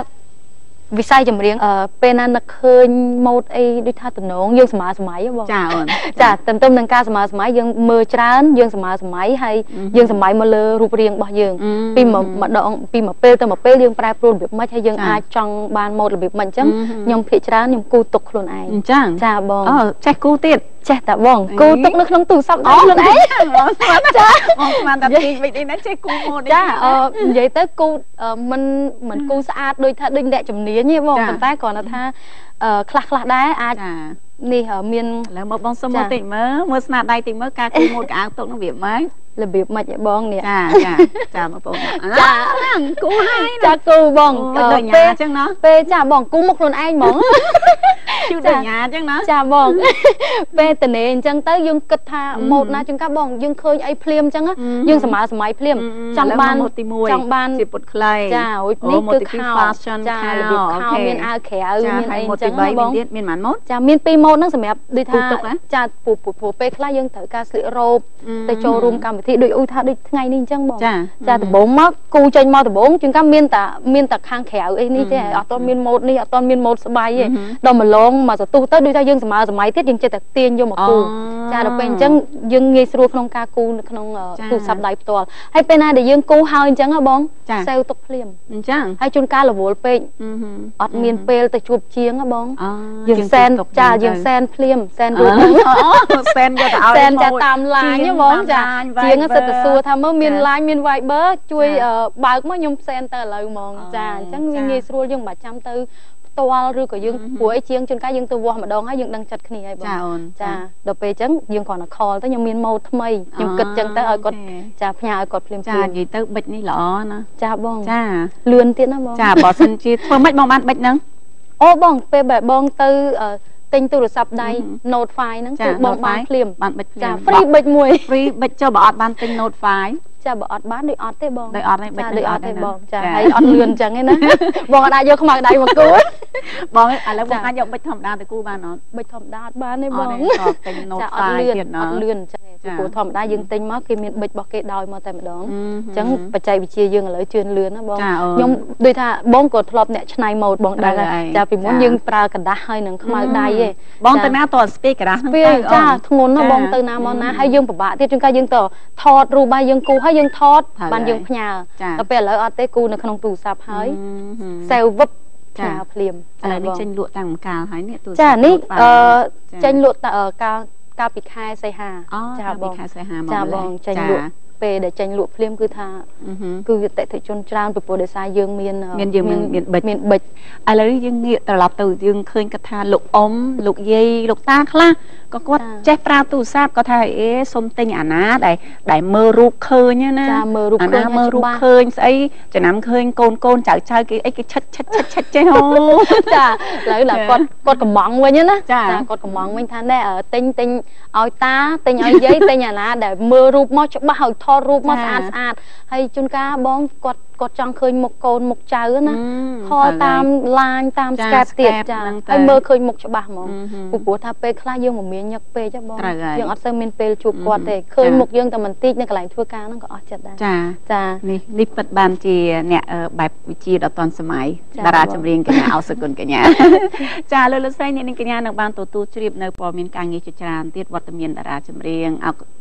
វិស័យចម្រៀងអឺពេលណានឹកឃើញម៉ូដអីដូចថាតំណងយើងសម័យសម័យហ៎បងចាអូនចាទន្ទឹមនឹងការសម័យសម័យយើងមើលច្រើនយើងសម័យសម័យហើយអឺហឹមយើងសម័យមកលើរូបរាងរបស់យើងអឺពីមួយម្ដងពីមួយពេលទៅមួយពេលយើងប្រែប្រួលរបៀបម៉េចហើយយើងចាអាចចង់បានម៉ូដរបៀបម៉េចអញ្ចឹងអឺហឹមខ្ញុំភាកច្រើនខ្ញុំគូទុកខ្លួនឯងអញ្ចឹងចាបងអូចេះគូទៀត ចេះតែបងអីគូទុកនៅក្នុងទូរស័ព្ទដៃខ្លួនឯងបងស្មានចាបងស្មានតែពីវិញនេះណាចេះគូម៉ូដនេះចាអឺនិយាយទៅគូអឺមិនមិនគូស្អាតដូចថាដូចអ្នកជំនាញទេបងចាប៉ុន្តែគ្រាន់តែថាអឺខ្លះខ្លះដែរអាចចានេះអឺមានឥឡូវមកបងសុំចាមកតិចមើលមើលស្នាដៃតិចមើលការគូម៉ូដកៅអៅទុកនឹងវាម៉េច របៀបម៉េចឯបងនេះចាចាចាបងប្អូនចាអាគូហើយចាគូបងអូដូចញ៉ាអញ្ចឹងណាពេលចាបងគូមកខ្លួនឯងហ្មងជូដូចញ៉ាអញ្ចឹងណាចាបងពេលតនេអញ្ចឹងទៅយើងគិតថាអឺម៉ូដណាជាងកាបងយើងឃើញអីភ្លាមអញ្ចឹងណាអឺយើងសម័យសម័យភ្លាមចង់បានម៉ូដទី1ចង់បានជាពុតខ្លីចាអូយអូនេះម៉ូដគឺទីខោ2 fashion ចាខោរបៀបអូខោខេមានអាវក្រៅចាមានហើអីយអម៉ូដញ្ចឹទីងណា3បមានងទៀតមានប៉ុន្មានម៉ូដចាមានពីរម៉ូដហ្នឹងសម្រាប់ដូចពូថាទុកហ៎ចាពូពូពូពេលខ្លះយើងត្រូវការស្លៀករ៉ូបអឺទៅចូលរួមកម្មវិធីដូចឧទាហរណ៍ដូចថ្ងៃនេះអញ្ចឹងបងចាចាដំបូងមកគូចេញមកដំបូងជាងកាមានតែមានតែខាងក្រៅអីនេះទេអឺអត់ទាន់មានម៉ូដនេះអត់ទាន់មានម៉ូដស្បៃទេអឺហឹមដល់មកឡងមកសន្ទុះទៅដូចថាយើងសម័យសម័យទៀតយើងចិត្តតែទាញយកមកគូអូចាដល់ពេលអញ្ចឹងយើងងាយស្រួលក្នុងការគូនៅក្នុងអឺចាទូរស័ព្ទដៃផ្ទាល់ហើយពេលណាដែលយើងគូហើយអញ្ចឹងហ៎បងចាសេវទុកភ្លាមអញ្ចឹងហើយជួនកាលរវល់ពេកអឺហឹមអត់មានពេលទៅជួបជាងហ៎បងអូយើងសែនចាយើងសែនភ្លាមសែនរួចទៅអូសែនយកទៅឲ្យសែនចាម៉ូដតាមឡាញជាហ៎បងចាតាម Line ជាងសិតតែ Viber សួរថាមើលមានចាឡាញមាន Viber ជួយចាអឺបើកមកខ្ញុំសែនទៅឥឡូវហ្មងអូចាអញ្ចឹងវាចាងាយស្រួលយើងមិនបាច់ចាំទៅផ្ផ្ទាល់ឬក៏យើងព្រោះអីជាងជួនកាលយើងទៅវាស់ម្ដងហើយយើងដឹងចិត្តគ្នាហើយបងចាអូនចាដល់ពេលអញ្ចឹងយើងគ្រាន់តែខលទៅខ្ញុំមានម៉ូតថ្មីខ្ញុំគិតអញ្ចឹងទៅឲ្យគាត់ចាផ្ញើឲ្យគាត់ភ្លាមៗចានិយាយទៅបិចនេះល្អណាចាបងចាលឿនទៀតណាបងចាបើសិនជាធ្វើម៉េចបងបានបិចហ្នឹងអូបងពេលបែបបងទៅអឺ ទិញទូរស័ព្ទដៃហឹម Note 5ហ្នឹងចាគឺបងបាន Note 5ភ្លាមបានបិចភ្លាមចា free បិចមួយហ្វ្រីបិចចុះបើអត់បានទិញ Note 5 ចាបើអត់បានដូចអត់ទេបង ដូចអត់ទេបិច ចា ដូច ដូចអ អ ត់ ត់ ទេ ទេណា បងចា ចា ហើយអត់លឿនអញ្ចឹងឯណា បងអត់អាចយកខ្មៅដៃមកគូ បងឥឡូវបង ចា អាចយកបិចធម្មតាទៅគូបានអត់ បិចធម្មតាអត់បានទេ អ ប ត់ ង ទេតទិញ Note ចាអត់លឿន 5ទៀតណា អត់លឿនអញ្ចឹង ចា ពីព្រោះធម្មតាយើងទិញមកគេមានបិចរបស់គេដោយមកតែម្ដង អឺ អញ្ចឹងបច្ចេកវិទ្យាយើងឥឡូវជឿនលឿនណាបង ចាអូន ខ្ញុំដូចថាបងក៏ធ្លាប់អ្នកច្នៃម៉ូតបងដឹង ដឹង ហើយ ហើយ ចាពីមុន ចា យើងប្រើกระดาษហើយនឹងខ្មៅដៃឯង បង ចា ទៅណាតើស្ពាយក្រាស់ហ្នឹង វា ទៅ ចា អូន ធ្ងន់ណាស់ ចា បងទៅណាមកណាហើយយើងពិបាកទៀតជួនកាលយើងទៅថតរូបហើយយើងគូហើយ យើងថតត្រូវបានហើយយើងផ្ញើចាដល់ពេលឥឡូវអត់ទេគូនៅក្នុងទូរស័ព្ទហើយអឺសេវវឹបចាផ្ញើភ្លាមឥឡូវនេះបងចេញលក់តាំងម្កាលហើយនេះទូរស័ព្ទចានេះ Note 5អឺចាចេញលក់តាអឺកាល កាលពីខែសីហាអូចាចាបបងងខែសីហាមកចាម្លេះបងចេញចាលក់ពេលដែលចេញលក់ភ្លាមគឺថាអឺហឺគឺអតិថិជនច្រើនពីព្រោះដោយសារយើងមានអឺមានយើងមានមានបិចមានបិចឥឡូវយើងងាកត្រឡប់ទៅយើងឃើញគាត់ថាលោកអ៊ំលោកយាយលោកតាខ្លះក៏គាត់ចាចេះប្រើទូរស័ព្ទគាត់ថាអេសុំទិញអាណាដែលដែលមើលរូបឃើញហ្នឹងណាចាមើលរូបអាឃើណាញមើលរូបច្បាស់ឃើញស្អីចំណាំឃើញកូនកូនចៅចៅគេអីគេឆិតឆិតឆិតឆិតចេះហូចាឥឡូវដល់ចាគាត់គាត់កំងវិញណាចាគាត់កំងវិញថាណែអឺទិញទិញឲ្យតាទិញឲ្យយាយទិញអាណាដែលមើលរូបមកច្បាស់ឲ្យថតរូបមកចាស្អាតស្អាតហើយជួនកាលបងគាត់ គាត់ចង់ឃើញមុខកូនមុខចៅណាអឺខលតាមឡាញតាមចាស្កេបទៀត Skype ចាហ្នឹងទៅហើយមើលឃើញមុខច្បាស់ហ្មងអឺហឺពីព្រោះថាពេលខ្លះយើងមិនមានញឹកពេកទេបងត្រូវហើយយើងអត់សូវមានពេលជួបគាត់ទេអឺហឺឃើញចាមុខយើងតែបន្តិចនៅកន្លែងធ្វើការហ្នឹងក៏អស់ចិត្តដែរចាចានេះនេះពិតបានជាអ្នកអឺបែបវិជាដ៏ទាន់សម័យចាតារាបងចម្រៀងកញ្ញាអោសគុណកញ្ញាចាលោកលោកស្រីអ្នកនាងកញ្ញានឹងបានទទួលជ្រាបនៅព័ត៌មានការងារជាច្រើនទៀតវត្តមានតារាចម្រៀង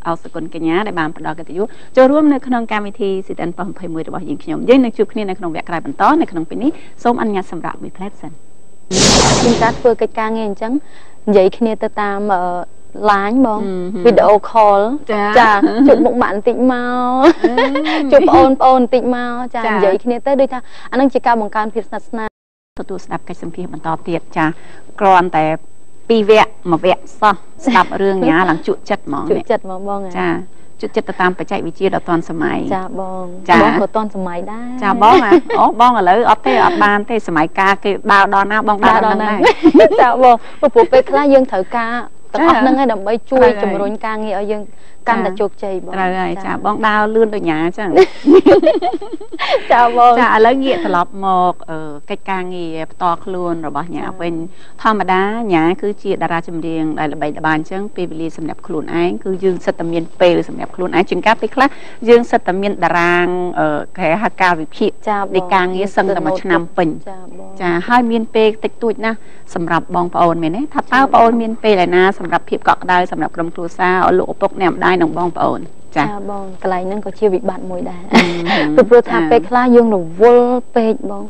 អោអោសគុណកញ្ញាដែលបានផ្ដល់កិត្តិយសចូលរួមនៅក្នុងកម្មវិធី CTN ប៉ុស្តិ៍21របស់យើងខ្ញុំយើងនឹងជួបគ្នានៅក្នុងវគ្គក្រោយបន្តនៅក្នុងពេលនេះសូមអនុញ្ញាតសម្រាប់មួយផ្លែតសិនជាងការធ្វើកិច្ចការងារអញ្ចឹងនិយាយគ្នាទៅតាមអឺឡាញបងអឺហឺវីដេអូខលចាចាជួបមុខម៉ាក់បន្តិចមកជួបប្អូនប្អូនបន្តិចមកចាចានិយាយគ្នាទៅដូចថាអានឹងជាការបង្កើនភាពស្និទ្ធស្នាលទទួលស្ដាប់កិច្ចសម្ភាសន៍បន្តទៀតចាគ្រាន់តែ ពីរវគ្គមួយវគ្គសោះស្ដាប់រឿងញ៉ាឡើងជក់ចិត្តហ្មងជួយនេះចិត្តហ្មងបងចាជក់ចិត្តទៅតាមបច្ចេកវិទ្យាដ៏ទាន់សម័យចាបងចាបងក៏តន់សម័យដែរចាបងអាអូបងឥឡូវអត់ទេអត់បានទេសម័យកាលគេដើរដល់ណាបងដើរដល់ហ្នឹងដែរចាបងព្រោះពេលខ្លះយើងត្រូវការទាំងអស់ចាហ្នឹងហើយដើម្បីជួយត្រូវហើយជំរុញការងារឲ្យយើង កាន់តែជោគជ័យបងត្រូវហើយចាបងដើរលឿនដូចញ៉ាអញ្ចឹងចាបងចាឥឡូវងាកត្រឡប់មកអឺកិច្ចការងារផ្ទាល់ខ្លួនរបស់ញ៉ាចា៎វិញធម្មតាញ៉ាគឺជាតារាចម្រៀងដែលល្បីល្បាញអញ្ចឹងពេលវេលាសម្រាប់ខ្លួនឯងគឺយើងសិតតែមានពេលសម្រាប់ខ្លួនឯងជាងការពេលខ្លះយើងសិតតែមានតារាងអឺគេហៅកាលវិភាគចាបងនៃការងារសឹងតែមួយឆ្នាំពេញចាបងចាហើយមានពេលតិចតួចណាស់សម្រាប់បងប្អូនមែនទេថាតើបងប្អូនមានពេលឯណាសម្រាប់ភាពកក់ក្ដៅសម្រាប់ក្រុមគ្រួសារឲ្យលោកឪពុកអ្នកម្ដាយនិងបងប្អូនចាចាបងកន្លែងហ្នឹងក៏ជាវិបត្តិមួយដែរអឺហឹមពីព្រោះថាចាពេលខ្លះយើងរវល់ពេកបង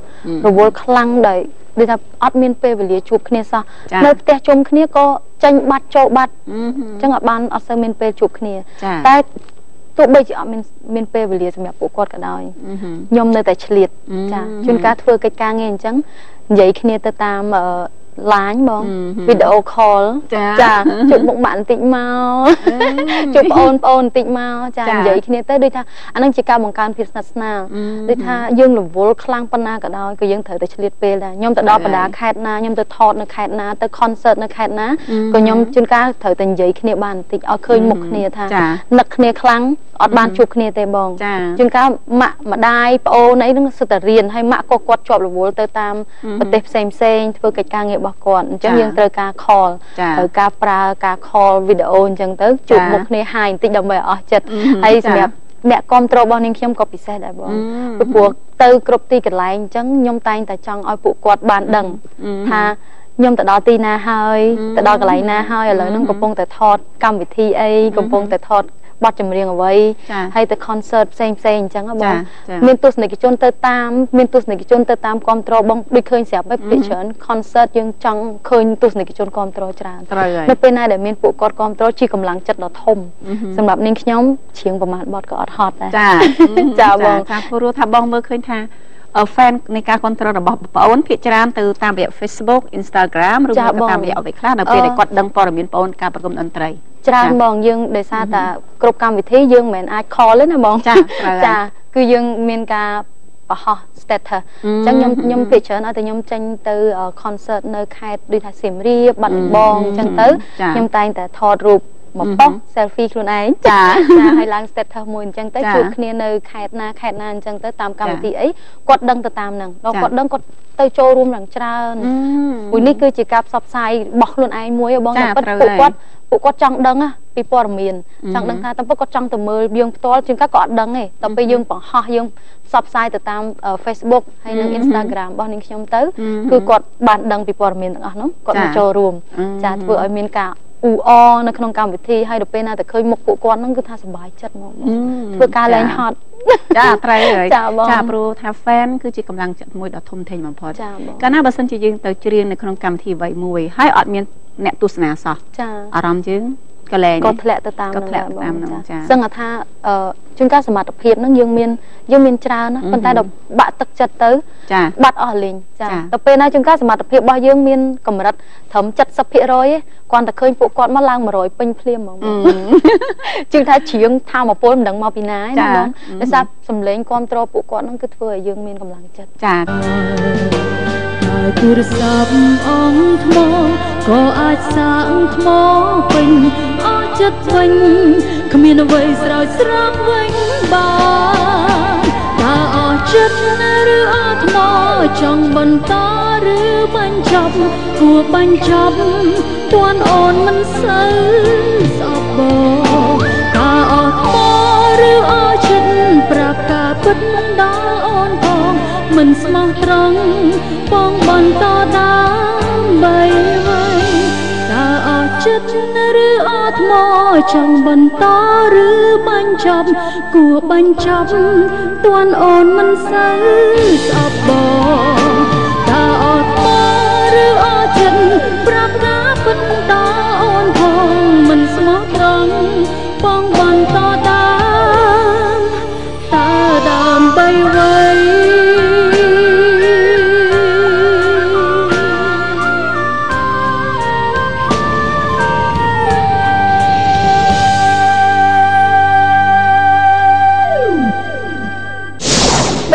អឺរវល់ខ្លាំងដោយដូចថាអត់មានពេលវេលាជួបគ្នាសោះចានៅផ្ទះជុំគ្នាក៏ចេញបាត់ចូលបាត់អឺហឹមអញ្ចឹងអត់បានអត់សូវមានពេលជួបគ្នាចាតែទោះបីជាអត់មានមានពេលវេលាសម្រាប់ពួកគាត់ក៏ដោយអឺហឹមខ្ញុំនៅតែឆ្លៀតអឺចាជួនកាលធ្វើកិច្ចការងារអញ្ចឹងនិយាយគ្នាទៅតាម ឡាញបងអឺហឹមវីដេអូខលចាចាជួបមុខម៉ាក់បន្តិចមកអឺជួបប្អូនប្អូនបន្តិចមកចាចានិយាយគ្នាទៅដូចថាអានឹងជាការបង្កើនភាពស្និទ្ធស្នាលអឺដូចថាយើងរវល់ខ្លាំងប៉ុណ្ណាក៏ដោយក៏យើងត្រូវតែឆ្លៀតពេលដែរខ្ញុំទៅដល់ត្រូវបណ្ដាហើយខេត្តណាខ្ញុំទៅថតនៅខេត្តណាទៅ concert នៅខេត្តណាអឺក៏ខ្ញុំជួនកាលត្រូវតែនិយាយគ្នាបានបន្តិចឲ្យឃើញមុខគ្នាថាចានឹកគ្នាខ្លាំងអត់បានអឺជួបគ្នាទេបងចាជួនកាលម៉ាក់ម្ដាយប្អូនអីហ្នឹងសិតតែរៀនហើយម៉ាក់ក៏គាត់ជាប់រវល់ទៅតាមអឺប្រទេសផ្សេងផ្សេងៗធ្វើកិច្ចការងាររបស់គាត់អញ្ចឹងចាយើងត្រូវការ call ចាត្រូវការប្រើការ call វីដេអូអញ្ចឹងទៅជួបចាមុខគ្នាហាយបន្តិចដើម្បីឲ្យអស់ចិត្តអឺហើយចាសម្រាប់អ្នកគ្រប់គ្រងរបស់នាងខ្ញុំក៏ពិសេសដែរបងអឺពីព្រោះទៅគ្រប់ទីកន្លែងអញ្ចឹងខ្ញុំតែងតែចង់ឲ្យពួកគាត់បានដឹងអឺថាខ្ញុំទៅដល់ទីណាហើយអឺទៅដល់កន្លែងណាហើយឥឡូវហ្នឹងអឺកំពុងតែថតកម្មវិធីអីកំពុងតែថត បទចម្រៀងអ្វីចាហើយទៅ concert ផ្សេងផ្សេងអញ្ចឹងហ៎បចាងចាមានទស្សនិកជនទៅតាមមានទស្សនិកជនទៅតាមគ្រប់គ្រងបងដូចឃើញស្រាប់ហើយភាគច្រើន concert យើងចង់ឃើញទស្សនិកជនគ្រប់គ្រងច្រើនត្រូវហើយនៅពេលណាដែលមានពួកគាត់គ្រប់គ្រងជាកម្លាំងចិត្តដ៏ធំអឺហឹមសម្រាប់នាងខ្ញុំច្រៀងប្រមាណបទក៏អត់ហត់ដែរចាចាបងចាព្រោះថាបងមើលឃើញថាអ fan នៃការគ្រប់គ្រងរបស់បងប្អូនភាគច្រើនទៅតាមរយៈ Facebook Instagram ឬចាមកបងតាមរយៈអ្វីខ្លះដល់ពេលអឺដែលគាត់ដឹងព័ត៌មានបងប្អូនការប្រគំតន្ត្រីច្រើនចាបងយើងដោយសារតែគ្រប់កម្មវិធីយើងមិនមែនអាច call ទេណាបងចាត្រូវហើយចាគឺយើងមានការបង្ហោះ status អឺអញ្ចឹងខ្ញុំខ្ញុំអឺភាគច្រើនឲ្យតែខ្ញុំចេញទៅអឺ concert នៅខេត្តដូចថាសៀមរាបបាត់ដំបងអឺអញ្ចឹងទៅចាខ្ញុំតែងតែថតរូប មកអឺប៉ុស selfie ខ្លួនឯងចាចាហើយឡើង status មួយអញ្ចឹងទៅចាជួបគ្នានៅខេត្តណាខេត្តណាអញ្ចឹងទៅតាមកម្មវិធីចាអីគាត់ដឹងទៅតាមហ្នឹងដល់ចាគាត់ដឹងគាត់ទៅចូលរួមឡើងច្រើនអឺមួយនេះគឺជាការផ្សព្វផ្សាយរបស់ខ្លួនឯងមួយហ៎បងចាតែពិតត្រូវពួកហើយគាត់ពួកគាត់ចង់ដឹងណាពីព័ត៌មានអឺចង់ដឹងថាតែពួកគាត់ចង់ទៅមើលយើងផ្ទាល់ជាងកាត់ក៏អត់ដឹងទេតែពេលយើងបង្ហោះយើងផ្សព្វផ្សាយទៅតាមអឺ Facebook ហើយនិងអឺ Instagram របស់នាងខ្ញុំទៅអឺគឺគាត់បានដឹងពីព័ត៌មានទាំងអស់នោះគាត់ចាមកចូលរួមអឺចាធ្វើឲ្យមានការ អ៊ូអរនៅក្នុងកម្មវិធីហើយដល់ពេលណាតែឃើញមុខពួកគាត់ហ្នឹងគឺថាសប្បាយចិត្តហ្មងបងអឺធ្វើការលែងហត់ចាត្រូវហើយចាបងចាព្រោះថា fan គឺជាកម្លាំងចិត្តមួយដ៏ធំធេងបំផុតចាបងកាលណាបើសិនជាយើងទៅច្រៀងនៅក្នុងកម្មវិធីអ្វីមួយហើយអត់មានអ្នកទស្សនាសោះចាអារម្មណ៍យើង ក៏លែងក៏ធ្លាក់ទៅតាមក៏ធ្លាក់ទៅតាមហ្នឹងហ្នឹងចាសឹងថាអឺជួនកាលសមត្ថភាពហ្នឹងយើងមានយើងមានច្រើនណាអឺប៉ុន្តែដល់បាក់ទឹកចិត្តទៅចាបាត់អស់លេងចាចាដល់ពេលណាជួនកាលសមត្ថភាពរបស់យើងមានកម្រិតត្រឹម70%ទេគ្រាន់តែឃើញពួកគាត់មកឡើង100ពេញភ្លាមហ្មងអឺជាងថាជ្រៀងថាមកពលមិនដឹងមកពីណាឯចាណាបងអឺដោយសារសំឡេងគ្រប់គ្រងពួកគាត់ហ្នឹងគឺធ្វើឲ្យយើងមានកម្លាំងចិត្តចា ហើយទូរស័ព្ទអងថ្មក៏អាចសាកថ្មពេញអស់ចិត្តវិញគ្មានអ្វីស្រោចស្រង់វិញបានតើអស់ចិត្តឬអស់ថ្មចង់បន្តឬបញ្ចប់គួរបញ្ចប់ទាន់អូនមិនសូវស្អប់បងតើអស់ថ្មឬអស់ចិត្ត មិនស្មោះត្រង់បងបន្តដើម្បីໄວតើអស់ចិត្តឬអត់ថ្មចង់បន្តឬបញ្ចប់ គួរបញ្ចប់ទាន់អូនមិនសូវស្អប់បង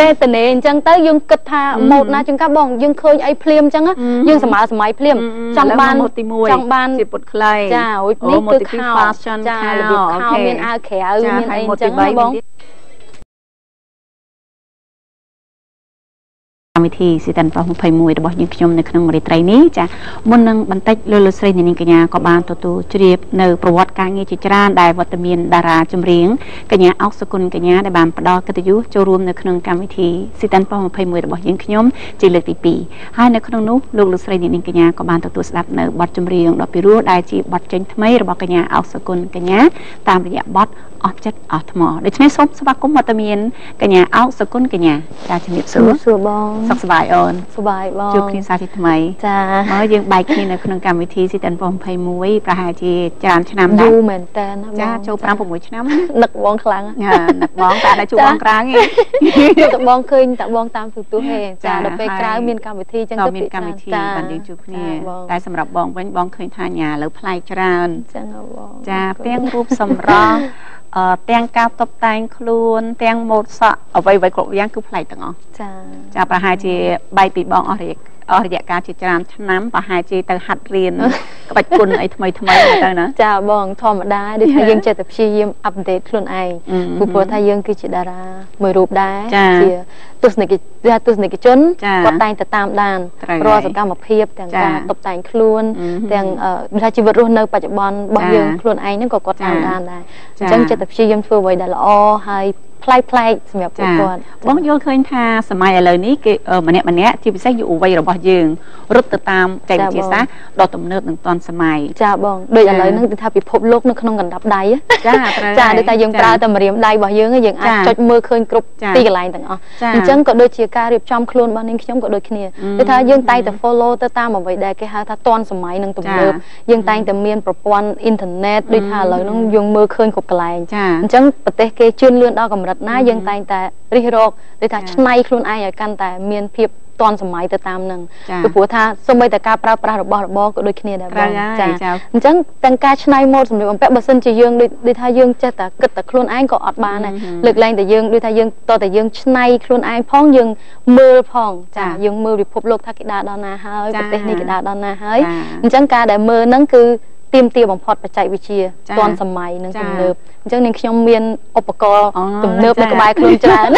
ពេលតនេអញ្ចឹងទៅយើងគិតថាម៉ូតណាជាងកាបងយើងឃើញអីភ្លាមអញ្ចឹងណាអឺយើងសម័យសម័យភ្លាមចង់បានម៉ូតទី1ចង់បានជាពុតខ្លីចាអូយអូនេះម៉ូតគឺទីខោ2 fashion ចាខោរបៀបអូខោខេមានអាវក្រៅចាមានហើអីយអម៉ូតញ្ចឹទីង3ណាបង កម្មវិធីស៊ីតាន់ប៉ោះ21របស់យើងខ្ញុំនៅក្នុងរាត្រីនេះចាមុននឹងបន្តិចលោកលោកស្រីនាងកញ្ញាក៏បានទទួលជ្រាបនៅប្រវត្តិការងារជាច្រើនដែលវត្តមានតារាចម្រៀងកញ្ញាអុកសុគន្ធកញ្ញាដែលបានផ្ដល់កិត្តិយសចូលរួមនៅក្នុងកម្មវិធីស៊ីតាន់ប៉ោះ21របស់យើងខ្ញុំជាលើកទី2ហើយនៅក្នុងនោះលោកលោកស្រីនាងកញ្ញាក៏បានទទួលស្ដាប់នៅបទចម្រៀងដ៏ពិរោះដែលជាបទចេញថ្មីរបស់កញ្ញាអុកសុគន្ធកញ្ញាតាមរយៈបទ អស់ចិត្តអស់ថ្មដូច្នេះសូមស្វាគមន៍វត្តមានកញ្ញាអុកសុគន្ធកញ្ញាចាជំរាបសួរសួរបងសុខសប្បាយអូនសប្បាយបងជួបគ្នាសាជាថ្មីចាមកយើងបែកគ្នានៅក្នុងកម្មវិធីស៊ីតាន់21ប្រហែលជាច្រើនឆ្នាំដែយូររមែនតើណាបងចាចូល5 6ឆ្នាំនឹកបងខ្លាំងណាញ៉ានឹកបងតែដល់ជួបចាបងក្រាងឯងជួបតែបងឃើញតែបងតាមទូទស្សន៍ហេចាចាដល់ពេលហើយក្រៅមានកម្មវិធីអញ្ចឹងក៏ទៅមានកម្មវិធីចាបានយើងជួបគ្នាចាបងតែសម្រាប់បងវិញបងឃើញថាញ៉ាលើផ្លែកច្រើនអញ្ចឹងហ៎បងចាទាំងរូបសម្រស់អឺទាំងការតុបតែងខ្លួន ទាំងម៉ូដសក់អ្វីៗគ្រប់យ៉ាងគឺប្លែកទាំងអស់ចាចាប្រហែលជាបែកពីបងអស់រយៈ អស់រយៈកាលជាច្រើនឆ្នាំប្រហែលជាទៅហាត់រៀនក្បាច់គុណអីថ្មីថ្មីៗទៅណាចាបងធម្មតាដូចថាយើងចេះតែព្យាយាមអាប់ដេតខ្លួនឯងអឺពីព្រោះថាយើងគឺជាតារាមួយរូបដែរចាជាទស្សនិកថាទស្សនិកជនចាគាត់តែងតែតាមដានត្រូវរាល់ហើយសកម្មភាពទាំងចាការតុបតែងខ្លួនអឺហឺទាំងអឺដូចថាជីវិតរស់នៅបច្ចុប្បន្នរបស់ចាយើងខ្លួនឯងហ្នឹងក៏គាត់ចាតាមដានដែរចាអញ្ចឹងចិត្តតែព្យាយាមធ្វើអ្វីដែលល្អហើយ ប្លែកប្លែកៗសម្រាប់ពួកចាគាត់បងយល់ឃើញថាសម័យឥឡូវនេះគេអឺម្នាក់ម្នាក់ជាពិសេសយុវវ័យរបស់យើងរត់ទៅតាមចែកវិទ្យាសាស្ត្រដ៏ទំនើបនិងទាន់សម័យចាបងដូចឥចាឡូវហ្នឹងគឺថាពិភពលោកនៅក្នុងកណ្ដាប់ដៃហ៎ចាត្រូវចាហើយដូចថាយើងប្រើតែម្រាមដៃរបស់យើងហ្នឹងយើងអាចចាចុចមើលឃើញគ្រប់ចាទីកន្លែងទាំងអស់ចាអញ្ចឹងក៏ដូចជាការរៀបចំខ្លួនរបស់នាងខ្ញុំក៏ដូចគ្នាអឺគឺថាយើងតែងតែ follow ទៅតាមអ្វីដែលគេហៅថាទាន់សម័យនិងទំនើបចាយើងតែងតែមានប្រព័ន្ធអ៊ីនធឺណិតដូចថាឥឡូវហ្នឹងយើងមើលឃើញគ្រប់កន្លែងចាអញ្ចឹងប្រទេសគេជឿនលឿនដល់កម្រិតរិតណាយើងតែងតែរិះរកដូចថាឆ្នៃខ្លួនឯងឲ្យកាន់តែមានភាពទាន់សម័យទៅតាមនឹងពីព្រោះថាសូម្បីតែការប្រើប្រាស់របស់របរក៏ដូចគ្នាដែរបងចាអញ្ចឹងទាំងការឆ្នៃម៉ូដសម្លៀកបំពាក់បើសិនជាយើងដូចថាយើងចេះតែគិតតែខ្លួនឯងក៏អត់បានដែរលើកលែងតែយើងដូចថាយើងតតែយើងឆ្នៃខ្លួនឯងផងយើងមើលផងចាយើងមើលពិភពលោកថាគេដើរដល់ណាហើយប្រទេសនេះគេដើរដល់ណាហើយអញ្ចឹងការដែលមើលហ្នឹងគឺ ទៀមទាបំផុតបច្ចេកវិទ្យាទាន់សម័យនិងទំនើបអញ្ចឹងនាងខ្ញុំមានឧបករណ៍ទំនើបនៅក្បែរខ្លួនច្រើន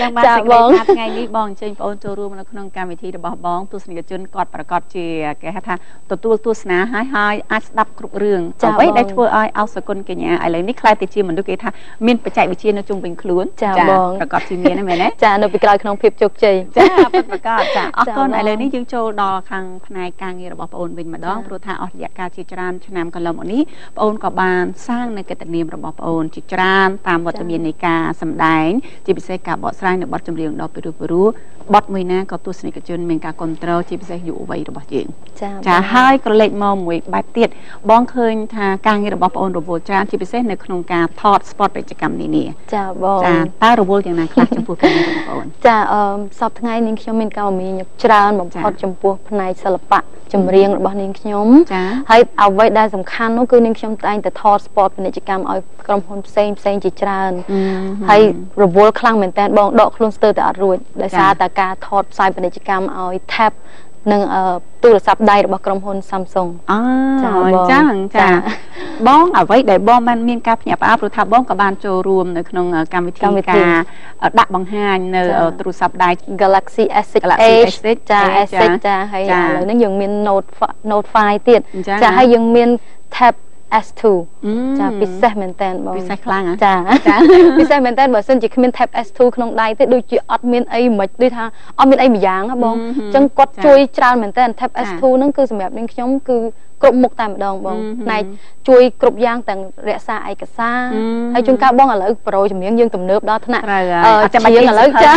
ចឹងបាទសេចក្តីថាថ្ងៃនេះបងអញ្ជើញបងអូនចូលរួមនៅក្នុងកម្មវិធីរបស់បងទស្សនិកជនគាត់ប្រកាសជាគេហៅថាទទួលទស្សនាហើយហើយអាចស្ដាប់គ្រប់រឿងអ្វីដែលធ្វើឲ្យអសគុណកញ្ញាឥឡូវនេះខ្លាយទៅជាមនុស្សគេថាមានបច្ចេកវិទ្យានៅជុំវិញខ្លួនចាបងប្រកាសជាមានមែនទេចានៅពីក្រោយក្នុងភាពជោគជ័យចាពិតប្រកាសចាអរគុណឥឡូវនេះយើងចូលដល់ខាងផ្នែកការងាររបស់បងអូនវិញម្ដងព្រោះថាអស់រយៈកាលជាច្រើនឆ្នាំកន្លងមកនេះបងអូនក៏បានសាងនៅកិត្តិនាមរបស់បងអូនជាច្រើនតាមវត្តមាននៃការសម្ដែងជាពិសេសការបកស្រាយនៅបទចម្រៀងដ៏ពិរោះពិរោះ បទមួយណាក៏ទស្សនិកជនមានការគ្រប់គ្រងជាពិសេសយុវវ័យរបស់យើងចាចាហើយក្រឡេកមកមួយបែបទៀតបងឃើញថាការងាររបស់បងអូនរវល់ច្រើនជាពិសេសនៅក្នុងការថត spot ពាណិជ្ជកម្មនានាចាបងចាតើរវល់យ៉ាងណាខ្លះចំពោះការងាររបស់បងអូនចាអឺសពថ្ងៃនាងខ្ញុំមានការមមាញឹកច្រើនបំផុតចំពោះផ្នែកសិល្បៈចម្រៀងរបស់នាងខ្ញុំហើយអ្វីដែលសំខាន់នោះគឺនាងខ្ញុំតែងតែថត spot ពាណិជ្ជកម្មឲ្យក្រុមហ៊ុនផ្សេងផ្សេងជាច្រើនហើយរវល់ខ្លាំងមែនតើបងដកខ្លួនស្ទើរតែអត់រួចដោយសារតែការថតផ្សាយពាណិជ្ជកម្មឲ្យ tab និងទូរស័ព្ទដៃរបស់ក្រុមហ៊ុន Samsung អចាអញ្ចឹងចាបងអ្វីដែលបងបានមានការភ្ញាក់ផ្អើលព្រោះថាបងក៏បានចូលរួមនៅក្នុងកម្មវិធីការដាក់បង្ហាញនៅទូរស័ព្ទដៃ Galaxy S6 Edge ចា S6 ចាហើយឥឡូវនេះយើងមាន Note Note 5ទៀតចាហើយយើងមាន tab S2 ចាពិសេសមែនតើបងពិសេសខ្លាំងចាចាពិសេសមែនតើបើសិនជាគ្មាន tab S2 ក្នុងដៃទេដូចជាអត់មានអីមិនដូចថាអត់មានអីម្យ៉ាងហ៎បងអញ្ចឹងគាត់ជួយច្រើនមែនតើ tab S2 ហ្នឹងគឺសម្រាប់នាងខ្ញុំគឺគ្រប់មុខតែម្ដងបងផ្នែកជួយគ្រប់យ៉ាងទាំងរក្សាឯកសារហើយជួនកាលបងឥឡូវប្រូចម្រៀងយើងទំនើបដល់ថ្នាក់ចាំបាច់ឥឡូវចា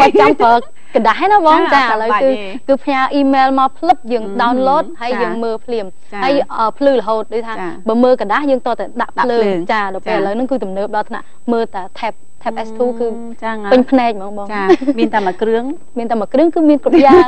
បាច់ចាំប្រើกระดาษណាបងចាឥឡូវគឺគឺផ្ញើអ៊ីមែលមកផ្លឹបយើង download ហើយយើងមើលភ្លាមហើយភ្លឺរហូតដូចថា បើមើលกระดาษយើងតតែដាក់ភ្លើងចាដល់ពេលឥឡូវហ្នឹងគឺទំនើបដល់ថ្នាក់មើលតែ tab tab S2 គឺចាពេញភ្នែកហ្មងបងចាមានតែមួយគ្រឿងមានតែមួយគ្រឿងគឺមានគ្រប់យ៉ាង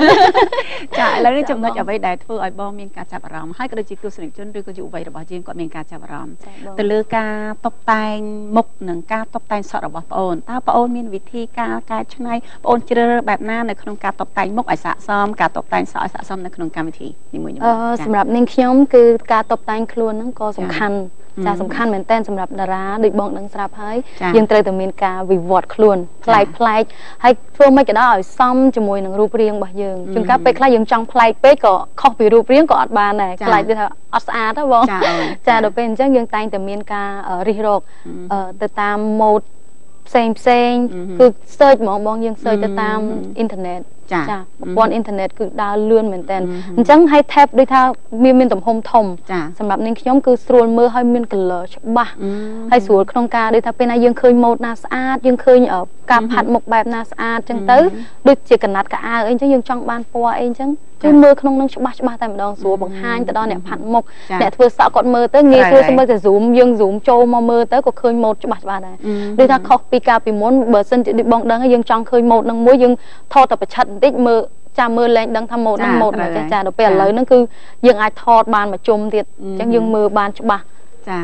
ចាឥឡូវនេះចំណុចអ្វីដែលធ្វើឲ្យបងមានការចាប់អារម្មណ៍ហើយក៏ដូចជាទស្សនិកជនឬក៏យុវវ័យរបស់យើងគាត់មានការចាប់អារម្មណ៍ទៅលើការតុបតែងមុខនិងការតុបតែងសក់របស់ប្អូនតើប្អូនមានវិធីការកែច្នៃប្អូនជ្រើសរើសបែបណានៅក្នុងការតុបតែងមុខឲ្យស័ក្តិសមការតុបតែងសក់ឲ្យស័ក្តិសមនៅក្នុងកម្មវិធីនីមួយៗអឺសម្រាប់នាងខ្ញុំគឺការតុបតែងខ្លួនហ្នឹងក៏សំខាន់ចាសំខាន់មែនតើសម្រាប់តារាដូចបងដឹងស្រាប់ហើយយើងត្រូវតែមានការវិវត្តខ្លួនប្លែកប្លែកហើយធ្វើមិនក៏ដោយឲ្យសមជាមួយនឹងរូបរាងរបស់យើងជួនកាលពេលខ្លះយើងចង់ប្លែកពេកក៏ខុសពីរូបរាងក៏អត់បានដែរខ្លាចទៅថាអត់ស្អាតទេបងចាដល់ពេលអញ្ចឹងយើងតែងតែមានការរិះរកទៅតាមម៉ូដ ផ្សេងផ្សេងគឺ search ហ្មងបងយើង search ទៅតាមអ៊ីនធឺណិតចាប្រព័ន្ធអ៊ីនធឺណិតគឺដើរលឿនមែនតើអញ្ចឹងឲ្យ tab ដូចថាមានមានទំហំធំសម្រាប់នាងខ្ញុំគឺស្រួលមើលឲ្យមាន color ច្បាស់ហើយស្រួលក្នុងការដូចថាពេលណាយើងឃើញម៉ូដណាស្អាតយើងឃើញការផាត់មុខបែបណាស្អាតអញ្ចឹងទៅដូចជាកណាត់កៅអៅអីអញ្ចឹងយើងចង់បានពណ៌អីអញ្ចឹង គឺមើលក្នុងនឹងច្បាស់ច្បាស់តែម្ដងស្រួលបង្ហាញទៅដល់អ្នកផាត់មុខអ្នកធ្វើសក់គាត់មើលទៅងាយស្រួលស្មើតែ zoom យើង zoom ចូលមកមើលទៅក៏ឃើញម៉ូដច្បាស់ច្បាស់ដែរដូចថាខុសពីកាលពីមុនបើសិនជាដូចបងដឹងយើងចង់ឃើញម៉ូដនឹងមួយយើងថតតែប្រឆិតបន្តិចមើលចាំមើលលែងដឹងថាម៉ូដហ្នឹងម៉ូដណាចាចាដល់ពេលឥឡូវហ្នឹងគឺយើងអាចថតបានមួយជុំទៀតអញ្ចឹងយើងមើលបានច្បាស់ចា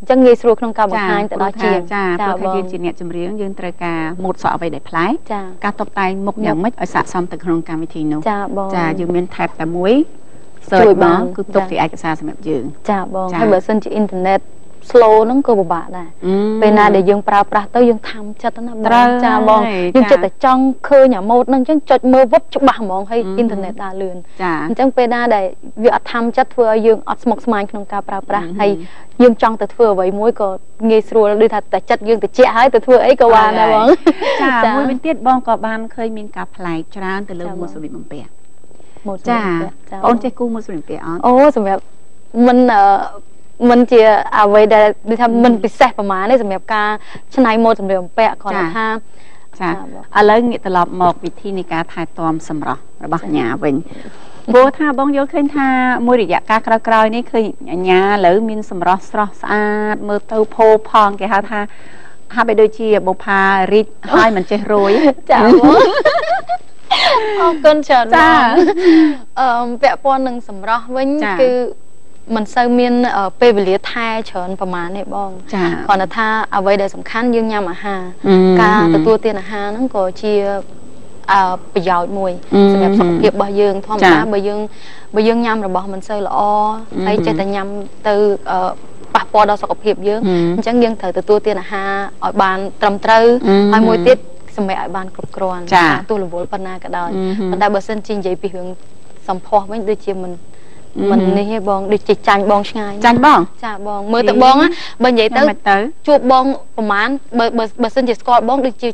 អញ្ចឹងងាយស្រួលក្នុងការបង្ហាញទៅដល់ជាចាព្រោះថាយើងជាអ្នកចម្រៀងយើងត្រូវការម៉ូដសក់អ្វីដែលប្លែកការតុបតែងមុខយ៉ាងម៉េចឲ្យស័ក្តិសមទៅក្នុងកម្មវិធីនោះចាបងចាយើងមាន tab តែមួយ search បងគឺទុកជាឯកសារសម្រាប់យើងចាបងហើយបើសិនជាអ៊ីនធឺណិត slow ហ្នឹងក៏ពិបាកដែរពេលណាដែលយើងប្រើប្រាស់ទៅយើងថាំចិត្តណាបងចាបងយើងចិត្តតែចង់ឃើញអាម៉ូដហ្នឹងអញ្ចឹងចុចមើលវឹបច្បាស់ហ្មងហើយអ៊ីនធឺណិតដើរលឿនអញ្ចឹងពេលណាដែលវាអត់ថាំចិត្តធ្វើឲ្យយើងអត់ស្មុគស្មាញក្នុងការប្រើប្រាស់ហើយយើងចង់ទៅធ្វើអ្វីមួយក៏ងាយស្រួលដូចថាតែចិត្តយើងតិចហើយទៅធ្វើអីក៏បានដែរបងចាមួយវិញទៀតបងក៏បានឃើញមានការប្លែកច្រើនទៅលើម៉ូដសម្លៀកបំពាក់ម៉ូដចាបងចេះគូម៉ូដសម្លៀកបំពាក់អត់អូសម្រាប់មិន មិនជាអ្វីដែលដូចថាមិនពិសេសប្រហែលទេសម្រាប់ការច្នៃម៉ូដសម្លៀកបំពាក់គ្រាន់តែថាចាឥឡូវងាកត្រឡប់មកវិធីនៃការថែទាំសម្រស់របស់ញ៉ាវិញព្រោះថាបងយល់ឃើញថាមួយរយៈកាលក្រោយៗនេះឃើញអញ្ញាឥឡូវមានសម្រស់ស្រស់ស្អាតមើលទៅផូរផងគេហៅថាហាក់បីដូចជាបុផារីកហើយមិនចេះរយចាបងអរគុណច្រើនចាបងអឺពាក់ព័ន្ធនឹងសម្រស់វិញចាគឺ មិនសូវមានអឺពេលវេលាថែច្រើនប្រហែលទេបងចាគ្រាន់តែថាអ្វីដែលសំខាន់យើងញ៉ាំអាហារអឺការទទួលទានអាហារហ្នឹងក៏ជាអឺប្រយោជន៍មួយអឺសម្រាប់សុខភាពរបស់យើងធម្មចាតាបើយើងបើយើងញ៉ាំរបស់មិនសូវល្អហើយចេះតែញ៉ាំទៅអឺប៉ះពាល់ដល់សុខភាពយើងអឺអញ្ចឹងយើងត្រូវទទួលទានអាហារឲ្យបានត្រឹមត្រូវអឺហើយមួយទៀតសម្រាប់ឲ្យបានគ្រប់គ្រាន់ចាទោះរវល់ប៉ុណ្ណាក៏ដោយអឺហឹមប៉ុន្តែបើសិនជានិយាយពីរឿងសម្ផស្សវិញដូចជាមិនអឺហឹ មមិននេះទេបងដូចជាចាញ់បងឆ្ងាយចាញ់បងចាបងមើលទៅបងណាបើនិយាយទៅមិនទៅជួបបងប្រហែលបើបើបើសិនជាស្គាល់បងដូចជា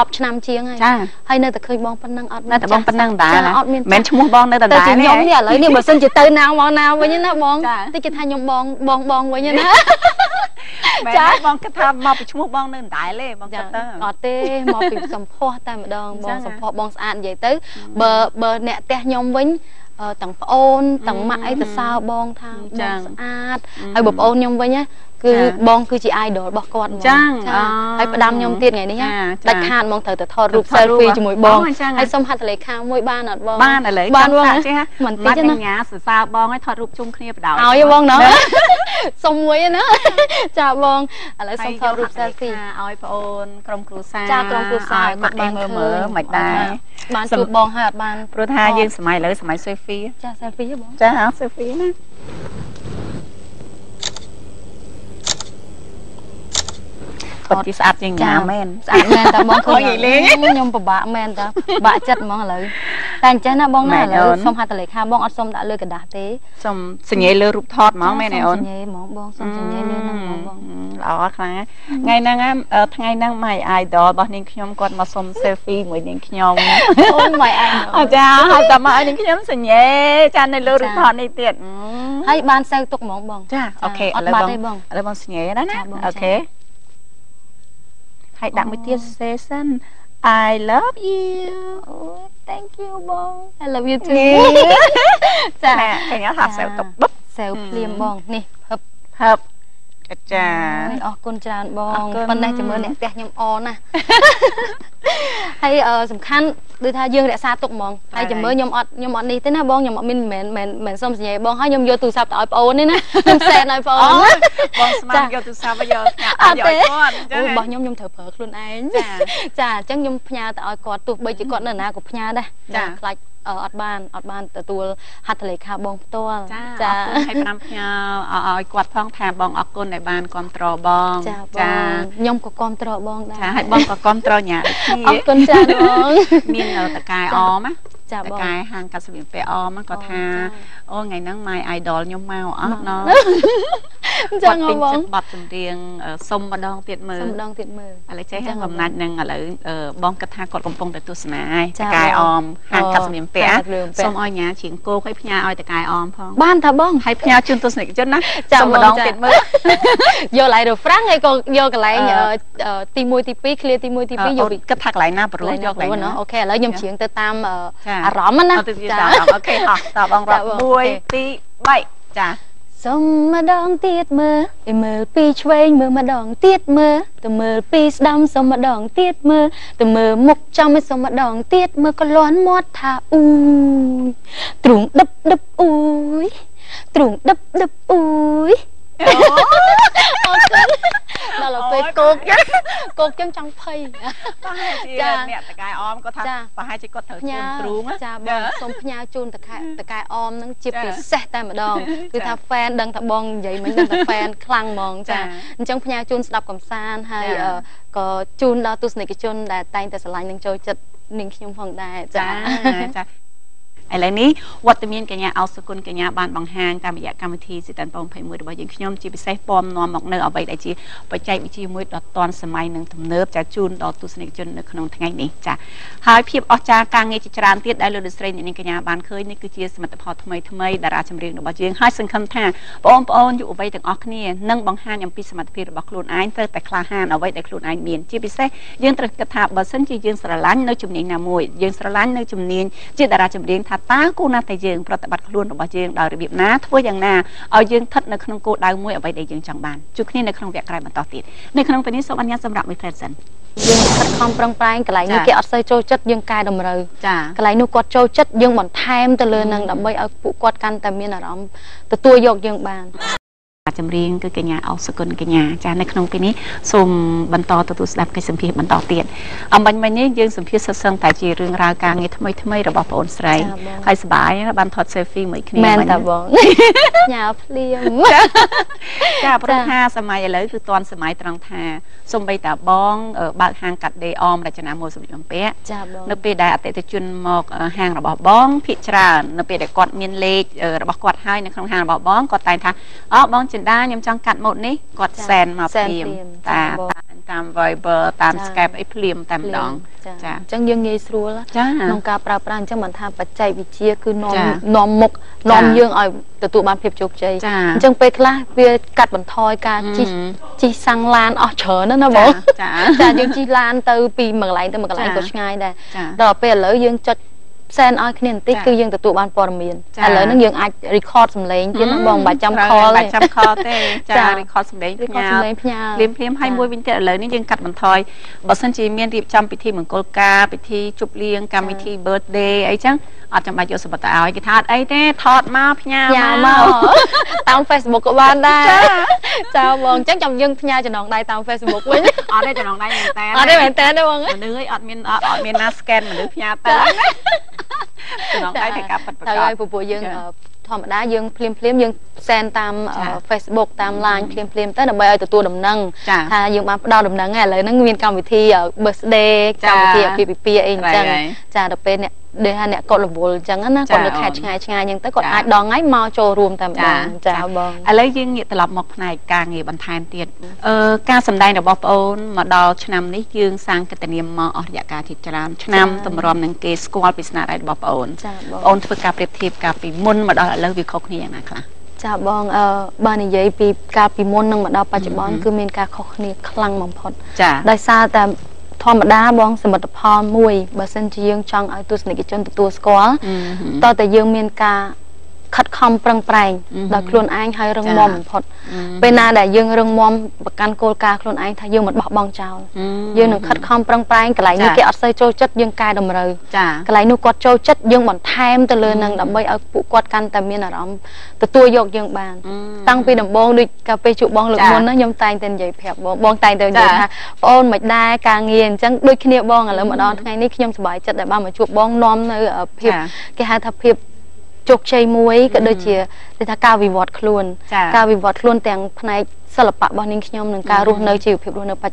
10ឆ្នាំជាងហើយចាហើយនៅតែឃើញបងប៉ុណ្ណឹងអត់នៅតែបងប៉ុណ្ណឹងដែរចាអត់មានមិនឈ្មោះបងនៅតែតែដែរជាខ្ញុំទេនេះឥឡូវនេះបើសិនជាទៅណាមកណាវិញណាបងចាតិចគេថាខ្ញុំបងបងបងវិញណាមែនចាទេបងគិតថាមកពីឈ្មោះបងនៅដដែលទេបងគិចាតទៅអត់ទេមកពីសម្ផស្សតែម្ដងបចាងសម្ផស្សបងស្អាតនិយាយទៅបើបើអ្នកផ្ទះខ្ញុំវិញអឺ ទាំងប្អូនទាំងម៉ាក់អីទៅសើបងថាចាបងស្អាតអឺហើយបងប្អូនខ្ញុំវិញណា គឺចាបងគឺជា idol របស់គាត់ហ្មងចឹងអូហើយផ្ដាំខ្ញុំទៀតថ្ងៃនេះណាចាចាដាច់ខាតហ្មងត្រូវទៅថតរូបថតរូប selfie ហ៎ជាមួយបងអូអញ្ចឹងហ៎ហើយសុំហត្ថលេខាមួយបានអត់បងបានឥឡូវបានបងសាក់ចេះមិនម៉ាតិត់ចណាញ៉ាសរសើរបងឲ្យថតរូបជុំគ្នាបដ ாய் ឲ្យទេបងណោះសុំមួយណាចាបងឥឡូវសុំថតរូប selfie ឲ្យប្អូនក្រុមគ្រួសារចាក្រុមគ្រួសារឲ្យមកបានមើលមើលមិនដែរបានជួបបងហើយអត់បានព្រោះថាយើងសម័យឥឡូវសម័យ selfie ចា selfie ហ៎បងចា selfie ណា ពិតជាស្អាតជាងញ៉ាមែន ស្អាតមែនតាបងឃើ អូ ញ យនិយាយលេង ខ្ញុំពិបាកមែនតាពិបាកចិត្តហ្មងឥឡូវតែអញ្ចឹងណាបងណា មែ ឥ ន ឡូវ អូន សុំហត្ថលេខាបងអត់សុំដាក់លើกระดาษទេ សុំសញ្ញាលើរូបថតហ្មងមែនទេអូន សុំសញ្ញាហ្មងបងសុំសញ្ញាលើហ្នឹងហ្មងបង ល្អខ្លាំងណាស់ថ្ងៃហ្នឹងណាអឺថ្ងៃហ្នឹង my idol របស់នាងខ្ញុំគាត់មកសុំ selfie មួយនាងខ្ញុំ អូម៉ៃអញ អរចាហើយតមកឲ្យនាងខ្ញុំសញ្ញេចានៅលើរូបថតនេះទៀតអឺ ហើយបានសៅទុកហ្មងបង ចាអូខេ អត់បាត់ទេបង ឥឡូវបងសញ្ញេណាណា ចាបង អូខេ ហើយដាក់មួយទៀត session I love you អូ thank you បង I love you too នេះចាចាឃើញអត់ថាសែវតុបបឹបសែវភ្លាមបងនេះហឹបហឹប ចាអើយអរគុណច្រើនបអងរគុណប៉ុន្តែចាំមើលអ្នកផ្ទះខ្ញុំអណាស់ហើយអឺសំខាន់ដូចថាយើងរក្សាទុកហ្មងហើយចាំមើលខ្ញុំអត់ខ្ញុំអត់នេះទេណាបងខ្ញុំអត់មានមិនមែនមិនមែនសុំសញ្ញាបងហើយខ្ញុំយកទូរស័ព្ទទៅឲ្យប្អូនទេណាខ្ញុំសែនឲ្យប្អូអូនណាបងស្មានចាយកទូរស័ព្ទមកយកផ្ញើអត់យកទេឲ្យគាត់ចាអូរបស់ខ្ញុំខ្ញុំត្រូវប្រើខ្លួនឯងចាចាអញ្ចឹងខ្ញុំផ្ញើទៅឲ្យគាត់ទោះបីជាគាត់នៅណាក៏ផ្ញើដែរចាខ្លាច អឺអត់បានអត់បានទទួលហត្ថលេខាបងផ្ទាល់ចាអរគុណឲ្យប្រាំផ្ញើឲ្យគាត់ផងថាបងអរគុណដែលបានគ្រប់គ្រងបងចាបងខ្ញុំក៏គ្រប់ត្របងដែរចាឲ្យបងក៏គ្រប់គ្រងញ៉ាដូចគ្នាអរគុណច្រើនបងមាននៅតកែអមណាចា តបងកែហាងកាត់សម្លៀកបំពាក់អមណាគាត់ថាអូចាអូថ្ងៃហ្នឹង my idol ខ្ញុំមកអត់ណោះអញ្ចឹងហ៎បងបတ်ចម្រៀងអឺសុំម្ដងទៀតមើលសុំម្ដងទៀតមើលឥឡូវចេះអញ្ចឹងកំណាច់ហ្នឹងឥឡូវអឺបងគិតថាគាត់កំពុងតែទស្សនាហើយចាតកែអមហាងអូកាត់សម្លៀកបំពាក់ហាងកាត់សម្លៀកបំពាក់សុំឲ្យញ៉ាជាងគោកឲ្យផ្ញើឲ្យតកែអមផងបានថាបងហើយផ្ញើជូនទស្សនិកជនណាចាសុំម្ដងបងចាទៀតមើលយកឡៃរ៉ូហ្វ្រាំងហើយក៏យកកន្លែងអឺអឺអឺទី1ទី2 clear ទី1ទី2យកពីគិតថាកន្លែងណាប្រួសយកកន្លែងណាណាអូខេឥឡូវខ្ញុំច្រៀងទៅតាមអឺចាអារម្មណ៍ណាអត់ទៅទៀតចាអូខេហោះតបងរាប់ចាបងអូខេ1 2 3ចាសុំម្ដងទៀតមើលទៅមើលពីឆ្វេងមើលម្ដងទៀតមើលទៅមើលពីស្ដាំសុំម្ដងទៀតមើលទៅមើលមុខចំឲ្យសុំម្ដងទៀតមើលក៏លាន់មាត់ថាអ៊ូយទ្រូងដឹបដឹបអ៊ូយទ្រូងដឹបដឹបអ៊ូយ អរគុណដល់ទៅពេលគោកគោកចឹងចង់ភ័យប្រហែលជាចាអ្នកតកែអមគាត់ថាចាប្រហែលជាគាត់ត្រូវផ្ញើជូនទ្រូងណាចាបងសូមផ្ញើជូនតកែតកែអមនឹងជាពិសេសតែម្ដងគឺថាហ្វេនដឹងថាបងនិយាយមិនដឹងថាហ្វេនខ្លាំងហ្មងចាអញ្ចឹងផ្ញើជូនស្ដាប់កំសាន្តហើយអឺក៏ជូនដល់ទស្សនិកជនដែលតែងតែស្រឡាញ់និងចូលចិត្តនាងខ្ញុំផងដែរចាចាចា ឥឡូវនេះវត្តមានកញ្ញាអោសុគន្ធកញ្ញាបានបង្ហាញតាមរយៈកម្មវិធីស៊ីតានពង21របស់យើងខ្ញុំជាពិសេសពំនាំមកនៅអ្វីដែលជាបច្ចេកវិទ្យាមួយដ៏ទាន់សម័យនិងទំនើបចាជូនដល់ទស្សនិកជននៅក្នុងថ្ងៃនេះចាហើយភាពអស្ចារ្យការងារជាច្រើនទៀតដែលលោកលោកស្រីអ្នកនាងកញ្ញាបានឃើញនេះគឺជាសមិទ្ធផលថ្មីថ្មីតារាចម្រៀងរបស់យើងហើយសង្ឃឹមថាបងប្អូនយុវវ័យទាំងអស់គ្នានឹងបង្ហាញអំពីសមត្ថភាពរបស់ខ្លួនឯងត្រូវតែក្លាហានអ្វីដែលខ្លួនឯងមានជាពិសេសយើងត្រូវគិតថាបើសិនជាយើងស្រឡាញ់នៅជំនាញណាមួយយើងស្រឡាញ់នៅជំនាញជាតារាចម្រៀងថាតើគូណាតែយើងប្រតិបត្តិខ្លួនរបស់យើងដោយរបៀបណាធ្វើយ៉ាងណាឲ្យយើងស្ថិតនៅក្នុងគោលដៅមួយអ្វីដែលយើងចង់បានជួបគ្នានៅក្នុងវគ្គក្រោយបន្តទៀតនៅក្នុងពេលនេះសូមអនុញ្ញាតសម្រាប់មីផ្លែសិនយើងខិតខំប្រឹងប្រែងកន្លែងនេះគេអត់សូវចូលចិត្តយើងកែតម្រូវចាកន្លែងនោះគាត់ចូលចិត្តយើងបន្ថែមទៅលើនឹងដើម្បីឲ្យពួកគាត់កាន់តែមានអារម្មណ៍ទទួលយកយើងបាន ចម្រៀងគឺកញ្ញាអោសគុណកញ្ញាចានៅក្នុងពេលនេះសូមបន្តទទួលស្ដាប់កិច្ចសម្ភាសបន្តទៀតអំបញ្ញមិញនេះយើងសម្ភាសសិស្សសឹងតែជារឿងរ៉ាវការងារថ្មីថ្មីរបស់បងអូនស្រីហើយសប្បាយបានថត selfie មួយគ្នាមែនតាបងញ៉ាភ្លៀងចាព្រោះថាសម័យឥឡូវគឺតាន់សម័យត្រង់ថាសំបីតាបងបើកហាងកាត់ដេរអមរចនាម៉ូដសម្លៀកបំពាក់ចាបងនៅពេលដែលអតិថិជនមកហាងរបស់បងភាគច្រើននៅពេលដែលគាត់មានលេខរបស់គាត់ហើយនៅក្នុងហាងរបស់បងគាត់តែងថាអូបងចិន្តាខ្ញុំចង់កាត់ម៉ូដនេះគាត់សែនមកភ្លាមតាមតាម Viber តាម Skype អីភ្លាមតែម្ដងចាអញ្ចឹងយើងងាយស្រួលក្នុងការប្រើប្រាស់អញ្ចឹងមិនថាបច្ចេកវិទ្យាគឺនាំនាំមុខនាំយើងឲ្យទទួលបានភាពជោគជ័យអញ្ចឹងពេលខ្លះវាកាត់បន្ថយការជិះជិះសាំងឡានអស់ច្រើនណាបងចាចាយើងជិះឡានទៅពីមួយកន្លែងទៅមួយកន្លែងក៏ឆ្ងាយដែរដល់ពេលឥឡូវយើងចុច សែនឲ្យគ្នាបន្តិចគឺយើងទទួលបានព័ត៌មានឥឡូវហ្នឹងយើងអាច record សំឡេងទៀតណាបងបាច់ចាំ call ទេបាច់ចាំ call ទេចា record សំឡេងផ្ញើសំឡេងផ្ញើភ្លាមភ្លាមឲ្យមួយវិញទៀតឥឡូវនេះយើងកាត់បន្ថយបើសិនជាមានរៀបចំពិធីមង្គលការពិធីជប់លៀងកម្មវិធី birthday អីចឹងអត់ចាំបាច់យកសម្បត្តិឲ្យគេថាអត់អីទេថតមកផ្ញើមកតាម Facebook ក៏បានដែរចាបងអញ្ចឹងចាំយើងផ្ញើចំណងដៃតាម Facebook វិញអត់ទេចំណងដៃមែនតើអត់ទេមែនតើបងមនុស្សអត់មានអត់មានណា scan មនុស្សផ្ញើទៅ ចំណងដៃតែការប៉ັດប្រកបទៅឲ្យពពួកយើងធម្មតាយើងភ្លាមភ្លាមយើងសែនតាម Facebook តាម LINE ភ្លាមភ្លាមទៅដើម្បីឲ្យទទួលដំណឹងថាយើងបានផ្ដល់ដំណឹងឥឡូវហ្នឹងមានកម្មវិធី birthday កម្មវិធីអាពាហ៍ពិពាហ៍អីអញ្ចឹងចាដល់ពេលអ្នក ដែលថាអ្នកគាត់រវល់អញ្ចឹងណាគាត់នៅខេត្តឆ្ងាយឆ្ងាយអញ្ចឹងទៅគាត់អាចដល់ថ្ងៃមកចូលរួមតែម្ដងចាបងឥឡូវយើងងាកត្រឡប់មកផ្នែកការងារបន្ថែមទៀតអឺការសម្ដែងរបស់ប្អូនមកដល់ឆ្នាំនេះយើងសាងកិត្តិនាមមកអស់រយៈកាលជាច្រើនឆ្នាំតម្រាំនឹងគេស្គាល់ពីស្នាដៃរបស់ប្អូនចាបងប្អូនធ្វើការប្រៀបធៀបកាលពីមុនមកដល់ឥឡូវវាខុសគ្នាយ៉ាងណាខ្លះចាបងអឺបើនិយាយពីកាលពីមុននឹងមកដល់បច្ចុប្បន្នគឺមានការខុសគ្នាខ្លាំងបំផុតចាដោយសារតែ ធម្មតាបងសមិទ្ធផលមួយបើសិនជាយើងចង់ឲ្យទស្សនិកជនទទួលស្គាល់តើតែយើងមានការ ខិតខំប្រឹងប្រែងដោយខ្លួនឯងហើយរឹងមាំបំផុតពេលណាដែលយើងរឹងមាំប្រកាន់គោលការណ៍ខ្លួនឯងថាយើងមិនបោះបង់ចោលយើងនឹងខិតខំប្រឹងប្រែងកន្លែងនេះគេអត់សូវចូលចិត្តយើងកែតម្រូវកន្លែងនោះគាត់ចូលចិត្តយើងបន្ថែមទៅលើនឹងដើម្បីឲ្យពួកគាត់កាន់តែមានអារម្មណ៍ទទួលយកយើងបាន តាំងពីដំបូងដូចកាលពេលជួបបងលើកមុនណាខ្ញុំតែងតែនិយាយប្រាប់បងបងតែងតែនិយាយថាបងអូនមិនដែរការងារអញ្ចឹងដូចគ្នាបងឥឡូវមកដល់ថ្ងៃនេះខ្ញុំសប្បាយចិត្តដែលបានមកជួបបងនាំនៅភាពគេហៅថាភាព ជោគជ័យមួយក៏ដូចជាគេថាការវិវត្តខ្លួន ការវិវត្តខ្លួនទាំងផ្នែកសិល្បៈរបស់នាងខ្ញុំនិងការរស់នៅជីវភាពរស់នៅបច្ច